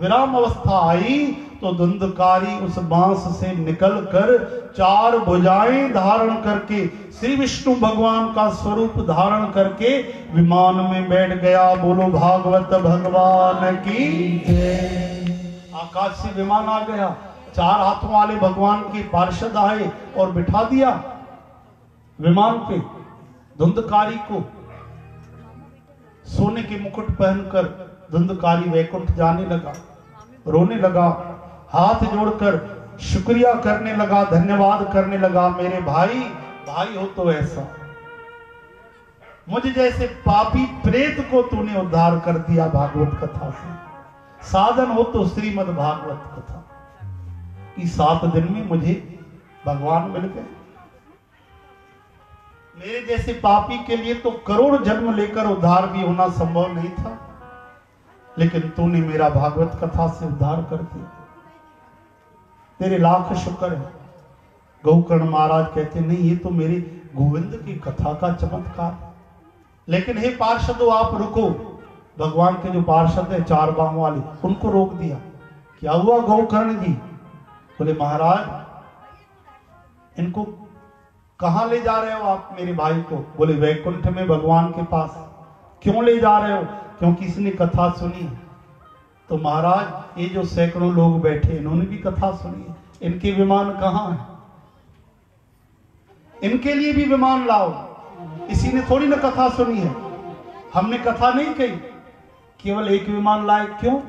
विराम अवस्था आई तो धुंधकारी उस बाँस से निकलकर चार भुजाएँ धारण करके, श्री विष्णु भगवान का स्वरूप धारण करके विमान में बैठ गया। बोलो, भागवत भगवान की आकाश से विमान आ गया। चार हाथों वाले भगवान के पार्षद आए और बिठा दिया विमान पे। धुंधकारी को सोने के मुकुट पहनकर धुंधकारी वैकुंठ जाने लगा, रोने लगा, हाथ जोड़कर शुक्रिया करने लगा, धन्यवाद करने लगा, मेरे भाई भाई हो तो ऐसा। मुझे जैसे पापी प्रेत को तूने उद्धार कर दिया भागवत कथा से। साधन हो तो श्रीमद भागवत कथा। कि सात दिन में मुझे भगवान मिल गए। मेरे जैसे पापी के लिए तो करोड़ जन्म लेकर उद्धार भी होना संभव नहीं था। लेकिन तूने मेरा भागवत कथा से उद्धार कर दिया। तेरे लाख शुक्र है। गौकर्ण महाराज कहते, नहीं, ये तो मेरे गोविंद की कथा का चमत्कार लेकिन हे पार्षदो, आप रुको। भगवान के जो पार्षद है, चार बाहों वाले, उनको रोक दिया। क्या हुआ गौकर्ण जी? बोले, महाराज, इनको कहा ले जा रहे हो आप मेरे भाई को? बोले, वैकुंठ में भगवान के पास। क्यों ले जा रहे हो? क्योंकि इसने कथा सुनी। तो महाराज, ये जो सैकड़ों लोग बैठे, इन्होंने भी कथा सुनी इनके विमान कहाँ है? इनके लिए भी विमान लाओ। इसी ने थोड़ी ना कथा सुनी है। हमने कथा नहीं कही। केवल एक विमान लाए, क्यों?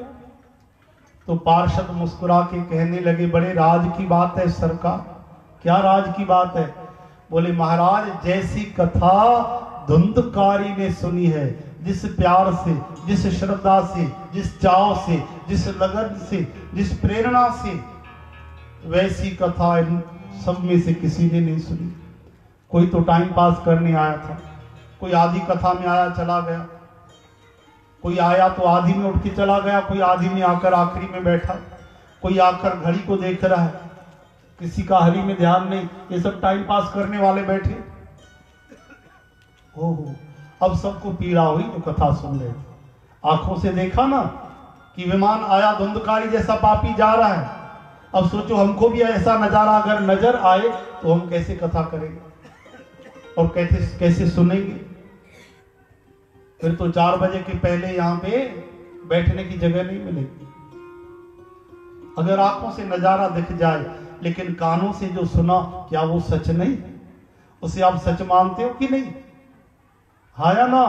तो पार्षद मुस्कुरा के कहने लगे, बड़े राज की बात है सरकार। क्या राज की बात है? बोले, महाराज, जैसी कथा धुंधकारी ने सुनी है जिस प्यार से, जिस श्रद्धा से, जिस चाव से, जिस लगन से, जिस प्रेरणा से, वैसी कथा इन सब में से किसी ने नहीं सुनी। कोई तो टाइम पास करने आया था, कोई आधी कथा में आया चला गया, कोई आया तो आधी में उठ के चला गया, कोई आधी में आकर आखिरी में बैठा, कोई आकर घड़ी को देख रहा है, किसी का हरी में ध्यान नहीं, ये सब टाइम पास करने वाले बैठे। ओहो अब सबको पीड़ा हुई जो कथा सुन रहे थे आँखों से देखा ना कि विमान आया धुंधकारी जैसा पापी जा रहा है। अब सोचो, हमको भी ऐसा नज़ारा अगर नज़र आए तो हम कैसे कथा करेंगे? और कैसे कैसे सुनेंगे? फिर तो चार बजे के पहले यहाँ पे बैठने की जगह नहीं मिलेगी। अगर आँखों से नज़ारा दिख जाए, लेकिन कानों से जो सुना, क्या वो सच नहीं? उसे आप सच मानते हो कि नहीं? हाँ या ना।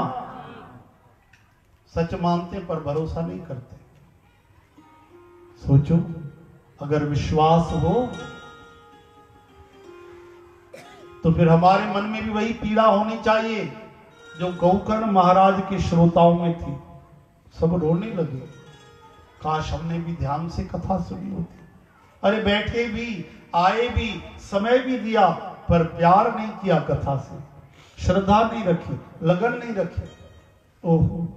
सच मानते पर भरोसा नहीं करते। सोचो, अगर विश्वास हो तो फिर हमारे मन में भी वही पीड़ा होनी चाहिए जो गौकर्ण महाराज के श्रोताओं में थी। सब रोने लगे। काश हमने भी ध्यान से कथा सुनी होती। अरे बैठे भी, आए भी, समय भी दिया, पर प्यार नहीं किया कथा से। श्रद्धा नहीं रखी, लगन नहीं रखी। ओहो,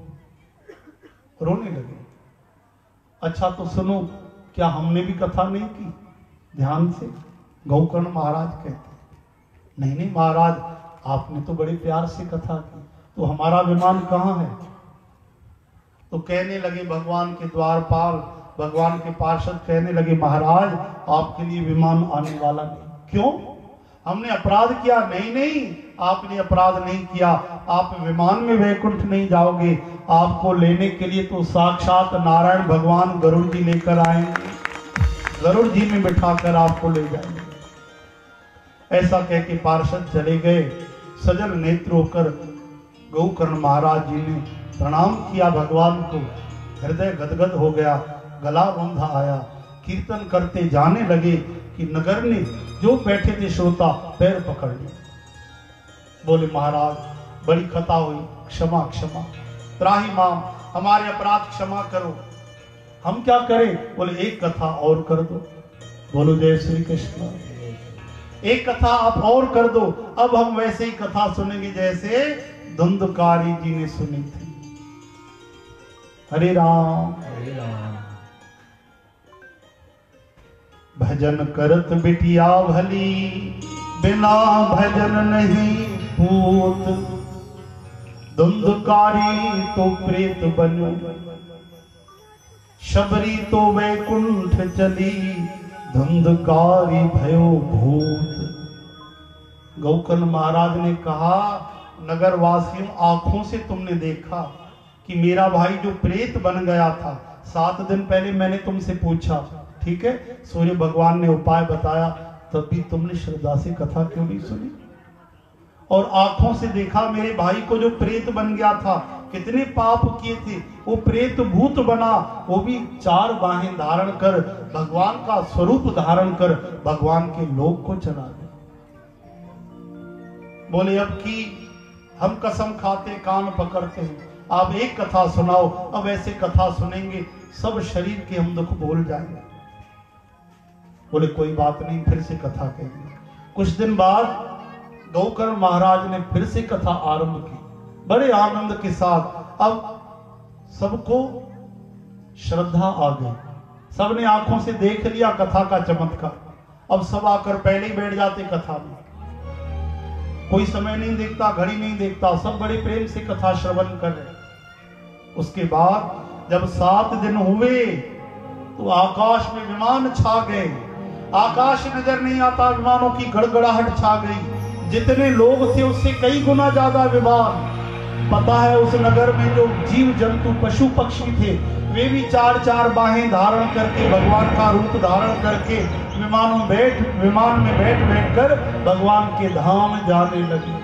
रोने लगे। अच्छा तो सुनो, क्या हमने भी कथा नहीं की? ध्यान से, गौकर्ण महाराज कहते नहीं नहीं महाराज, आपने तो बड़े प्यार से कथा की। तो हमारा विमान कहाँ है? तो कहने लगे भगवान के द्वारपाल भगवान के पार्षद कहने लगे, महाराज, आपके लिए विमान आने वाला नहीं। क्यों? हमने अपराध किया। नहीं नहीं आपने अपराध नहीं किया, आप विमान में वैकुंठ नहीं जाओगे। आपको लेने के लिए तो साक्षात नारायण भगवान गरुड़ जी लेकर आएँगे। गरुड़ जी में बिठाकर आपको ले जाएँगे। ऐसा कह के पार्षद चले गए। सजल नेत्र होकर गौकर्ण महाराज जी ने प्रणाम किया भगवान को। हृदय गदगद हो गया, गला बंधा आया। कीर्तन करते जाने लगे कि नगर ने जो बैठे थे श्रोता, पैर पकड़ लिए। बोले महाराज बड़ी कथा हुई क्षमा क्षमा। त्राही माम हमारे अपराध क्षमा करो। हम क्या करें? बोले एक कथा और कर दो। बोलो जय श्री कृष्ण एक कथा आप और कर दो। अब हम वैसे ही कथा सुनेंगे जैसे धुंधकारी जी ने सुनी थी। हरे राम। हरे राम। भजन करत बिटिया भली बिना भजन नहीं पूत धुंधकारी तो प्रेत बनो। शबरी तो वैकुंठ चली। धुंधकारी भयो भूत। गौकर्ण महाराज ने कहा नगर वासियों आँखों से तुमने देखा कि मेरा भाई जो प्रेत बन गया था, सात दिन पहले मैंने तुमसे पूछा, ठीक है? सूर्य भगवान ने उपाय बताया तब भी तुमने श्रद्धा से कथा क्यों नहीं सुनी? और आँखों से देखा मेरे भाई को जो प्रेत बन गया था। कितने पाप किए थे। वो प्रेत भूत बना। वो भी चार बाहें धारण कर, भगवान का स्वरूप धारण कर, भगवान के लोक को चला गया बोले, अब की? हम कसम खाते, कान पकड़ते हैं। आप एक कथा सुनाओ। अब ऐसे कथा सुनेंगे, सब शरीर के हम दुख भूल जाएँगे। बोले, कोई बात नहीं, फिर से कथा कहेंगे। कुछ दिन बाद गौकर्ण महाराज ने फिर से कथा आरंभ की। बड़े आनंद के साथ अब सबको श्रद्धा आ गई। सबने आँखों से देख लिया कथा का चमत्कार। अब सब आकर पहले ही बैठ जाते कथा में। कोई समय नहीं देखता, घड़ी नहीं देखता, सब बड़े प्रेम से कथा श्रवण कर रहे उसके बाद जब सात दिन हुए तो आकाश में विमान छा गए। आकाश नज़र नहीं आता, विमानों की गड़गड़ाहट छा गई। जितने लोग थे उससे कई गुना ज़्यादा विवाह। पता है उस नगर में जो जीव जंतु पशु पक्षी थे, वे भी चार चार बाहें धारण करके भगवान का रूप धारण करके विमानों बैठ, विमान में बैठ बैठ कर भगवान के धाम जाने लगे।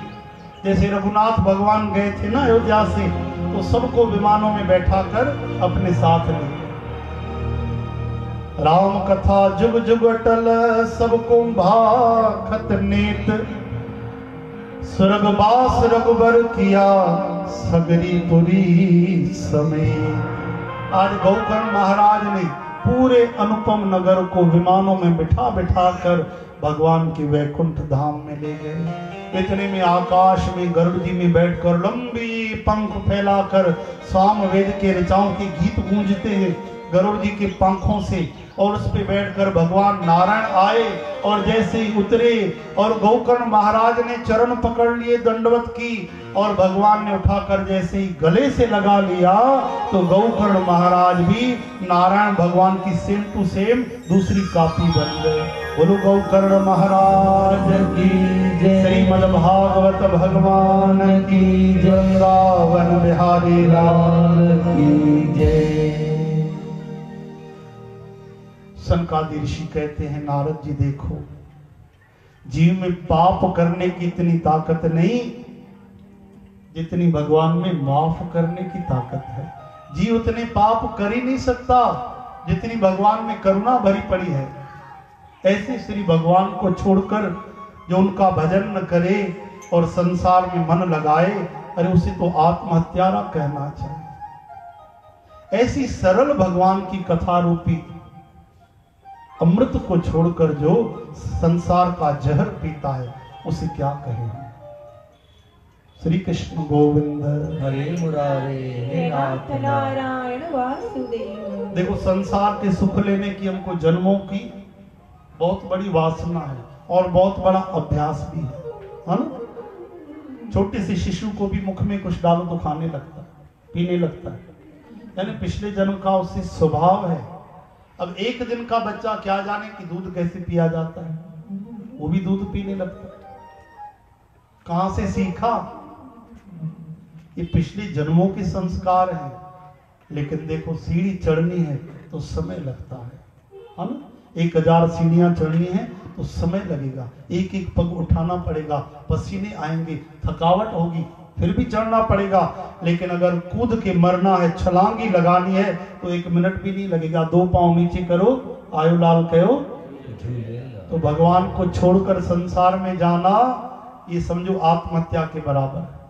जैसे रघुनाथ भगवान गए थे ना अयोध्या से तो सबको विमानों में बैठा कर अपने साथ ले राम कथा जुग जुग अटल सबको भाखत नेत स्वर्गवास रघुबर किया सगरी पुरी समय आज गौकर्ण महाराज ने पूरे अनुपम नगर को विमानों में बिठा बिठा कर भगवान के वैकुंठ धाम में ले गए। इतने में आकाश में गरुड़ जी में बैठकर लंबी पंख फैलाकर साम वेद के ऋचाओं के गीत गूंजते हैं। गरुड़ जी के पंखों से और उस पे बैठकर भगवान नारायण आए और जैसे ही उतरे और गोकर्ण महाराज ने चरण पकड़ लिए दंडवत की और भगवान ने उठाकर जैसे ही गले से लगा लिया तो गौकर्ण महाराज भी नारायण भगवान की सेम टू सेम दूसरी कॉपी बन गए। बोलो गौकर्ण महाराज की जय श्रीमद भागवत भगवान की वृंदावन बिहारी लाल लाल की जय। सनकादि ऋषि कहते हैं, नारद जी देखो, जीव में पाप करने की इतनी ताकत नहीं, जितनी भगवान में माफ़ करने की ताकत है। जीव उतने पाप कर ही नहीं सकता, जितनी भगवान में करुणा भरी पड़ी है। ऐसे श्री भगवान को छोड़कर जो उनका भजन न करे और संसार में मन लगाए, अरे उसे तो आत्महत्यारा कहना चाहिए। ऐसी सरल भगवान की कथा रूपी अमृत को छोड़कर जो संसार का जहर पीता है उसे क्या कहें? श्री कृष्ण गोविंद। हरे मुरारे नाथ नाथ नारायण वासुदेव। देखो संसार के सुख लेने की हमको जन्मों की बहुत बड़ी वासना है और बहुत बड़ा अभ्यास भी है है ना? छोटे से शिशु को भी मुख में कुछ डालो तो खाने लगता है पीने लगता। है यानी पिछले जन्म का उससे स्वभाव है अब एक दिन का बच्चा क्या जाने कि दूध कैसे पिया जाता है? वो भी दूध पीने लगता है। कहाँ से सीखा? ये पिछले जन्मों के संस्कार हैं, लेकिन देखो सीढ़ी चढ़नी है तो समय लगता है। है ना? एक हज़ार सीढ़ियाँ चढ़नी है तो समय लगेगा। एक एक पग उठाना पड़ेगा। पसीने आएँगे, थकावट होगी फिर भी चढ़ना पड़ेगा। लेकिन अगर कूद के मरना है, छलांगी लगानी है तो एक मिनट भी नहीं लगेगा। दो पाँव नीचे करो, आयु लाल कहो। तो भगवान को छोड़कर संसार में जाना, ये समझो आत्महत्या के बराबर है।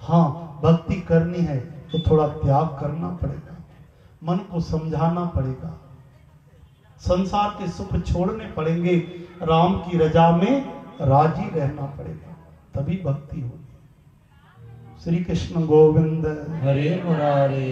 हाँ भक्ति करनी है तो थोड़ा त्याग करना पड़ेगा। मन को समझाना पड़ेगा। संसार के सुख छोड़ने पड़ेंगे। राम की रजा में राज़ी रहना पड़ेगा। तभी भक्ति होगी। श्री कृष्ण गोविंद हरे मुरारे